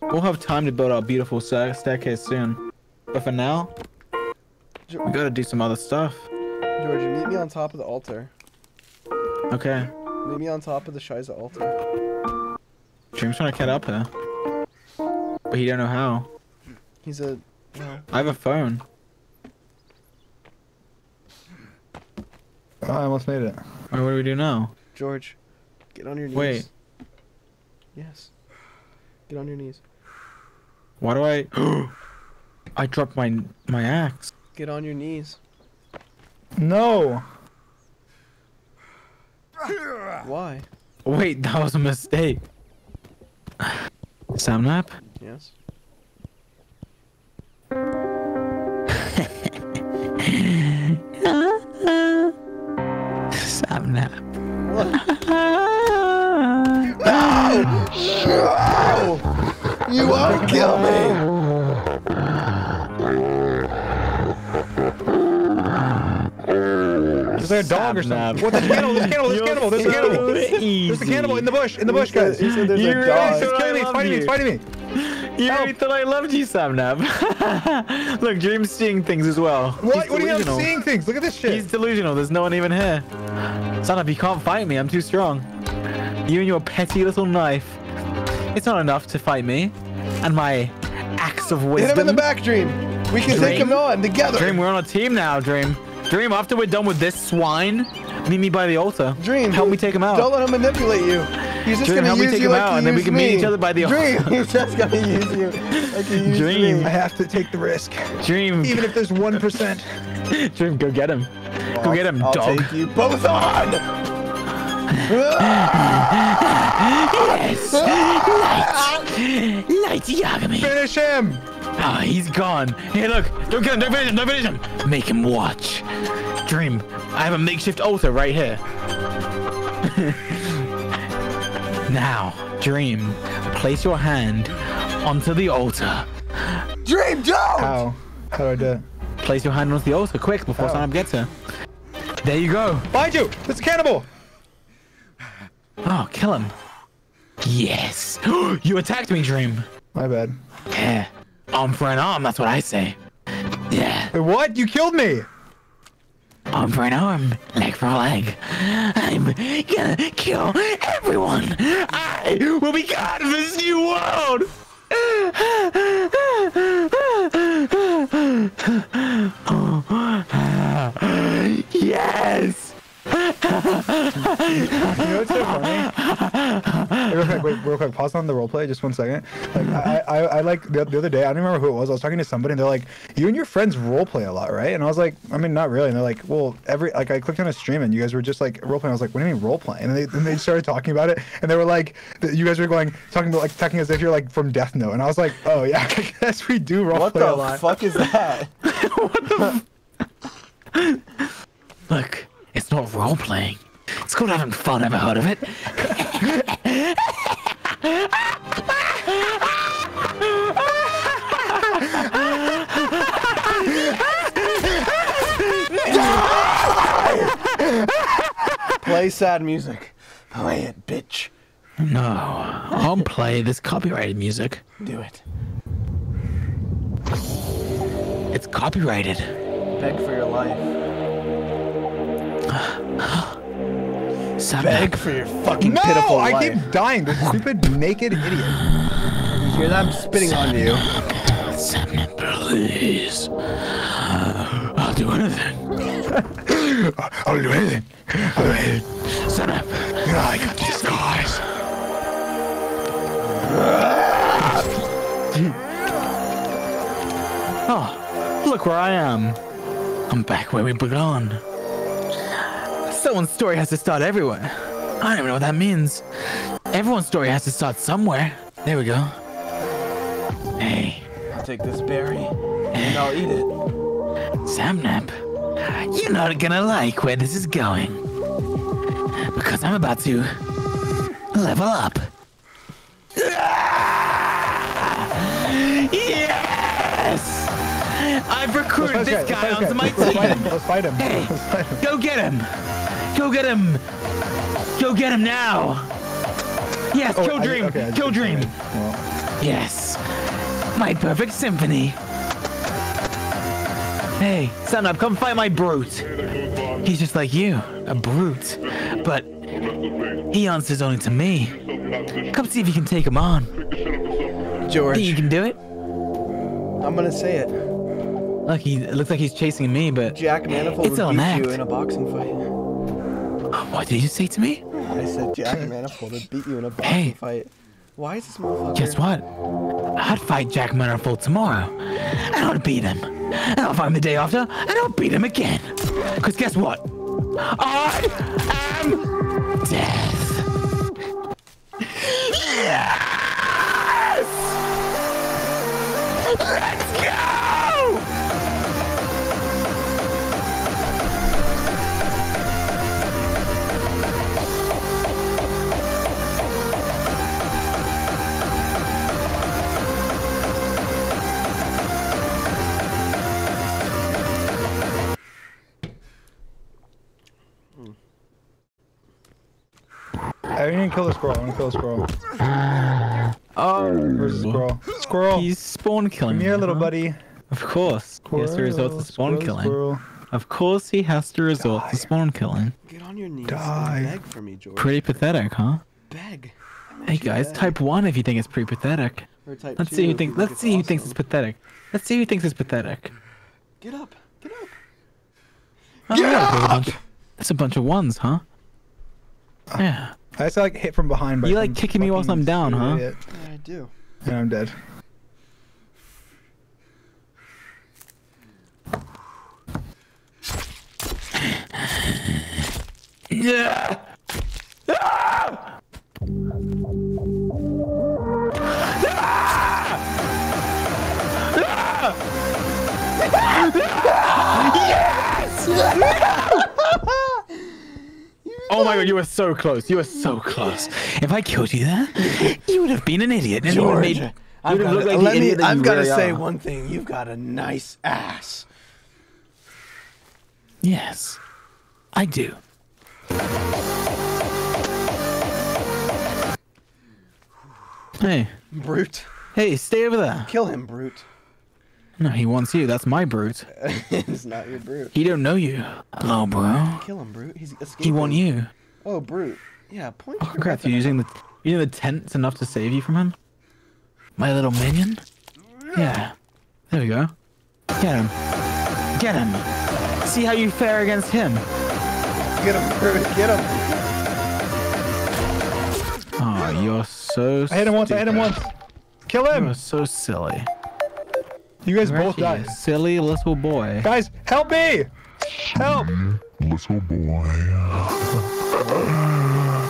[SPEAKER 2] we'll have time to build our beautiful staircase soon. But for now, we gotta do some other stuff.
[SPEAKER 1] George, meet me on top of the altar.
[SPEAKER 2] Okay,
[SPEAKER 1] Meet me on top of the Shiza altar.
[SPEAKER 2] Dream's trying to get up here. But he don't know how.
[SPEAKER 1] He's a. Well,
[SPEAKER 2] I have a phone.
[SPEAKER 3] Oh, I almost made it.
[SPEAKER 2] Alright, what do we do now?
[SPEAKER 1] George, get on your knees.
[SPEAKER 2] Wait.
[SPEAKER 1] Yes. Get on your knees.
[SPEAKER 2] Why do I... [gasps] I dropped my my axe.
[SPEAKER 1] Get on your knees.
[SPEAKER 3] No.
[SPEAKER 1] Why?
[SPEAKER 2] Wait, that was a mistake. Sapnap?
[SPEAKER 1] Yes. [laughs]
[SPEAKER 2] Sapnap. [laughs]
[SPEAKER 1] You won't kill me!
[SPEAKER 3] Is there a dog or something? What? There's a cannibal! There's a cannibal! There's a [laughs] cannibal! There's a cannibal! There's a cannibal in the bush! In the bush, guys!
[SPEAKER 1] He said there's
[SPEAKER 2] You
[SPEAKER 1] a
[SPEAKER 2] really
[SPEAKER 1] dog.
[SPEAKER 3] he's killing me! He's fighting me! He's
[SPEAKER 2] you.
[SPEAKER 3] fighting me!
[SPEAKER 2] You already thought I loved you, Sapnap. [laughs] Look, Dream's seeing things as well.
[SPEAKER 3] What? What are you I'm seeing things? Look at this shit!
[SPEAKER 2] He's delusional. There's no one even here. Sapnap, you can't fight me. I'm too strong. You and your petty little knife. It's not enough to fight me. And my axe of wisdom.
[SPEAKER 1] Hit him in the back, Dream. We can take him on together.
[SPEAKER 2] Dream, we're on a team now, Dream. Dream, after we're done with this swine, meet me by the altar.
[SPEAKER 1] Dream,
[SPEAKER 2] help me take him out.
[SPEAKER 1] Don't let him manipulate you. He's just
[SPEAKER 2] Dream,
[SPEAKER 1] gonna
[SPEAKER 2] help me
[SPEAKER 1] use
[SPEAKER 2] take
[SPEAKER 1] you
[SPEAKER 2] him
[SPEAKER 1] like
[SPEAKER 2] out, and then we can meet each other by the
[SPEAKER 1] Dream, [laughs] he's just gonna use you like he used
[SPEAKER 2] Dream.
[SPEAKER 1] me.
[SPEAKER 3] I have to take the risk,
[SPEAKER 2] Dream,
[SPEAKER 3] even if there's one percent. [laughs]
[SPEAKER 2] Dream, go get him. Go get him,
[SPEAKER 1] I'll
[SPEAKER 2] dog.
[SPEAKER 1] take you both on. [laughs]
[SPEAKER 2] Yes! Light! Light Yagami!
[SPEAKER 3] Finish him!
[SPEAKER 2] Ah, he's gone. Hey, look! Don't kill him! Don't finish him! Don't finish him! Make him watch. Dream, I have a makeshift altar right here. [laughs] now, Dream, place your hand onto the altar.
[SPEAKER 1] Dream, don't!
[SPEAKER 3] How? How do I do it?
[SPEAKER 2] Place your hand onto the altar, quick, before
[SPEAKER 3] Oh.
[SPEAKER 2] Sapnap gets here. There you go.
[SPEAKER 3] Find you! It's a cannibal!
[SPEAKER 2] Oh, kill him. Yes. [gasps] you attacked me, Dream.
[SPEAKER 3] My bad.
[SPEAKER 2] Yeah. Arm for an arm, that's what I say. Yeah.
[SPEAKER 3] What? You killed me!
[SPEAKER 2] Arm for an arm, leg for a leg. I'm gonna kill everyone. I will be God of this new world. [laughs] yes.
[SPEAKER 3] You know what's so funny? Hey, real quick, wait, real quick, pause on the roleplay just one second. Like, I, I, I like the, the other day, I don't remember who it was. I was talking to somebody, and they're like, "You and your friends roleplay a lot, right?" And I was like, "I mean, not really." And they're like, "Well, every like I clicked on a stream, and you guys were just like roleplaying." I was like, "What do you mean roleplaying?" And they, and they started talking about it, and they were like, "You guys were going talking about like talking as if you're like from Death Note," and I was like, "Oh yeah, [laughs] I guess we do roleplay
[SPEAKER 1] What
[SPEAKER 3] a
[SPEAKER 1] the fuck is that? [laughs] What the? [laughs]
[SPEAKER 2] Look, it's not role playing. It's called having fun. I've ever heard of it?
[SPEAKER 1] Play sad music. Play it, bitch.
[SPEAKER 2] No, I'll play this copyrighted music.
[SPEAKER 1] Do it.
[SPEAKER 2] It's copyrighted.
[SPEAKER 1] Beg for your life.
[SPEAKER 2] Sapnap.
[SPEAKER 1] Beg for your fucking
[SPEAKER 3] No,
[SPEAKER 1] pitiful
[SPEAKER 3] I
[SPEAKER 1] life.
[SPEAKER 3] keep dying. This stupid naked idiot.
[SPEAKER 1] You hear that? I'm spitting on you.
[SPEAKER 2] Sapnap, please. [laughs] I'll do anything.
[SPEAKER 3] I'll do anything. I'll do anything.
[SPEAKER 2] Sapnap.
[SPEAKER 3] I got these guys.
[SPEAKER 2] Oh, look where I am. I'm back where we began. Someone's story has to start everywhere. I don't even know what that means. Everyone's story has to start somewhere. There we go. Hey,
[SPEAKER 1] I'll take this berry eh. and I'll eat it.
[SPEAKER 2] Sapnap, you're not gonna like where this is going. Because I'm about to level up. Yes! I've recruited this
[SPEAKER 3] fight
[SPEAKER 2] guy onto my team.
[SPEAKER 3] Let's fight him.
[SPEAKER 2] team.
[SPEAKER 3] Let's fight him.
[SPEAKER 2] Hey.
[SPEAKER 3] Let's fight him.
[SPEAKER 2] Go get him! Go get him! Go get him now! Yes,
[SPEAKER 3] Oh,
[SPEAKER 2] kill
[SPEAKER 3] I-
[SPEAKER 2] Dream!
[SPEAKER 3] okay, I
[SPEAKER 2] kill Dream!
[SPEAKER 3] Well,
[SPEAKER 2] Yes! My perfect symphony! Hey, Sapnap, come fight my brute! He's just like you, a brute. But he answers only to me. Come see if you can take him on.
[SPEAKER 1] George,
[SPEAKER 2] Think you can do it?
[SPEAKER 1] I'm gonna say it.
[SPEAKER 2] Look, he it looks like he's chasing me, but
[SPEAKER 1] Jack Manifold
[SPEAKER 2] It's
[SPEAKER 1] would beat you in a boxing fight.
[SPEAKER 2] What did you say to me?
[SPEAKER 1] I said Jack Manifold would beat you in a boxing
[SPEAKER 2] Hey.
[SPEAKER 1] fight. Why is this motherfucker?
[SPEAKER 2] Guess what? I'd fight Jack Manifold tomorrow, and I'll beat him. And I'll fight him the day after, and I'll beat him again. Cause guess what? I am death. [laughs] Yes!
[SPEAKER 3] I didn't kill the squirrel. I want to kill the squirrel. [sighs]
[SPEAKER 2] Oh,
[SPEAKER 3] Where's the um, squirrel? Squirrel.
[SPEAKER 2] he's spawn killing
[SPEAKER 3] Come
[SPEAKER 2] me,
[SPEAKER 3] here, little
[SPEAKER 2] huh?
[SPEAKER 3] buddy.
[SPEAKER 2] Of course, he has to resort to spawn
[SPEAKER 3] Squirrel,
[SPEAKER 2] killing.
[SPEAKER 3] Squirrel.
[SPEAKER 2] Of course, he has to resort
[SPEAKER 3] Die.
[SPEAKER 2] to spawn killing.
[SPEAKER 1] Get on your knees
[SPEAKER 3] Die.
[SPEAKER 1] and beg for me, George.
[SPEAKER 2] Pretty pathetic, huh?
[SPEAKER 1] beg.
[SPEAKER 2] Hey guys,
[SPEAKER 1] beg.
[SPEAKER 2] type one if you think it's pretty pathetic.
[SPEAKER 1] Or type
[SPEAKER 2] Let's
[SPEAKER 1] two
[SPEAKER 2] see who
[SPEAKER 1] if you
[SPEAKER 2] thinks. Let's
[SPEAKER 1] it's
[SPEAKER 2] see who thinks it's pathetic. Let's see who thinks it's pathetic.
[SPEAKER 1] Get up. Get up.
[SPEAKER 2] Oh, yeah, there's a bunch- That's a bunch of ones, huh? Uh, yeah.
[SPEAKER 3] I just like hit from behind. By
[SPEAKER 2] You like kicking me whilst I'm down, huh?
[SPEAKER 3] idiot.
[SPEAKER 1] Yeah, I do.
[SPEAKER 3] And I'm dead. [laughs]
[SPEAKER 2] Yeah. Oh my god, you were so close. You were so close. If I killed you there, you would have been an idiot. And have made, you
[SPEAKER 1] I've gotta,
[SPEAKER 2] like the
[SPEAKER 1] let me, I've got to say
[SPEAKER 2] are.
[SPEAKER 1] one thing. You've got a nice ass.
[SPEAKER 2] Yes, I do. Hey,
[SPEAKER 1] Brute.
[SPEAKER 2] hey, stay over there.
[SPEAKER 1] Kill him, Brute.
[SPEAKER 2] No, he wants you. That's my brute. [laughs]
[SPEAKER 1] it's not your Brute.
[SPEAKER 2] He don't know you. Hello, bro.
[SPEAKER 1] Kill him, Brute. He's escaping.
[SPEAKER 2] He want you.
[SPEAKER 1] Oh, Brute. Yeah, point
[SPEAKER 2] Oh,
[SPEAKER 1] your
[SPEAKER 2] congrats. You're using the using the tent's enough to save you from him. My little minion. Yeah. There we go. Get him. Get him. See how you fare against him.
[SPEAKER 1] Get him, Brute. Get him.
[SPEAKER 2] Oh, you're so.
[SPEAKER 3] I hit him once. I hit him once. Kill him.
[SPEAKER 2] You're
[SPEAKER 3] him.
[SPEAKER 2] so silly.
[SPEAKER 3] You guys
[SPEAKER 2] You're
[SPEAKER 3] both
[SPEAKER 2] actually
[SPEAKER 3] died.
[SPEAKER 2] silly little boy.
[SPEAKER 3] Guys, help me! Help!
[SPEAKER 4] Little boy.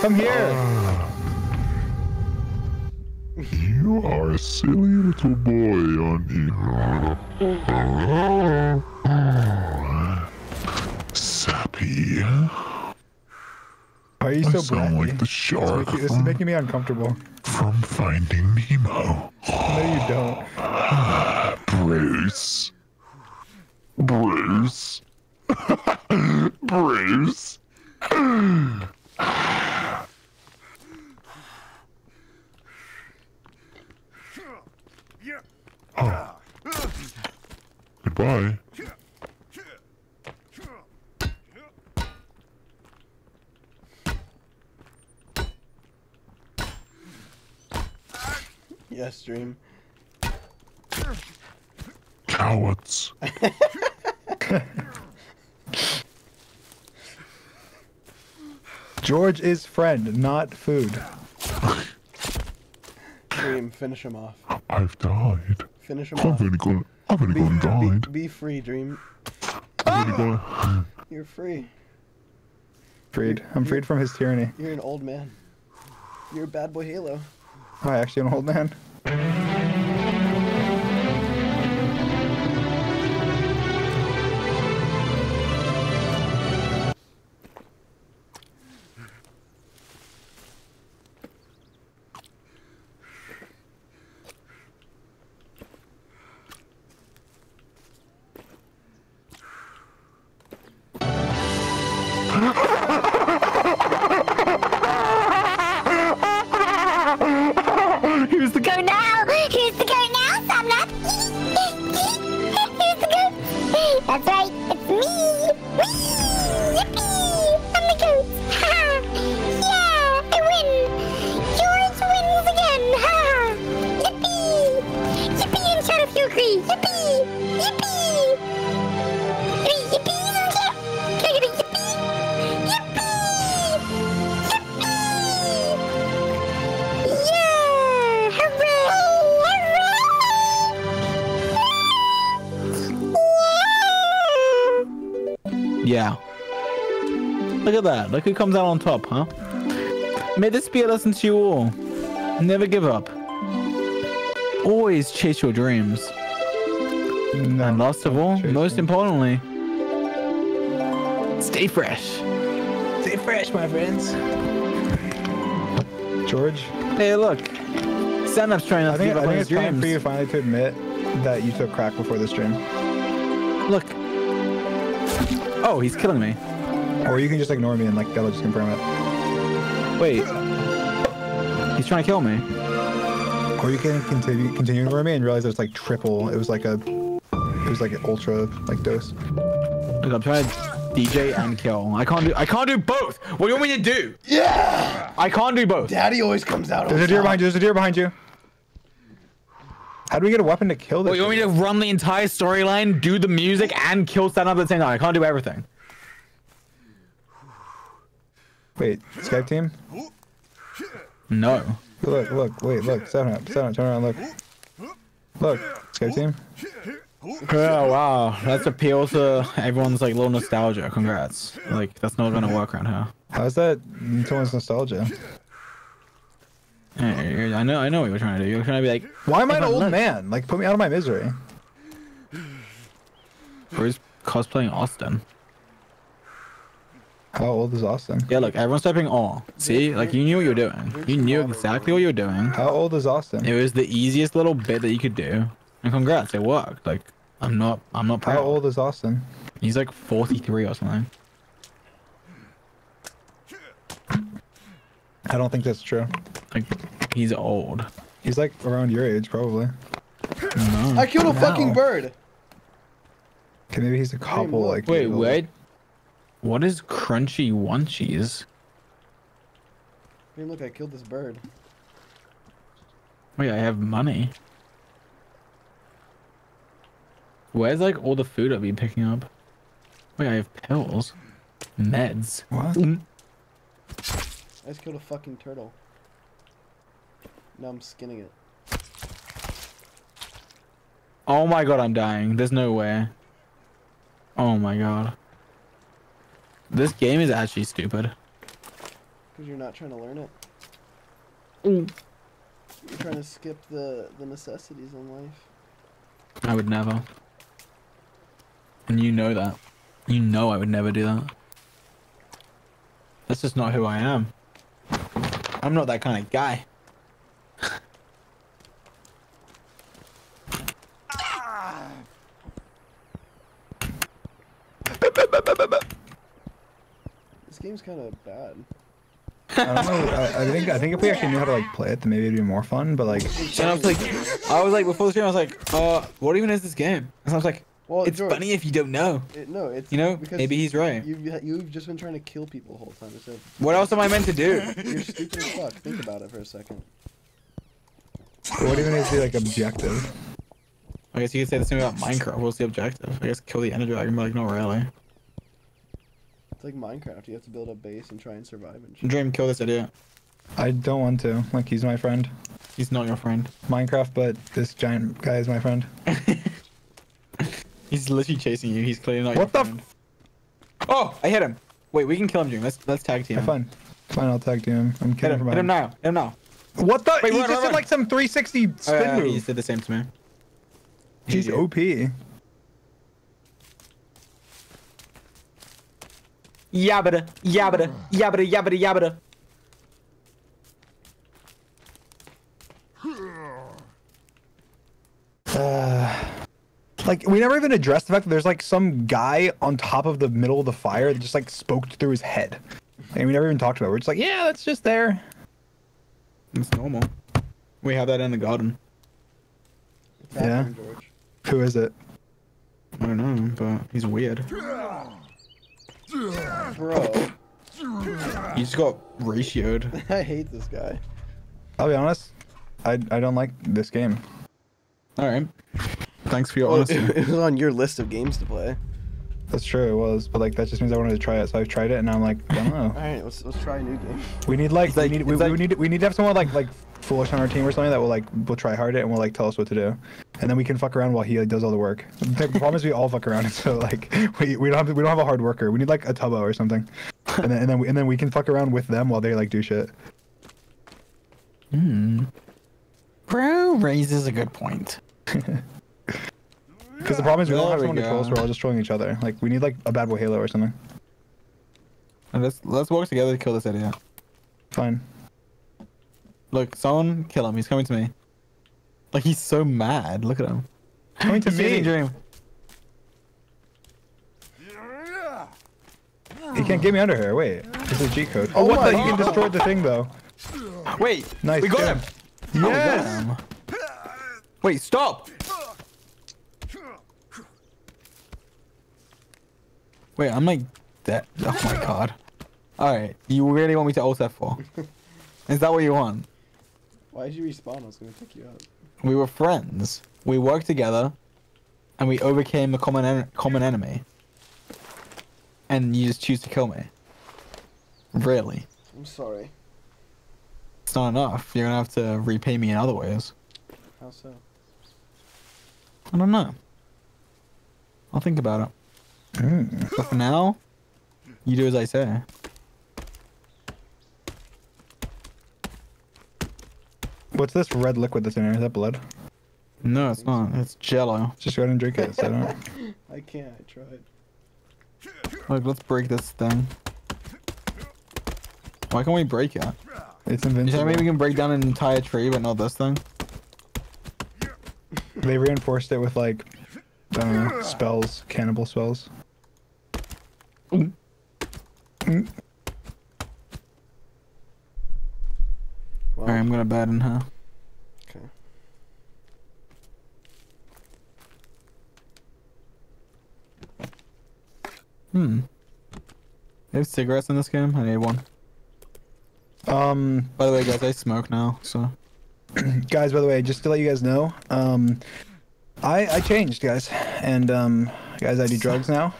[SPEAKER 3] Come here.
[SPEAKER 4] You are a silly little boy, aren't you? Sappy.
[SPEAKER 3] Why are you
[SPEAKER 4] I
[SPEAKER 3] so
[SPEAKER 4] sound like the
[SPEAKER 3] This
[SPEAKER 4] shark
[SPEAKER 3] is making- This is making me uncomfortable.
[SPEAKER 4] from Finding Nemo.
[SPEAKER 3] No, you don't. [sighs]
[SPEAKER 4] Bruce. Bruce. [laughs] Bruce. [sighs] Oh. Goodbye.
[SPEAKER 1] Yes, Dream.
[SPEAKER 4] Cowards. [laughs]
[SPEAKER 3] George is friend, not food.
[SPEAKER 1] Dream, finish him off.
[SPEAKER 4] I've died.
[SPEAKER 1] Finish him
[SPEAKER 4] I've
[SPEAKER 1] off.
[SPEAKER 4] only gone. I've only
[SPEAKER 1] Be,
[SPEAKER 4] gone died.
[SPEAKER 1] be free, Dream.
[SPEAKER 4] I've only gone. [sighs]
[SPEAKER 1] You're free.
[SPEAKER 3] Freed. I'm freed from his tyranny.
[SPEAKER 1] You're an old man. You're a BadBoyHalo.
[SPEAKER 3] Oh, I actually an old man.
[SPEAKER 5] Thank you. Yeah.
[SPEAKER 2] Look at that. Look who comes out on top, huh? May this be a lesson to you all. Never give up. Always chase your dreams.
[SPEAKER 3] No.
[SPEAKER 2] And last of all, most
[SPEAKER 3] them.
[SPEAKER 2] importantly, stay fresh. Stay fresh, my friends.
[SPEAKER 3] George,
[SPEAKER 2] Hey, look. Sapnap's trying not
[SPEAKER 3] I
[SPEAKER 2] to
[SPEAKER 3] think,
[SPEAKER 2] give
[SPEAKER 3] I
[SPEAKER 2] up on
[SPEAKER 3] think
[SPEAKER 2] his
[SPEAKER 3] it's time for you
[SPEAKER 2] dreams.
[SPEAKER 3] finally to admit that you took crack before the stream.
[SPEAKER 2] Look. Oh, he's killing me.
[SPEAKER 3] Or you can just ignore me and like that'll just confirm it.
[SPEAKER 2] Wait. He's trying to kill me.
[SPEAKER 3] Or you can continue continue to ignore me and realize that it's like triple. It was like a it was like an ultra like dose.
[SPEAKER 2] Look, I'm trying to DJ and kill. I can't do. I can't do both. What do you want me to do?
[SPEAKER 1] Yeah!
[SPEAKER 2] I can't do both.
[SPEAKER 1] Daddy always comes out.
[SPEAKER 3] There's a deer
[SPEAKER 1] top.
[SPEAKER 3] behind you, there's a deer behind you. How do we get a weapon to kill this?
[SPEAKER 2] What, you want me to run the entire storyline, do the music, and kill Sapnap at the same time? I can't do everything.
[SPEAKER 3] Wait, Skype team?
[SPEAKER 2] No.
[SPEAKER 3] Look, look, wait, look, Sapnap, seven up, turn around, look. Look, Skype team?
[SPEAKER 2] Oh wow, that's appeal to everyone's like little nostalgia. Congrats. Like that's not gonna work around here.
[SPEAKER 3] How's that someone's nostalgia?
[SPEAKER 2] You're- I know, I know what you're trying to do. You're trying to be like,
[SPEAKER 3] Why am I an old
[SPEAKER 2] look.
[SPEAKER 3] man? Like, put me out of my misery.
[SPEAKER 2] where's cosplaying Austin?
[SPEAKER 3] How old is Austin?
[SPEAKER 2] Yeah, look, everyone's typing all. See, like you knew what you were doing. You knew exactly what you were doing.
[SPEAKER 3] How old is Austin?
[SPEAKER 2] It was the easiest little bit that you could do. And congrats, it worked. Like, I'm not, I'm not proud.
[SPEAKER 3] How old is Austin?
[SPEAKER 2] He's like 43 or something.
[SPEAKER 3] I don't think that's true.
[SPEAKER 2] Like, he's old.
[SPEAKER 3] He's like around your age, probably.
[SPEAKER 2] No.
[SPEAKER 1] I killed a fucking bird.
[SPEAKER 3] Okay, maybe he's a couple.
[SPEAKER 1] look.
[SPEAKER 3] Like,
[SPEAKER 2] Wait,
[SPEAKER 3] years
[SPEAKER 2] wait. What is crunchy onesies?
[SPEAKER 1] Hey, look, I killed this bird.
[SPEAKER 2] Wait, I have money. Where's like all the food I've been picking up? Wait, I have pills. Meds.
[SPEAKER 3] What? Mm.
[SPEAKER 1] I just killed a fucking turtle. Now I'm skinning it.
[SPEAKER 2] Oh my god, I'm dying. There's no way. Oh my god. This game is actually stupid.
[SPEAKER 1] Because you're not trying to learn it.
[SPEAKER 2] Mm.
[SPEAKER 1] You're trying to skip the, the necessities in life.
[SPEAKER 2] I would never. And you know that. You know I would never do that. That's just not who I am. I'm not that kind of guy.
[SPEAKER 1] This game's kind of bad.
[SPEAKER 3] I don't know. I, I think I think if we actually knew how to like play it, then maybe it'd be more fun. But like,
[SPEAKER 2] And I was like, I was like before the stream, I was like, uh, what even is this game? And I was like,
[SPEAKER 1] Well,
[SPEAKER 2] it's
[SPEAKER 1] George,
[SPEAKER 2] funny if you don't know.
[SPEAKER 1] It, no, it's
[SPEAKER 2] You know,
[SPEAKER 1] because
[SPEAKER 2] maybe he's right.
[SPEAKER 1] You've you've just been trying to kill people the whole time. So
[SPEAKER 2] What else am I meant to do? [laughs]
[SPEAKER 1] you're stupid as fuck. Think about it for a second.
[SPEAKER 3] what do you even is the like objective?
[SPEAKER 2] I guess you could say the same about Minecraft. What's the objective? I guess kill the Ender Dragon, but like, no, really.
[SPEAKER 1] It's like Minecraft. You have to build a base and try and survive and shit.
[SPEAKER 2] Dream, kill this idiot.
[SPEAKER 3] I don't want to. Like, he's my friend.
[SPEAKER 2] He's not your friend.
[SPEAKER 3] Minecraft, but this giant guy is my friend. [laughs]
[SPEAKER 2] He's literally chasing you. He's clearly not
[SPEAKER 3] What the.
[SPEAKER 2] Oh, I hit him. Wait, we can kill him, Dream. Let's let's tag team.
[SPEAKER 3] Yeah,
[SPEAKER 2] him.
[SPEAKER 3] fine. Fine, I'll tag him. I'm
[SPEAKER 2] Hit
[SPEAKER 3] kidding
[SPEAKER 2] him.
[SPEAKER 3] from
[SPEAKER 2] Hit him now. Hit him now.
[SPEAKER 3] What the?
[SPEAKER 2] Wait,
[SPEAKER 3] he
[SPEAKER 2] run,
[SPEAKER 3] just
[SPEAKER 2] run,
[SPEAKER 3] did
[SPEAKER 2] run.
[SPEAKER 3] like some 360
[SPEAKER 2] Oh,
[SPEAKER 3] spin
[SPEAKER 2] yeah, he just did the same to me.
[SPEAKER 3] He's. OP.
[SPEAKER 2] Yabbada, yabbada, yabbada, yabbada, yabbada.
[SPEAKER 3] Uh, Like we never even addressed the fact that there's like some guy on top of the middle of the fire that just like spoke through his head. And we never even talked about it. We're just like, yeah, that's just there.
[SPEAKER 2] It's normal. We have that in the garden.
[SPEAKER 1] It's
[SPEAKER 3] Yeah.
[SPEAKER 1] happening, George.
[SPEAKER 3] Who is it?
[SPEAKER 2] I don't know. but he's weird.
[SPEAKER 1] Bro,
[SPEAKER 2] He just got ratioed. [laughs]
[SPEAKER 1] I hate this guy.
[SPEAKER 3] I'll be honest. I I don't like this game.
[SPEAKER 2] All right. Thanks for your
[SPEAKER 1] Well, [laughs]
[SPEAKER 2] honesty.
[SPEAKER 1] it was on your list of games to play.
[SPEAKER 3] That's true. It was, but like that just means I wanted to try it, so I've tried it, and I'm like, I don't know. [laughs]
[SPEAKER 1] All right, let's let's try a new game.
[SPEAKER 3] We need like,
[SPEAKER 2] like-
[SPEAKER 3] we need we,
[SPEAKER 2] like-
[SPEAKER 3] we need we need to have someone like like foolish on our team or something that will like will try hard it and will like tell us what to do, and then we can fuck around while he like does all the work. The problem is we all fuck around, [laughs] so like we, we don't have we don't have a hard worker. We need like a Tubbo or something, and then and then we, and then we can fuck around with them while they like do shit.
[SPEAKER 2] Hmm. Bro raises a good point.
[SPEAKER 3] Because the problem is we don't
[SPEAKER 2] There
[SPEAKER 3] have someone to so we're all just trolling each other. Like we need like a BadBoyHalo or something.
[SPEAKER 2] And let's let's work together to kill this idiot.
[SPEAKER 3] Fine.
[SPEAKER 2] Look, someone kill him. He's coming to me. Like he's so mad. Look at him.
[SPEAKER 3] Coming to me.
[SPEAKER 2] Dream.
[SPEAKER 3] He can't get me under here. Wait, this is G code. Oh,
[SPEAKER 1] Oh
[SPEAKER 3] what the? He can destroy the thing though.
[SPEAKER 2] Wait.
[SPEAKER 3] Nice.
[SPEAKER 2] We got
[SPEAKER 3] good.
[SPEAKER 2] him. Oh, we got
[SPEAKER 3] Yes.
[SPEAKER 2] him. Wait, stop. Wait, I'm like that. Oh my god. All right, you really want me to alt F4? [laughs] Is that what you want?
[SPEAKER 1] Why did you respawn? I was gonna pick you up.
[SPEAKER 2] We were friends. We worked together, and we overcame a common en- common enemy. And you just choose to kill me. Really?
[SPEAKER 1] I'm sorry.
[SPEAKER 2] It's not enough. You're gonna have to repay me in other ways.
[SPEAKER 1] How so?
[SPEAKER 2] I don't know. I'll think about it.
[SPEAKER 3] Mm.
[SPEAKER 2] But for now, you do as I say.
[SPEAKER 3] What's this red liquid that's in here? Is that blood?
[SPEAKER 2] No, it's not. It's Jello.
[SPEAKER 3] Just go ahead and drink it. So I don't. [laughs]
[SPEAKER 1] I can't. I tried.
[SPEAKER 2] Look, let's break this thing. Why can't we break it?
[SPEAKER 3] It's
[SPEAKER 2] You
[SPEAKER 3] invincible.
[SPEAKER 2] tell me we can break down an entire tree, but not this thing?
[SPEAKER 3] They reinforced it with like, I don't know, spells, cannibal spells.
[SPEAKER 1] Well,
[SPEAKER 2] Alright, I'm gonna bed in her.
[SPEAKER 1] okay.
[SPEAKER 2] Hmm. They have cigarettes in this game? I need one.
[SPEAKER 3] Um,
[SPEAKER 2] By the way, guys, I smoke now, so. [clears throat]
[SPEAKER 3] guys, by the way, just to let you guys know, um, I I changed, guys, and um, guys, I do drugs now.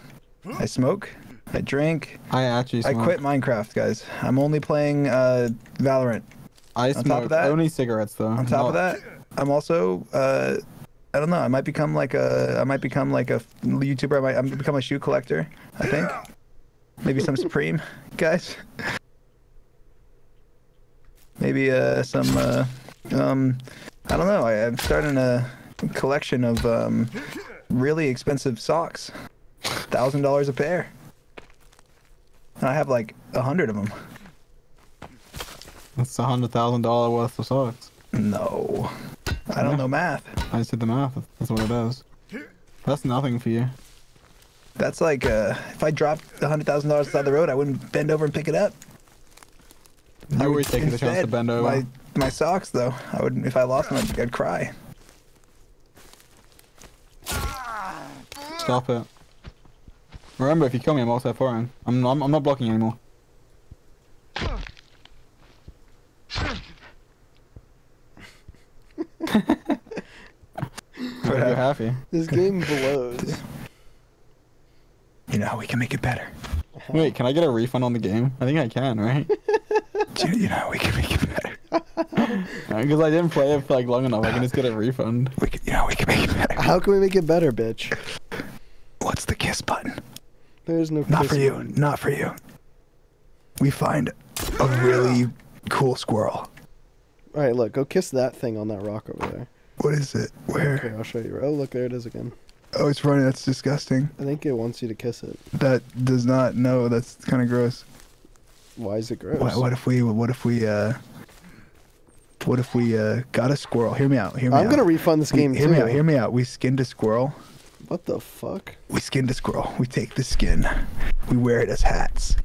[SPEAKER 3] I smoke. I drink.
[SPEAKER 2] I actually
[SPEAKER 3] I quit Minecraft, guys. I'm only playing uh, Valorant.
[SPEAKER 2] I
[SPEAKER 3] top of
[SPEAKER 2] smoke.
[SPEAKER 3] that-
[SPEAKER 2] Only cigarettes, though.
[SPEAKER 3] On top of that, I'm also uh, I don't know. I might become like a I might become like a YouTuber. I might I'm become a shoe collector. I think. Maybe some Supreme, [laughs] guys. Maybe uh some uh um I don't know. I, I'm starting a collection of um really expensive socks, thousand dollars a pair. And I have like a hundred of them.
[SPEAKER 2] That's a hundred thousand dollar worth of socks.
[SPEAKER 3] No, I don't
[SPEAKER 2] Yeah.
[SPEAKER 3] know math.
[SPEAKER 2] I just did the math. That's what it is. That's nothing for you.
[SPEAKER 3] That's like uh, if I dropped a hundred thousand dollars beside the road, I wouldn't bend over and pick it up. I
[SPEAKER 2] You
[SPEAKER 3] would
[SPEAKER 2] always taking the chance to bend over.
[SPEAKER 3] My my socks though, I would if I lost them, I'd, I'd cry.
[SPEAKER 2] Stop it. Remember, if you kill me, I'm also foreign. I'm, I'm, I'm not blocking anymore. [laughs] Hope you're happy.
[SPEAKER 1] This game blows.
[SPEAKER 3] You know, how we can make it better.
[SPEAKER 2] Wait, can I get a refund on the game? I think I can, right? [laughs]
[SPEAKER 3] You, you know, how we can make it better.
[SPEAKER 2] Because I didn't play it for like long enough. I can just get a refund.
[SPEAKER 3] We can, you know, we can make it better.
[SPEAKER 1] How can we make it better, bitch?
[SPEAKER 3] What's the kiss button?
[SPEAKER 1] There's no.
[SPEAKER 3] Not for you. Not for you. We find a really cool squirrel.
[SPEAKER 1] All right, look. Go kiss that thing on that rock over there.
[SPEAKER 3] What is it? Where?
[SPEAKER 1] Okay, I'll show you. Oh, look, there it is again.
[SPEAKER 3] Oh, it's running. That's disgusting.
[SPEAKER 1] I think it wants you to kiss it.
[SPEAKER 3] That does not. No, that's kind of gross.
[SPEAKER 1] Why is it gross?
[SPEAKER 3] What, what if we? What if we? uh What if we uh got a squirrel? Hear me out. Hear me out.
[SPEAKER 1] I'm
[SPEAKER 3] out.
[SPEAKER 1] gonna refund this
[SPEAKER 3] We-
[SPEAKER 1] game
[SPEAKER 3] hear
[SPEAKER 1] too.
[SPEAKER 3] me out. Hear me out. We skinned a squirrel.
[SPEAKER 1] What the fuck?
[SPEAKER 3] We skin a squirrel. We take the skin. We wear it as hats.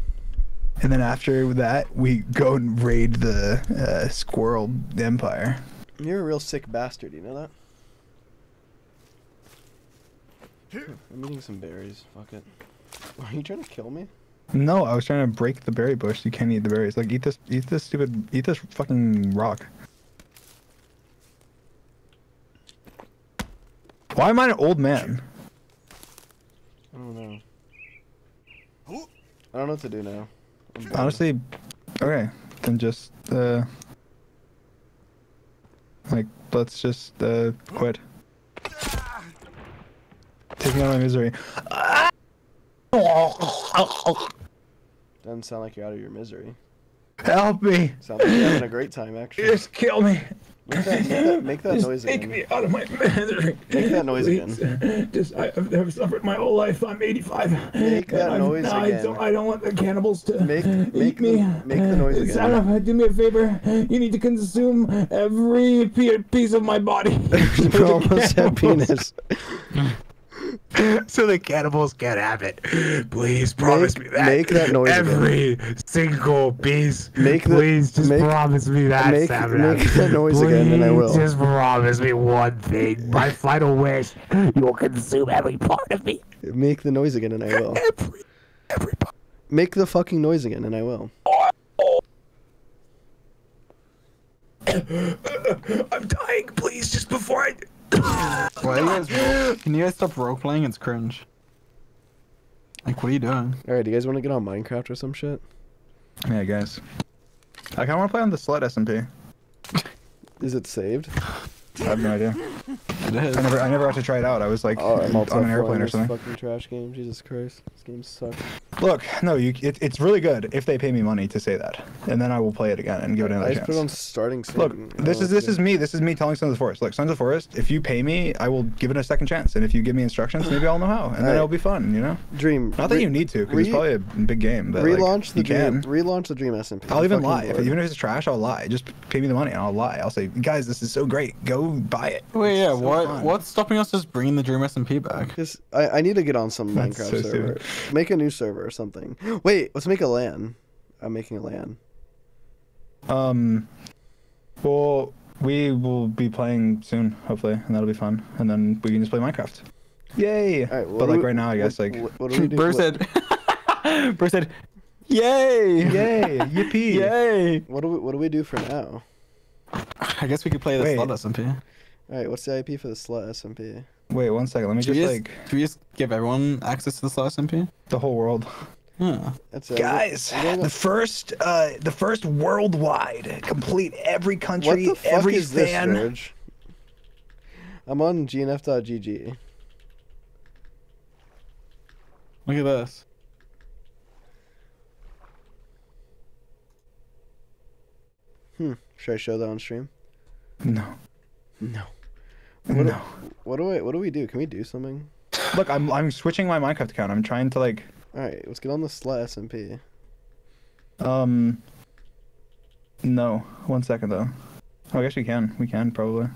[SPEAKER 3] And then after that, we go and raid the uh, squirrel empire.
[SPEAKER 1] You're a real sick bastard. You know that? I'm eating some berries. Fuck it. Are you trying to kill me?
[SPEAKER 3] No, I was trying to break the berry bush. You can't eat the berries. Like eat this, eat this stupid, eat this fucking rock. Why am I an old man?
[SPEAKER 1] I don't know. I don't know what to do now.
[SPEAKER 3] Honestly, okay, then just uh, like let's just uh quit. Taking out my misery.
[SPEAKER 1] Doesn't sound like you're out of your misery.
[SPEAKER 3] Help me!
[SPEAKER 1] Sounds like you're having a great time, actually.
[SPEAKER 3] Just kill me!
[SPEAKER 1] Make that, make that, make that noise
[SPEAKER 3] take
[SPEAKER 1] again.
[SPEAKER 3] me out of my misery.
[SPEAKER 1] Make that noise
[SPEAKER 3] Please.
[SPEAKER 1] again.
[SPEAKER 3] Just I, I've never suffered my whole life. I'm 85.
[SPEAKER 1] Make that
[SPEAKER 3] And I've
[SPEAKER 1] noise
[SPEAKER 3] died,
[SPEAKER 1] again.
[SPEAKER 3] So I don't want the cannibals to
[SPEAKER 1] Make-
[SPEAKER 3] eat
[SPEAKER 1] make the-
[SPEAKER 3] me.
[SPEAKER 1] make the noise again.
[SPEAKER 3] Sarah, do me a favor. You need to consume every piece of my body. [laughs]
[SPEAKER 1] You [laughs] almost said penis. [laughs] [laughs]
[SPEAKER 3] so the cannibals can't have it. Please promise
[SPEAKER 1] Make-
[SPEAKER 3] me that.
[SPEAKER 1] make that noise again.
[SPEAKER 3] Every single piece.
[SPEAKER 1] Make the-
[SPEAKER 3] Please just
[SPEAKER 1] make-
[SPEAKER 3] promise me that.
[SPEAKER 1] make-
[SPEAKER 3] Samuel.
[SPEAKER 1] make that noise again and I will.
[SPEAKER 3] Please Just promise me one thing. [laughs] My final wish. You will consume every part of me.
[SPEAKER 1] Make the noise again, and I will. [laughs]
[SPEAKER 3] Every, every part.
[SPEAKER 1] Make the fucking noise again, and I will.
[SPEAKER 3] I'm dying. Please, just before I.
[SPEAKER 2] Why you guys [laughs] Can you guys stop role playing? It's cringe. Like, what are you doing?
[SPEAKER 1] All right, do you guys want to get on Minecraft or some shit?
[SPEAKER 3] Yeah, guys. I kind of want to play on the slut SMP.
[SPEAKER 1] Is it saved?
[SPEAKER 3] I have no idea.
[SPEAKER 2] It is.
[SPEAKER 3] I never, I never got to try it out. I was like
[SPEAKER 1] Oh,
[SPEAKER 3] on an airplane or something.
[SPEAKER 1] Fucking trash game. Jesus Christ, this game sucks.
[SPEAKER 3] Look, no, you, it, it's really good if they pay me money to say that, and then I will play it again and give it
[SPEAKER 1] I
[SPEAKER 3] another
[SPEAKER 1] just put on
[SPEAKER 3] chance.
[SPEAKER 1] starting. soon.
[SPEAKER 3] Look, this
[SPEAKER 1] know
[SPEAKER 3] is this
[SPEAKER 1] to
[SPEAKER 3] is me. This is me telling Sons of the Forest. Look, Sons of the Forest. If you pay me, I will give it a second chance, and if you give me instructions, maybe I'll know how, and then
[SPEAKER 1] Alright.
[SPEAKER 3] it'll be fun. You know,
[SPEAKER 1] Dream.
[SPEAKER 3] not that
[SPEAKER 1] re-
[SPEAKER 3] you need to, because
[SPEAKER 1] re-
[SPEAKER 3] it's probably a big game. But
[SPEAKER 1] relaunch
[SPEAKER 3] like,
[SPEAKER 1] the
[SPEAKER 3] you
[SPEAKER 1] dream.
[SPEAKER 3] can.
[SPEAKER 1] Relaunch the Dream SMP.
[SPEAKER 3] I'll even lie. If, even if it's trash, I'll lie. Just pay me the money and I'll lie. I'll say, guys, this is so great. Go buy it.
[SPEAKER 2] Wait, yeah.
[SPEAKER 3] So
[SPEAKER 2] what?
[SPEAKER 3] fun."
[SPEAKER 2] What's stopping us just bringing the Dream SMP back?
[SPEAKER 1] Just, I, I need to get on some
[SPEAKER 3] That's
[SPEAKER 1] Minecraft
[SPEAKER 3] so
[SPEAKER 1] server.
[SPEAKER 3] stupid.
[SPEAKER 1] Make a new server or something. Wait, let's make a LAN. I'm making a LAN.
[SPEAKER 3] Um, well, we will be playing soon, hopefully, and that'll be fun. And then we can just play Minecraft. Yay!
[SPEAKER 1] Right,
[SPEAKER 3] but like
[SPEAKER 1] we-
[SPEAKER 3] right now, I guess
[SPEAKER 1] what,
[SPEAKER 3] like,
[SPEAKER 1] what, what do we [laughs] do?
[SPEAKER 2] Burr said. [laughs] Burr said, "Yay!
[SPEAKER 3] yay, [laughs] yippee!
[SPEAKER 2] Yay!"
[SPEAKER 1] what do we what do we do for now?
[SPEAKER 2] I guess we could play the
[SPEAKER 3] Wait.
[SPEAKER 2] slut SMP.
[SPEAKER 1] All right, what's the IP for the slut SMP?
[SPEAKER 3] Wait one second. Let me just
[SPEAKER 2] just,
[SPEAKER 3] like
[SPEAKER 2] should we just give everyone access to the slut SMP?
[SPEAKER 3] the whole world.
[SPEAKER 2] Yeah.
[SPEAKER 1] That's it.
[SPEAKER 3] Guys,
[SPEAKER 1] We don't-
[SPEAKER 3] the first, uh, the first worldwide, complete every country,
[SPEAKER 1] what
[SPEAKER 3] country,
[SPEAKER 1] the fuck
[SPEAKER 3] every
[SPEAKER 1] is this,
[SPEAKER 3] fan.
[SPEAKER 1] George? I'm on gnf.gg.
[SPEAKER 2] Look at this.
[SPEAKER 1] Hmm. Should I show that on stream?
[SPEAKER 3] no,
[SPEAKER 1] No. What do,
[SPEAKER 3] no.
[SPEAKER 1] what do I what do we do? Can we do something? [laughs]
[SPEAKER 3] Look, I'm I'm switching my Minecraft account. I'm trying to like,
[SPEAKER 1] All right, let's get on the slut SMP.
[SPEAKER 3] um. No, one second though. Oh, I guess we can. We can probably.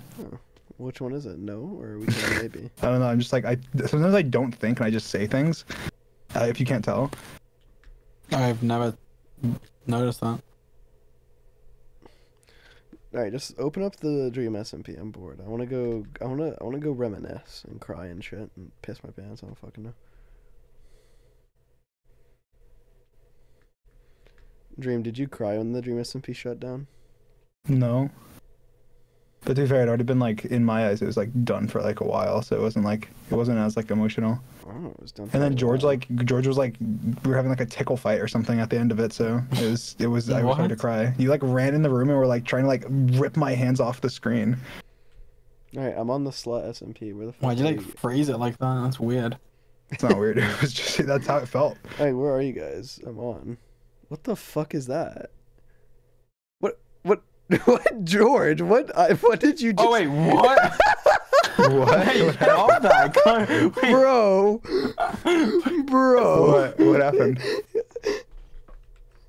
[SPEAKER 1] Which one is it? No, or we can [laughs] maybe.
[SPEAKER 3] I don't know. I'm just like I sometimes I don't think and I just say things. Uh, if you can't tell.
[SPEAKER 2] I've never noticed that.
[SPEAKER 1] All right, just open up the Dream SMP. I'm bored. I want to go. I want to. I want to go reminisce and cry and shit and piss my pants. I don't fucking know. Dream, did you cry when the Dream SMP shut down?
[SPEAKER 3] No. But to be fair, it already been like in my eyes, it was like done for like a while, so it wasn't like it wasn't as like emotional.
[SPEAKER 1] Oh, it was done.
[SPEAKER 3] And then George like George was like we were having like a tickle fight or something at the end of it, so it was it was I was hard to cry. You like ran in the room and were like trying to like rip my hands off the screen.
[SPEAKER 1] All right, I'm on the slut SMP. Where the fuck?
[SPEAKER 2] Why'd you
[SPEAKER 1] are
[SPEAKER 2] like freeze it like that? That's weird.
[SPEAKER 3] It's not weird. [laughs] It was just that's how it felt.
[SPEAKER 1] Hey, where are you guys? I'm on. What the fuck is that? What? [laughs] What? What? George? What? I, what did you do?
[SPEAKER 2] Oh wait, [laughs] what?
[SPEAKER 3] What?
[SPEAKER 2] Hey, get off that!
[SPEAKER 1] Bro, bro.
[SPEAKER 3] What what happened?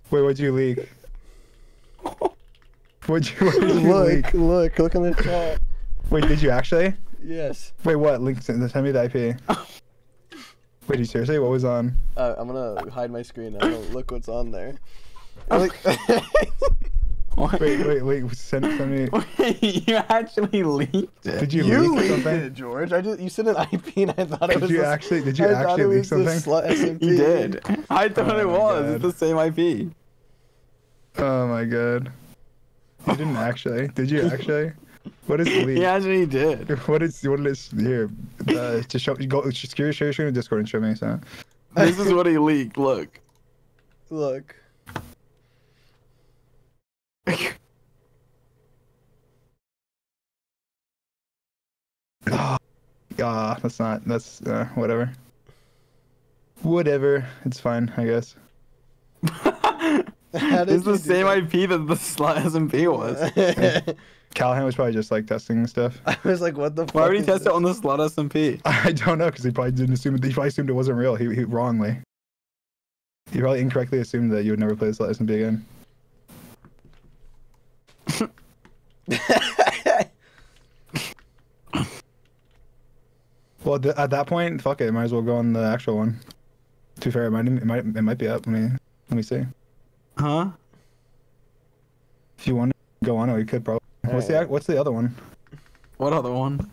[SPEAKER 3] Wait, what'd you leak? What'd you, what did you
[SPEAKER 1] Look,
[SPEAKER 3] leak?
[SPEAKER 1] look, look on the chat.
[SPEAKER 3] Wait, did you actually?
[SPEAKER 1] Yes.
[SPEAKER 3] Wait, what? Link send send me the IP. Wait, you seriously? What was on?
[SPEAKER 1] Uh, I'm gonna hide my screen now. Look what's on there. Like,
[SPEAKER 2] What? [laughs]
[SPEAKER 3] Wait, wait, wait. Send, send me. [laughs]
[SPEAKER 2] Wait, you actually leaked it.
[SPEAKER 3] Did you,
[SPEAKER 1] You
[SPEAKER 3] leak
[SPEAKER 1] leaked
[SPEAKER 3] something?
[SPEAKER 1] it, George. I just you said an IP and I thought it
[SPEAKER 3] Did
[SPEAKER 1] was.
[SPEAKER 3] you
[SPEAKER 1] this-
[SPEAKER 3] actually? Did you
[SPEAKER 1] I thought
[SPEAKER 3] actually
[SPEAKER 1] it
[SPEAKER 3] leak
[SPEAKER 1] was the
[SPEAKER 3] something?
[SPEAKER 1] Slut [laughs]
[SPEAKER 2] You did. I thought
[SPEAKER 3] Oh
[SPEAKER 2] it was.
[SPEAKER 3] God.
[SPEAKER 2] It's the same IP.
[SPEAKER 3] Oh my god. You didn't actually. Did you actually? What is [laughs] leak?
[SPEAKER 2] He actually did.
[SPEAKER 3] What is what is here? Uh, to show you go just share share screen on Discord and show me so.
[SPEAKER 2] This is what he leaked. Look.
[SPEAKER 1] Look. [laughs]
[SPEAKER 3] Ah, that's not that's uh, whatever. Whatever, it's fine, I guess. [laughs]
[SPEAKER 2] It's the same
[SPEAKER 1] that?
[SPEAKER 2] IP that the slot [laughs] SMP was.
[SPEAKER 3] Callahan was probably just like testing stuff.
[SPEAKER 1] I was like, what the fuck?
[SPEAKER 2] Why would he test
[SPEAKER 1] this?
[SPEAKER 2] it on the slut SMP?
[SPEAKER 3] I don't know because he probably didn't assume it. he probably assumed it wasn't real. He, he wrongly. He probably incorrectly assumed that you would never play this SMP again. [laughs] Well, th- at that point, fuck it. Might as well go on the actual one. To be fair, it might it might it might be up. Let me let me see.
[SPEAKER 2] Huh?
[SPEAKER 3] If you want to go on it, we could probably. What's the what's the other one?
[SPEAKER 2] What other one?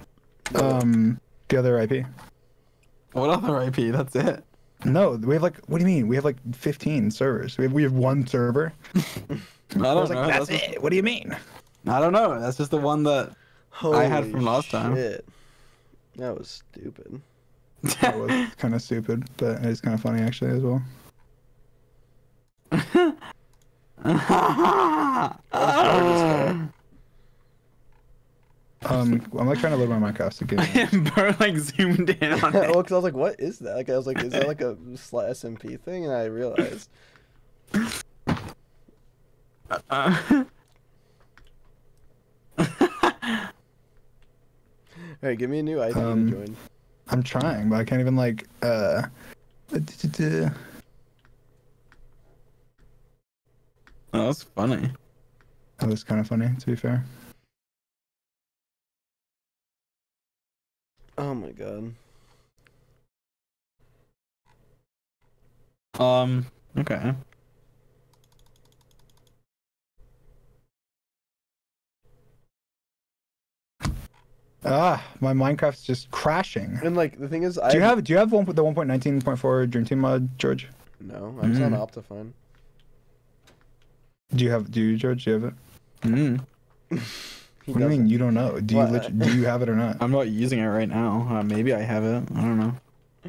[SPEAKER 3] Um, the other IP.
[SPEAKER 2] What other IP? That's it.
[SPEAKER 3] No, we have like. What do you mean? We have like 15 servers. We have we have one server.
[SPEAKER 2] I [laughs]
[SPEAKER 3] I
[SPEAKER 2] don't
[SPEAKER 3] was
[SPEAKER 2] know.
[SPEAKER 3] like, that's
[SPEAKER 2] just-
[SPEAKER 3] it. What do you mean?
[SPEAKER 2] I don't know. That's just the one that. I had from last time.
[SPEAKER 1] That was stupid.
[SPEAKER 3] That was kind of stupid, but it's kind of funny actually as well. [laughs] Um, I'm like trying to load my Minecraft again. [laughs]
[SPEAKER 2] Bro, like zoomed in on [laughs]
[SPEAKER 1] well,
[SPEAKER 2] it.
[SPEAKER 1] because I was like, what is that? Like, I was like, is that like a slut SMP thing? And I realized.
[SPEAKER 2] Uh,
[SPEAKER 1] All right, give me a new ID
[SPEAKER 3] Um,
[SPEAKER 1] to join.
[SPEAKER 3] I'm trying, but I can't even like. uh
[SPEAKER 2] that was funny.
[SPEAKER 3] That was kind of funny, to be fair.
[SPEAKER 1] Oh my god.
[SPEAKER 2] Um. Okay.
[SPEAKER 3] Ah, my Minecraft's just crashing.
[SPEAKER 1] And like the thing is, I
[SPEAKER 3] Do you have Do you have one the 1.19.4 Dream Team mod, George?
[SPEAKER 1] no. I'm just on
[SPEAKER 2] Mm.
[SPEAKER 1] Optifine.
[SPEAKER 3] Do you have? Do you, George? Do you have it?
[SPEAKER 2] Mm. [laughs]
[SPEAKER 1] He
[SPEAKER 3] what do you mean you don't know? Do you lit- do you have it or not? [laughs]
[SPEAKER 2] I'm not using it right now. Uh, maybe I have it. I don't know.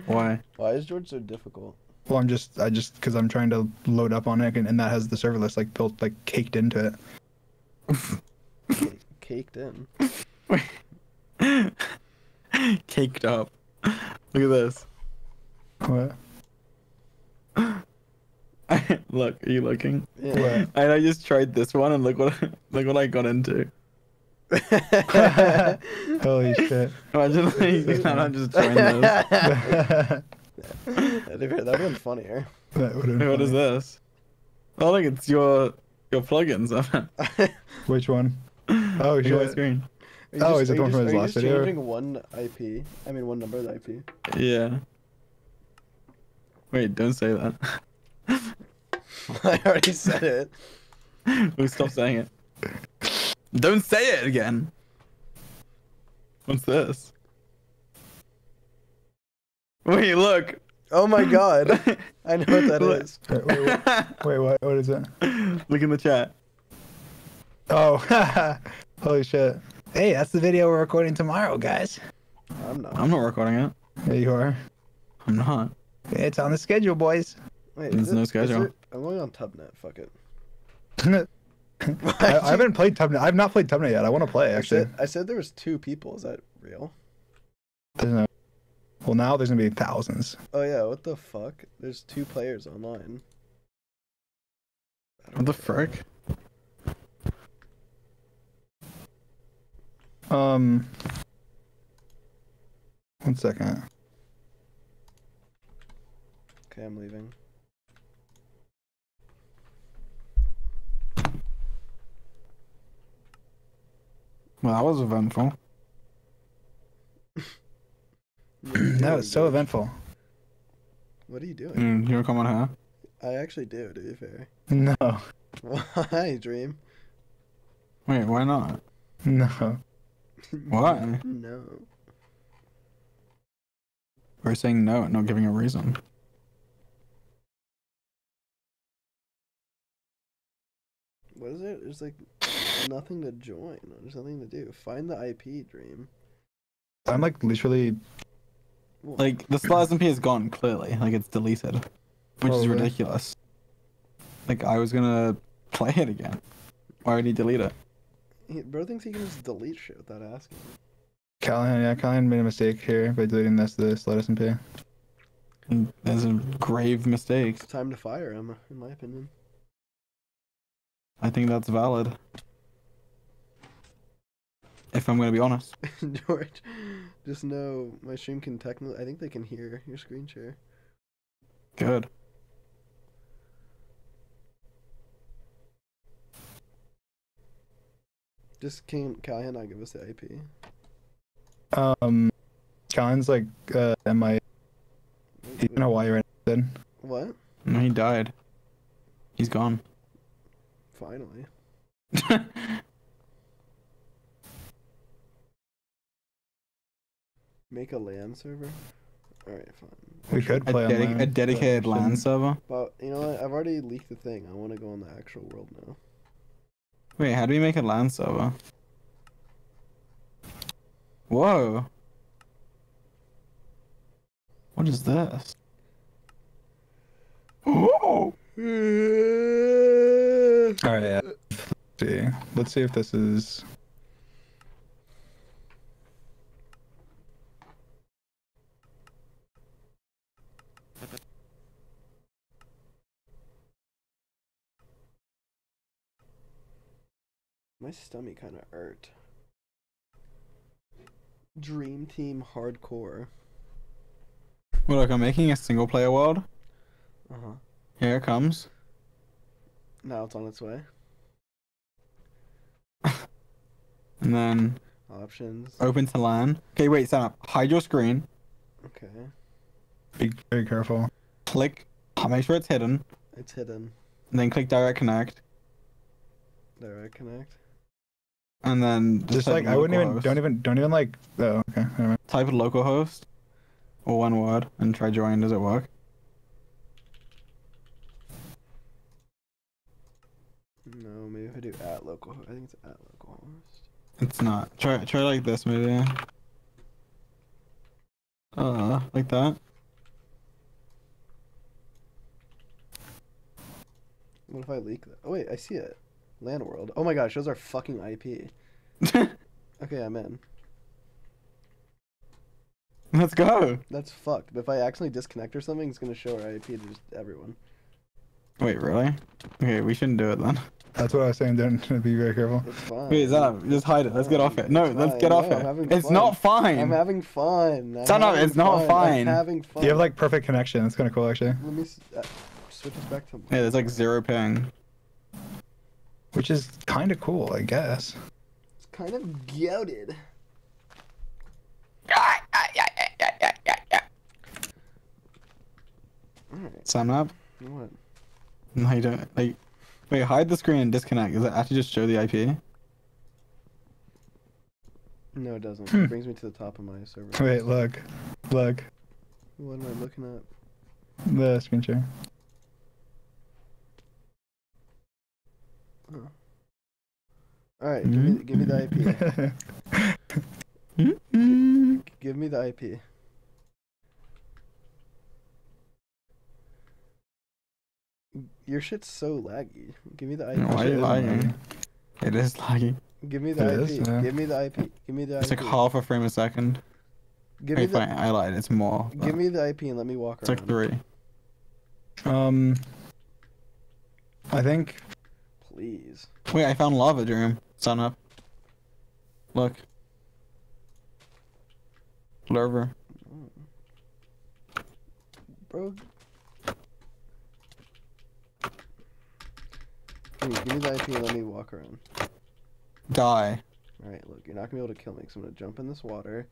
[SPEAKER 2] Why?
[SPEAKER 1] Why is George so difficult?
[SPEAKER 3] Well, I'm just I just because I'm trying to load up on it and, and that has the server list like built like caked into it.
[SPEAKER 1] Ca- [laughs] Caked in. [laughs]
[SPEAKER 2] Caked up. Look at this.
[SPEAKER 3] What? [laughs]
[SPEAKER 2] look, are you looking?
[SPEAKER 1] Yeah.
[SPEAKER 3] What? [laughs]
[SPEAKER 2] And I just tried this one, and look what look what I got into.
[SPEAKER 3] Holy shit!
[SPEAKER 2] Imagine like, I'm just trying this.
[SPEAKER 3] that
[SPEAKER 1] That'd be- that'd been funnier.
[SPEAKER 3] would've been
[SPEAKER 2] What is this? Oh, look, it's your your plugins. Look
[SPEAKER 3] Which one? Oh
[SPEAKER 2] at my screen.
[SPEAKER 1] Are you
[SPEAKER 3] Oh,
[SPEAKER 1] just-
[SPEAKER 3] is it the one from
[SPEAKER 1] just-
[SPEAKER 3] his
[SPEAKER 1] are you
[SPEAKER 3] last
[SPEAKER 1] just
[SPEAKER 3] video?
[SPEAKER 1] changing one IP. I mean, one number of the IP.
[SPEAKER 2] Yeah. Wait, don't say that. [laughs]
[SPEAKER 1] I already said it. [laughs]
[SPEAKER 2] we stop saying it. Don't say it again. What's this? Wait, look.
[SPEAKER 1] Oh my god. [laughs] I know what that
[SPEAKER 2] Look.
[SPEAKER 1] is.
[SPEAKER 3] Wait, wait, wait, wait, what? What is it?
[SPEAKER 2] Look in the chat.
[SPEAKER 3] Oh, holy shit! Hey, that's the video we're recording tomorrow, guys.
[SPEAKER 1] I'm not.
[SPEAKER 2] I'm not recording it.
[SPEAKER 3] There you are.
[SPEAKER 2] I'm not.
[SPEAKER 3] It's on the schedule, boys.
[SPEAKER 1] Wait,
[SPEAKER 2] There's
[SPEAKER 1] is
[SPEAKER 2] no schedule.
[SPEAKER 1] there- I'm going on Tubnet. Fuck it. [laughs]
[SPEAKER 3] I, I haven't played Tubnet. I've not played Tubnet yet. I want to play
[SPEAKER 1] I
[SPEAKER 3] actually.
[SPEAKER 1] said, I said there was two people. Is that real?
[SPEAKER 3] There's no. Well, now there's gonna be thousands.
[SPEAKER 1] Oh yeah. What the fuck? There's two players online.
[SPEAKER 2] What the
[SPEAKER 1] don't-
[SPEAKER 2] frick?
[SPEAKER 3] Um. One second.
[SPEAKER 1] Okay, I'm leaving.
[SPEAKER 2] Well, that was eventful. [laughs]
[SPEAKER 1] What are you
[SPEAKER 3] that was so eventful.
[SPEAKER 1] What are you doing?
[SPEAKER 2] Mm, you wanna come on her?
[SPEAKER 1] I actually do, to be fair.
[SPEAKER 3] No. [laughs]
[SPEAKER 1] Why, Dream?
[SPEAKER 2] Wait, why not? [laughs]
[SPEAKER 3] No.
[SPEAKER 2] Why? [laughs]
[SPEAKER 1] No.
[SPEAKER 2] We're saying no, not giving a reason.
[SPEAKER 1] What is it? There's like nothing to join. There's nothing to do. Find the IP, Dream.
[SPEAKER 3] I'm like literally.
[SPEAKER 1] Well,
[SPEAKER 2] Like the Slaz MP is gone clearly, like it's deleted, which is oh,
[SPEAKER 3] Probably.
[SPEAKER 2] ridiculous. Like I was gonna play it again. Why would he delete it?
[SPEAKER 1] He, bro thinks he can just delete shit without asking.
[SPEAKER 3] Callahan, yeah, Callahan made a mistake here by deleting this, this, let us and pay.
[SPEAKER 2] That's a grave mistake.
[SPEAKER 1] It's time to fire him, in my opinion.
[SPEAKER 2] I think that's valid. If I'm gonna be honest. [laughs]
[SPEAKER 1] George, just know my stream can technically. I think they can hear your screen share.
[SPEAKER 2] Good.
[SPEAKER 1] Just can Callahan not give us the IP?
[SPEAKER 3] Um, Callahan's like, uh, MI, he's in Hawaii right now. then.
[SPEAKER 1] What?
[SPEAKER 2] No, he died. He's gone.
[SPEAKER 1] Finally. [laughs] Make a LAN server. All right, fine.
[SPEAKER 3] We could
[SPEAKER 2] a,
[SPEAKER 3] play
[SPEAKER 2] dedi-
[SPEAKER 3] online,
[SPEAKER 2] a
[SPEAKER 3] but
[SPEAKER 2] dedicated LAN server.
[SPEAKER 1] But you know what? I've already leaked the thing. I want to go on the actual world now.
[SPEAKER 2] Wait, how do we make a LAN server? Whoa. What is this? Oh! [laughs]
[SPEAKER 3] All right, yeah. Let's see. Let's see if this is.
[SPEAKER 1] My stomach kind of hurt. Dream Team Hardcore.
[SPEAKER 2] Well, look, I'm making a single player world.
[SPEAKER 1] Uh huh.
[SPEAKER 2] Here it comes.
[SPEAKER 1] Now it's on its way. [laughs]
[SPEAKER 2] And then
[SPEAKER 1] Options.
[SPEAKER 2] open to LAN. Okay, wait, Sapnap. Hide your screen.
[SPEAKER 1] Okay.
[SPEAKER 3] Be very careful.
[SPEAKER 2] Click. Make sure it's hidden.
[SPEAKER 1] It's hidden.
[SPEAKER 2] And then click direct connect.
[SPEAKER 1] Direct connect.
[SPEAKER 2] And then just,
[SPEAKER 3] Just like I wouldn't even,
[SPEAKER 2] localhost.
[SPEAKER 3] don't even, don't even like. Oh, okay.
[SPEAKER 2] Type localhost or one word and try join. Does it work?
[SPEAKER 1] No, maybe if I do at local. I think it's at localhost.
[SPEAKER 2] It's not. Try try like this maybe. Uh, like that.
[SPEAKER 1] What if I leak that? Oh wait, I see it. LAN World. Oh my gosh, those are fucking IP. [laughs] Okay, I'm in.
[SPEAKER 2] Let's go.
[SPEAKER 1] That's fucked. But if I accidentally disconnect or something, it's gonna show our IP to just everyone.
[SPEAKER 2] Wait, really? Okay, we shouldn't do it then.
[SPEAKER 3] That's what I was saying. Don't be very careful.
[SPEAKER 1] It's fine.
[SPEAKER 2] Wait, Zana, just hide it. Let's get off it. No,
[SPEAKER 1] It's
[SPEAKER 2] let's
[SPEAKER 1] fine.
[SPEAKER 2] get off
[SPEAKER 1] No,
[SPEAKER 2] it. It's
[SPEAKER 1] fun.
[SPEAKER 2] not fine.
[SPEAKER 1] I'm having fun. I'm
[SPEAKER 2] Son of-
[SPEAKER 1] having
[SPEAKER 2] it's not
[SPEAKER 1] fun.
[SPEAKER 2] fine.
[SPEAKER 1] I'm having fun.
[SPEAKER 3] You have like perfect connection. It's kind of cool actually.
[SPEAKER 1] Let me s- uh, switch this back to.
[SPEAKER 2] Yeah, there's like zero ping.
[SPEAKER 3] Which is kind of cool, I guess.
[SPEAKER 1] It's kind of goated. Alright,
[SPEAKER 2] Sapnap.
[SPEAKER 1] what?
[SPEAKER 2] No, you don't. Like, wait, hide the screen and disconnect. Does it actually just show the IP?
[SPEAKER 1] No, it doesn't.
[SPEAKER 3] Hmm.
[SPEAKER 1] It brings me to the top of my server.
[SPEAKER 3] Wait, look, look,
[SPEAKER 1] What am I looking at?
[SPEAKER 3] the screen share.
[SPEAKER 1] Alright, give me give me the IP.
[SPEAKER 2] Mm-hmm.
[SPEAKER 1] give me the IP. [laughs] Your shit's so laggy. Give me the IP.
[SPEAKER 2] Why are you
[SPEAKER 3] is
[SPEAKER 2] lagging?
[SPEAKER 3] laggy.
[SPEAKER 2] It is lagging.
[SPEAKER 1] Give me the
[SPEAKER 3] It
[SPEAKER 1] IP.
[SPEAKER 3] is, yeah.
[SPEAKER 1] Give me the IP. Give me the
[SPEAKER 2] It's
[SPEAKER 1] IP.
[SPEAKER 2] like half a frame a second.
[SPEAKER 1] Give me
[SPEAKER 2] Wait,
[SPEAKER 1] the
[SPEAKER 2] fine, I lied. It's more.
[SPEAKER 1] give me the IP and let me walk
[SPEAKER 2] It's
[SPEAKER 1] around.
[SPEAKER 2] like three.
[SPEAKER 3] Um, I think
[SPEAKER 1] Please.
[SPEAKER 2] Wait, I found lava dream. Sapnap. Look. Lurver.
[SPEAKER 1] Bro. Give me, give me the IP and let me walk around.
[SPEAKER 2] Die.
[SPEAKER 1] Alright, look, you're not gonna be able to kill me because I'm gonna jump in this water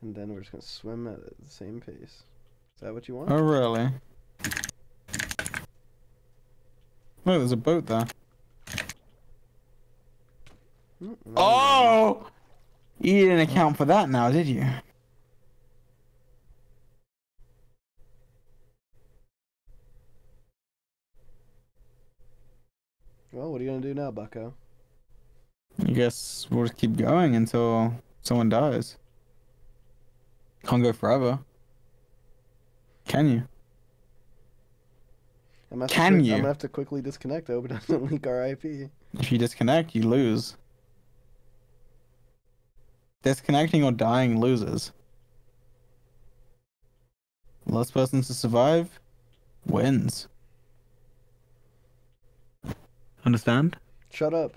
[SPEAKER 1] and then we're just gonna swim at the same pace. Is that what you want?
[SPEAKER 2] Oh really? Look, there's a boat there. Oh! You didn't account for that now, did you?
[SPEAKER 1] Well, what are you gonna do now, Bucko?
[SPEAKER 2] I guess we'll just keep going until someone dies. Can't go forever. Can you?
[SPEAKER 1] I'm gonna have to
[SPEAKER 2] Can
[SPEAKER 1] quick-
[SPEAKER 2] you?
[SPEAKER 1] I'm gonna have to quickly disconnect. I hope it doesn't leak our IP.
[SPEAKER 2] If you disconnect, you lose. Disconnecting or dying loses. Last person to survive wins. Understand?
[SPEAKER 1] Shut up.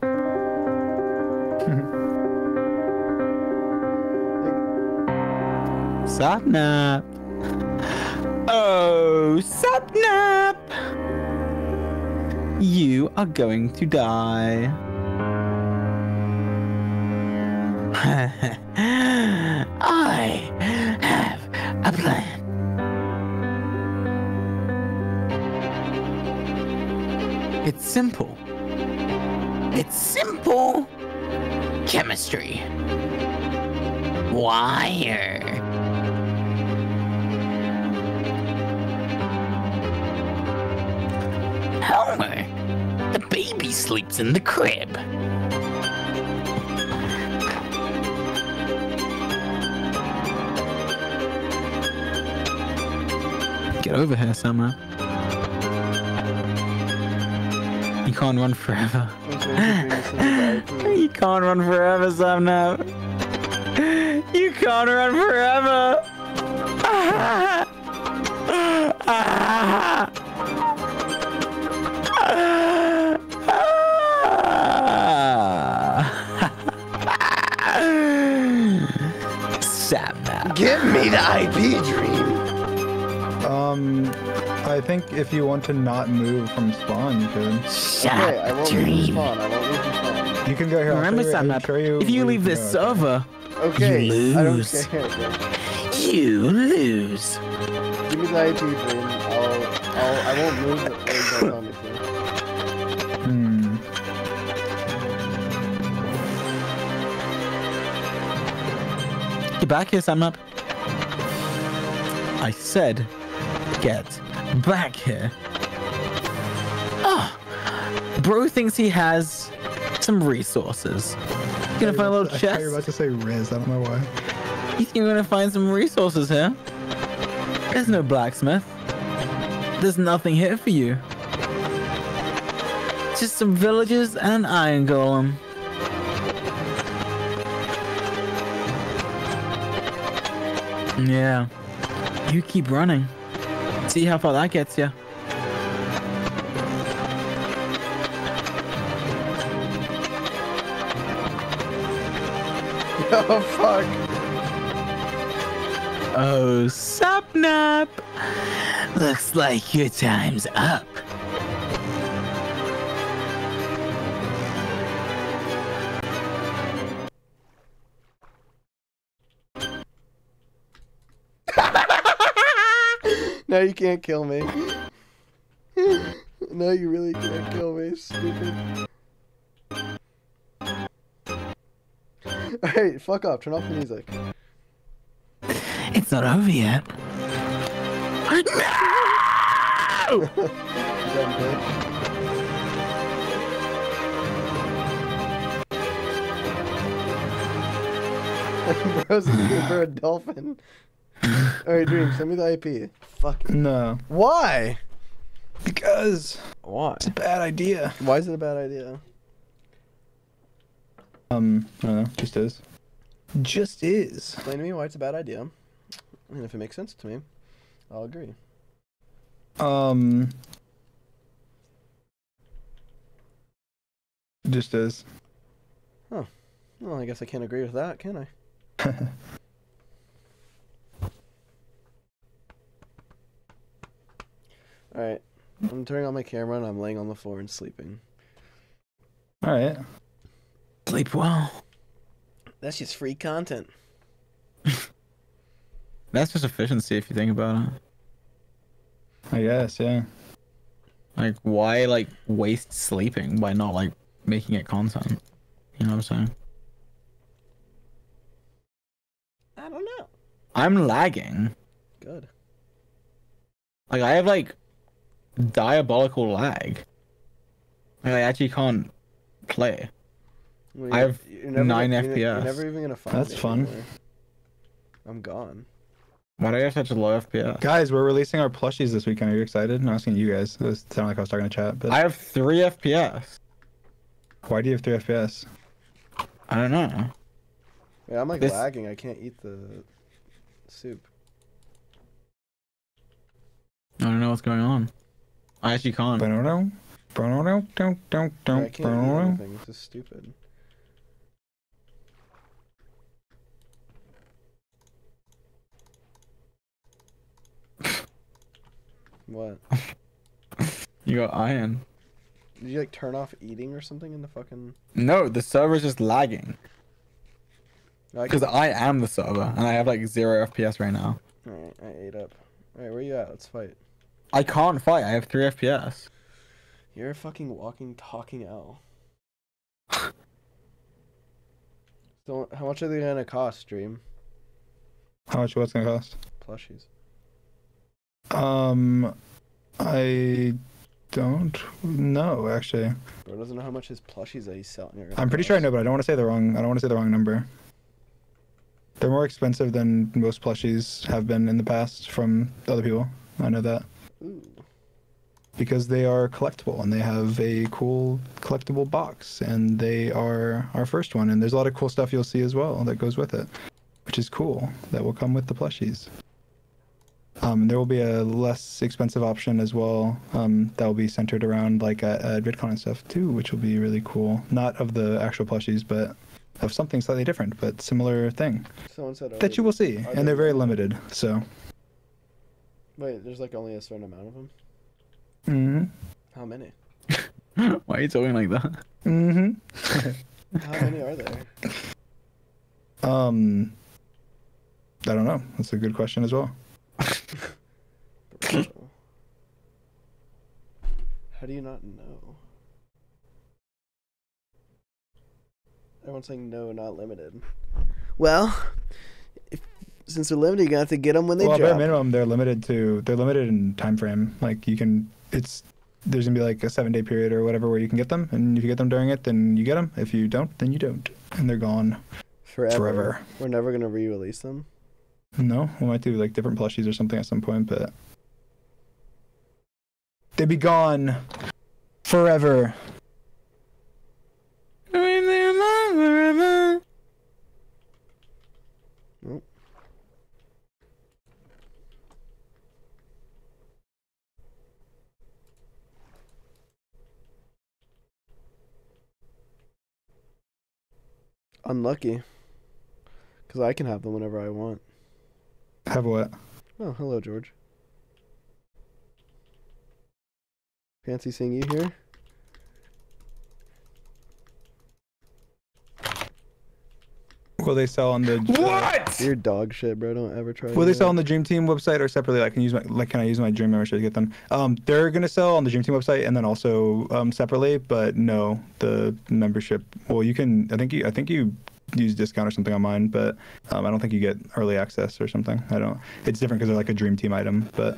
[SPEAKER 1] [laughs]
[SPEAKER 2] Sapnap. Oh, Sapnap! You are going to die. I have a plan. It's simple. It's simple. Chemistry. Wire. Homer, the baby sleeps in the crib. Get over here, Summer. You can't run forever. [laughs] You can't run forever, Sumner. You can't run forever.
[SPEAKER 3] Um, I think if you want to not move from spawn, you could.
[SPEAKER 1] Okay, I won't leave spawn. I won't leave spawn.
[SPEAKER 3] You can go here. I'll
[SPEAKER 2] Remember,
[SPEAKER 3] show you- I'll
[SPEAKER 2] Sapnap,
[SPEAKER 3] show you
[SPEAKER 2] if you leave this
[SPEAKER 3] go.
[SPEAKER 2] server,
[SPEAKER 1] Okay,
[SPEAKER 2] You
[SPEAKER 1] I don't
[SPEAKER 2] lose.
[SPEAKER 1] care.
[SPEAKER 2] You lose.
[SPEAKER 1] Give me the IP dream. I'll, I'll, I won't move it until you tell.
[SPEAKER 3] Hmm.
[SPEAKER 2] Get back here, Sapnap. I said, get back here. Ah, bro thinks he has some resources. He's gonna find a little
[SPEAKER 3] I thought you were about to say Riz. I don't know why.
[SPEAKER 2] He's gonna find some resources here. There's no blacksmith. There's nothing here for you. Just some villagers and an iron golem. Yeah. You keep running. See how far that gets you. [laughs]
[SPEAKER 1] Oh fuck.
[SPEAKER 2] Oh, Sapnap! Looks like your time's up.
[SPEAKER 1] You can't kill me. no, you really can't kill me, stupid. Alright, fuck off. Turn off the music.
[SPEAKER 2] It's not over yet.
[SPEAKER 1] Dumb. Bro's for a dolphin. Alright, Dream, send me the IP. Fuck.
[SPEAKER 3] No,
[SPEAKER 1] Why?
[SPEAKER 3] because
[SPEAKER 1] Why?
[SPEAKER 3] it's a bad idea.
[SPEAKER 1] Why is it a bad idea?
[SPEAKER 3] Um, I don't know. Just is. Just is.
[SPEAKER 1] Explain to me why it's a bad idea. And if it makes sense to me, I'll agree.
[SPEAKER 3] Um. Just is. Huh.
[SPEAKER 1] Well, I guess I can't agree with that, can I? [laughs] Alright. I'm turning on my camera and I'm laying on the floor and sleeping.
[SPEAKER 3] All right.
[SPEAKER 2] Sleep well.
[SPEAKER 1] That's just free content. [laughs]
[SPEAKER 2] That's just efficiency if you think about it.
[SPEAKER 3] I guess. Yeah.
[SPEAKER 2] Like, why like waste sleeping by not like making it content? You know what I'm saying?
[SPEAKER 1] I don't know.
[SPEAKER 2] I'm lagging.
[SPEAKER 1] Good.
[SPEAKER 2] Like, I have like diabolical lag. Like, I actually can't play.
[SPEAKER 1] Well,
[SPEAKER 2] I have
[SPEAKER 1] never
[SPEAKER 2] nine
[SPEAKER 1] gonna- You're, you're
[SPEAKER 2] FPS.
[SPEAKER 1] never even gonna find
[SPEAKER 3] That's fun.
[SPEAKER 1] anywhere. I'm gone.
[SPEAKER 2] Why do I have such a low FPS?
[SPEAKER 3] Guys, we're releasing our plushies this weekend. Are you excited? I'm asking you guys. It was sounded like I was talking to chat, but
[SPEAKER 2] I have three FPS.
[SPEAKER 3] why do you have three FPS?
[SPEAKER 2] I don't know.
[SPEAKER 1] Yeah, I'm like
[SPEAKER 2] This-
[SPEAKER 1] lagging. I can't eat the soup.
[SPEAKER 2] I don't know what's going on. I actually can't.
[SPEAKER 3] Ba-do-do, ba-do-do, don't, don't,
[SPEAKER 1] I
[SPEAKER 3] don't,
[SPEAKER 1] can't eat
[SPEAKER 3] ba-do-do.
[SPEAKER 1] anything. It's just stupid. What? [laughs]
[SPEAKER 2] You got iron.
[SPEAKER 1] Did you like turn off eating or something in the fucking?
[SPEAKER 2] No, the server's just lagging.
[SPEAKER 1] I
[SPEAKER 2] Because I am the server, and I have like zero FPS right now.
[SPEAKER 1] Alright, I ate up. Alright, where you at? Let's fight.
[SPEAKER 2] I can't fight. I have three FPS.
[SPEAKER 1] You're a fucking walking, talking owl. [laughs] so, how much are they gonna cost, Dream?
[SPEAKER 3] How much? What's gonna cost?
[SPEAKER 1] Plushies.
[SPEAKER 3] Um, I don't know actually.
[SPEAKER 1] Bro doesn't know how much his plushies that he's selling
[SPEAKER 3] I'm pretty sure I know, but I don't want to say the wrong. I don't want to say the wrong number. They're more expensive than most plushies have been in the past from other people. I know that
[SPEAKER 1] Ooh.
[SPEAKER 3] because they are collectible and they have a cool collectible box and they are our first one. And there's a lot of cool stuff you'll see as well that goes with it, which is cool. That will come with the plushies. Um, there will be a less expensive option as well um, that will be centered around like at, at VidCon and stuff too, which will be really cool. Not of the actual plushies, but of something slightly different, but similar thing that you will see, and they're very limited. So,
[SPEAKER 1] Wait, there's like only a certain amount of them.
[SPEAKER 3] hmm
[SPEAKER 1] How many? [laughs]
[SPEAKER 2] Why are you talking like that?
[SPEAKER 3] hmm [laughs]
[SPEAKER 1] How many are there?
[SPEAKER 3] um, I don't know. That's a good question as well. [laughs]
[SPEAKER 1] How do you not know? Everyone's saying no, not limited. Well, if, since they're limited, you're gonna have to get them when they
[SPEAKER 3] well, bare minimum, they're limited to they're limited in time frame. Like you can, it's there's gonna be like a seven day period or whatever where you can get them, and if you get them during it, then you get them. If you don't, then you don't, and they're gone
[SPEAKER 1] Forever.
[SPEAKER 3] forever.
[SPEAKER 1] We're never gonna re-release them.
[SPEAKER 3] No, we might do like different plushies or something at some point, but they'd be gone forever.
[SPEAKER 1] Unlucky. Because I can have them whenever I want.
[SPEAKER 3] Have what?
[SPEAKER 1] Oh, hello, George. Fancy seeing you here.
[SPEAKER 3] Will they sell on the
[SPEAKER 2] What?
[SPEAKER 1] You're dog shit, bro. Don't ever try.
[SPEAKER 3] Will
[SPEAKER 1] to
[SPEAKER 3] they sell
[SPEAKER 1] that.
[SPEAKER 3] on the Dream Team website or separately? I can use my like can I use my Dream membership to get them? Um, they're gonna sell on the Dream Team website and then also um, separately, but no, the membership. Well, you can. I think you. I think you use discount or something on mine, but um, I don't think you get early access or something. I don't. It's different because they're like a Dream Team item, but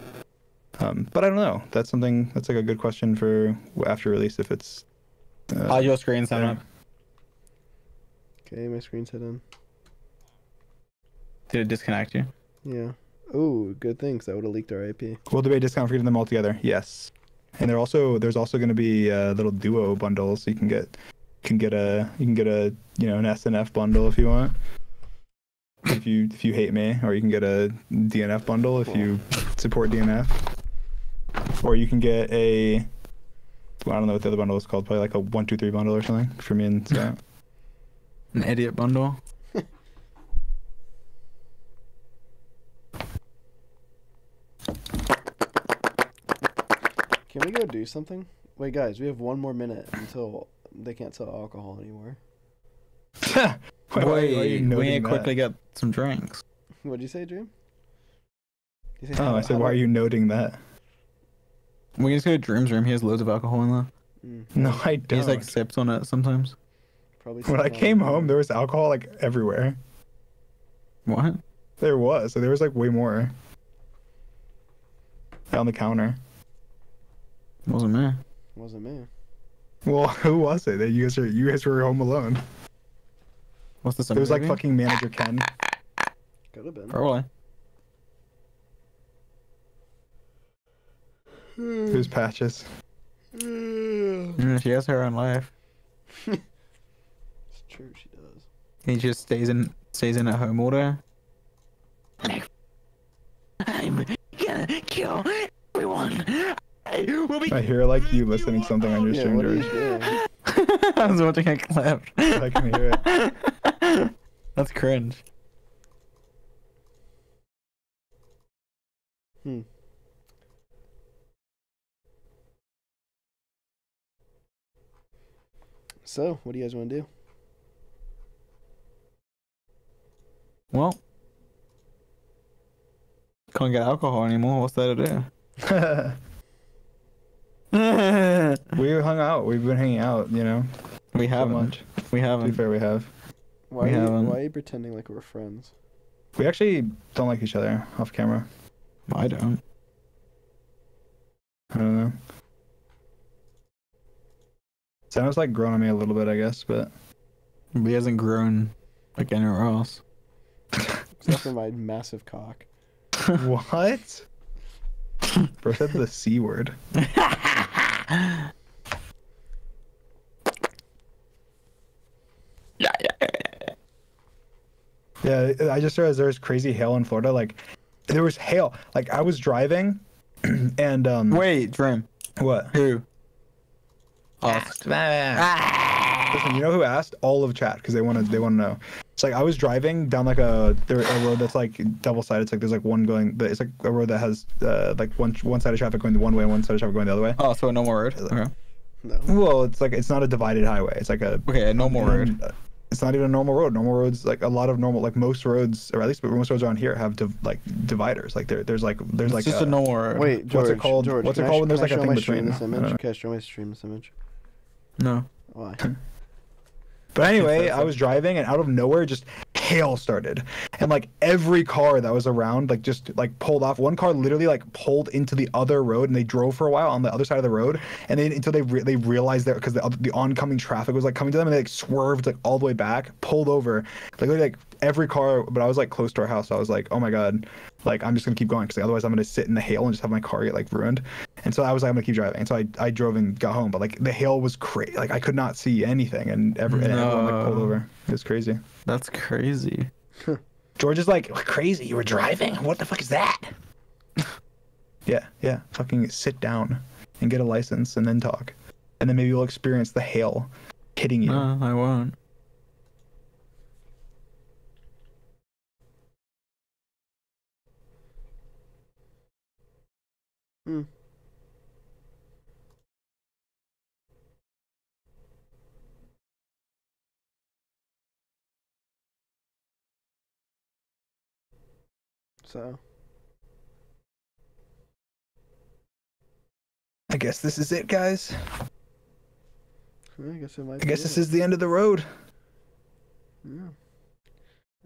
[SPEAKER 3] um, but I don't know. That's something. That's like a good question for after release if it's. Uh,
[SPEAKER 2] How's your screen set up?
[SPEAKER 1] Okay, my screen's hidden.
[SPEAKER 2] Did it disconnect you?
[SPEAKER 1] Yeah. Oh, good thing, 'cause that would have leaked our IP.
[SPEAKER 3] Will there be a discount for getting them all together? Yes. And there also there's also going to be uh, little duo bundles. So you can get can get a you can get a you know an SNF bundle if you want. If you if you hate me, or you can get a DNF bundle if you support DNF, or you can get a well, I don't know what the other bundle is called. Probably like a one two three bundle or something for me and Scott.
[SPEAKER 2] An idiot bundle?
[SPEAKER 1] Can we go do something? Wait, guys, we have one more minute until they can't sell alcohol anymore. [laughs]
[SPEAKER 3] You
[SPEAKER 2] Wait, we need to quickly get some drinks.
[SPEAKER 1] What'd you say, Dream? You say
[SPEAKER 3] Oh,
[SPEAKER 1] how-
[SPEAKER 3] I said,
[SPEAKER 1] how
[SPEAKER 3] why are you noting that?
[SPEAKER 2] We can just go to Dream's room. He has loads of alcohol in there.
[SPEAKER 1] Mm,
[SPEAKER 3] No, I don't.
[SPEAKER 2] just like sips on it sometimes.
[SPEAKER 1] probably.
[SPEAKER 3] when I came home, there was alcohol like everywhere.
[SPEAKER 2] What?
[SPEAKER 3] There was. So there was like way more. On the counter.
[SPEAKER 2] Wasn't me.
[SPEAKER 1] wasn't me.
[SPEAKER 3] Well, [laughs] who was it? That you guys are you guys were home alone.
[SPEAKER 2] What's the
[SPEAKER 3] It was like fucking manager Ken.
[SPEAKER 1] Could have been.
[SPEAKER 2] Probably.
[SPEAKER 3] Hmm. Who's patches.
[SPEAKER 2] Yeah, she has her own life.
[SPEAKER 1] It's true, she does.
[SPEAKER 2] He just stays in stays in at home all day.
[SPEAKER 6] I'm gonna kill everyone. I will be
[SPEAKER 3] I hear like you listening to something on your
[SPEAKER 1] Yeah,
[SPEAKER 3] stream,
[SPEAKER 1] what are you
[SPEAKER 3] George. [laughs]
[SPEAKER 2] I was watching a clip.
[SPEAKER 3] I can hear it. [laughs]
[SPEAKER 2] That's cringe.
[SPEAKER 1] Hmm. So, what do you guys want to do?
[SPEAKER 2] Well, can't get alcohol anymore. What's that to do? [laughs] [laughs]
[SPEAKER 3] we hung out. We've been hanging out, you know.
[SPEAKER 2] we haven't.
[SPEAKER 3] much.
[SPEAKER 2] We have.
[SPEAKER 3] To be
[SPEAKER 2] haven't.
[SPEAKER 3] fair, we have.
[SPEAKER 1] Why,
[SPEAKER 2] We
[SPEAKER 1] are you,
[SPEAKER 2] haven't.
[SPEAKER 1] why are you pretending like we're friends?
[SPEAKER 3] We actually don't like each other off camera.
[SPEAKER 2] I don't.
[SPEAKER 3] I don't know. Sounds like grown on me a little bit, I guess, but
[SPEAKER 2] He hasn't grown like anywhere else.
[SPEAKER 1] Except for my massive cock. [laughs]
[SPEAKER 3] what? [laughs] Bro said the c word. [gasps]
[SPEAKER 2] Yeah, yeah.
[SPEAKER 3] Yeah, I just realized there was crazy hail in Florida. Like, there was hail. Like, I was driving, [clears throat] and um,
[SPEAKER 2] Wait, Dream.
[SPEAKER 3] what?
[SPEAKER 2] Who? Asked.
[SPEAKER 3] Listen, you know who asked? All of chat because they want to. They want to know. It's like I was driving down like a there a road that's like double sided. It's like there's like one going. It's like a road that has uh, like one one side of traffic going the one way, and one side of traffic going the other way.
[SPEAKER 2] Oh, so a normal road. Okay.
[SPEAKER 1] No.
[SPEAKER 3] Well, it's like it's not a divided highway. It's like a
[SPEAKER 2] Okay, a normal road.
[SPEAKER 3] uh, It's not even a normal road. Normal roads, like a lot of normal, like most roads, or at least most roads around here, have div- like dividers. Like there, there's like there's
[SPEAKER 2] It's
[SPEAKER 3] like
[SPEAKER 2] just a normal road.
[SPEAKER 1] Wait, George.
[SPEAKER 3] What's it called?
[SPEAKER 1] George,
[SPEAKER 3] What's it called
[SPEAKER 1] sh-
[SPEAKER 3] when there's like a
[SPEAKER 1] show
[SPEAKER 3] thing
[SPEAKER 1] stream
[SPEAKER 3] between?
[SPEAKER 1] This image?
[SPEAKER 3] know.
[SPEAKER 1] Can I show my stream this image?
[SPEAKER 2] No.
[SPEAKER 1] Why? [laughs]
[SPEAKER 3] But anyway, I was driving and out of nowhere, just hail started, and like every car that was around, like just like pulled off. One car literally like pulled into the other road, and they drove for a while on the other side of the road, and then until they re- they realized that because the the oncoming traffic was like coming to them, and they like swerved like all the way back, pulled over, like literally like every car. But I was like close to our house, so I was like, oh my god, like I'm just gonna keep going because otherwise I'm gonna sit in the hail and just have my car get like ruined. And so I was like, I'm gonna keep driving. And so I, I drove and got home, but like the hail was crazy. Like I could not see anything, and, every, and everyone like pulled
[SPEAKER 2] No.
[SPEAKER 3] over. It was crazy.
[SPEAKER 2] That's crazy.
[SPEAKER 3] George is like, crazy. You were driving. What the fuck is that? [laughs] yeah, yeah. Fucking sit down and get a license and then talk, and then maybe you'll experience the hail hitting you.
[SPEAKER 2] No, I won't.
[SPEAKER 1] Hmm. So,
[SPEAKER 3] I guess this is it, guys.
[SPEAKER 1] I guess it might.
[SPEAKER 3] I guess this
[SPEAKER 1] it.
[SPEAKER 3] is the end of the road.
[SPEAKER 1] Yeah.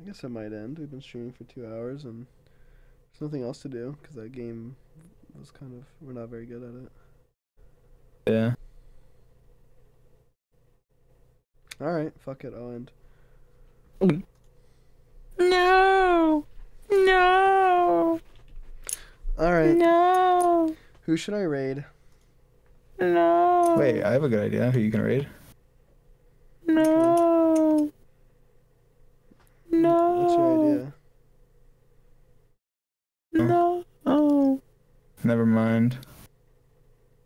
[SPEAKER 1] I guess it might end. We've been streaming for two hours and there's nothing else to do because that game was kind of we're not very good at it.
[SPEAKER 3] Yeah.
[SPEAKER 1] All right, fuck it. I'll end.
[SPEAKER 6] No. No.
[SPEAKER 1] All right.
[SPEAKER 6] No.
[SPEAKER 1] Who should I raid?
[SPEAKER 6] No.
[SPEAKER 3] Wait, I have a good idea. Who you can raid?
[SPEAKER 6] No. No.
[SPEAKER 1] What's your idea?
[SPEAKER 6] No.
[SPEAKER 3] Never mind.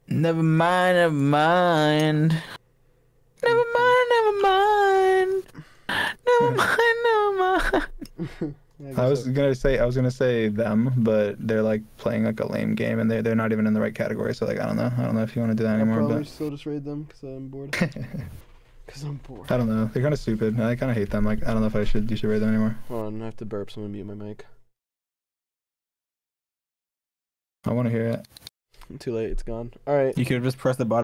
[SPEAKER 2] Never mind, never mind.
[SPEAKER 6] Never mind. Never mind. Never [laughs] mind. Never mind. [laughs]
[SPEAKER 3] I was gonna say I was gonna say them, but they're like playing like a lame game, and they're they're not even in the right category. So like I don't know. I don't know if you want to do that anymore.
[SPEAKER 1] I'll
[SPEAKER 3] anymore.
[SPEAKER 1] probably
[SPEAKER 3] But
[SPEAKER 1] still just raid them because I'm bored. [laughs] Because I'm bored.
[SPEAKER 3] I don't know. They're kind of stupid. I kind of hate them. Like I don't know if I should you should raid them anymore.
[SPEAKER 1] Hold on, I have to burp, so I'm gonna mute my mic.
[SPEAKER 3] I want to hear it.
[SPEAKER 1] Too late. It's gone. All right.
[SPEAKER 2] You could have just pressed the button.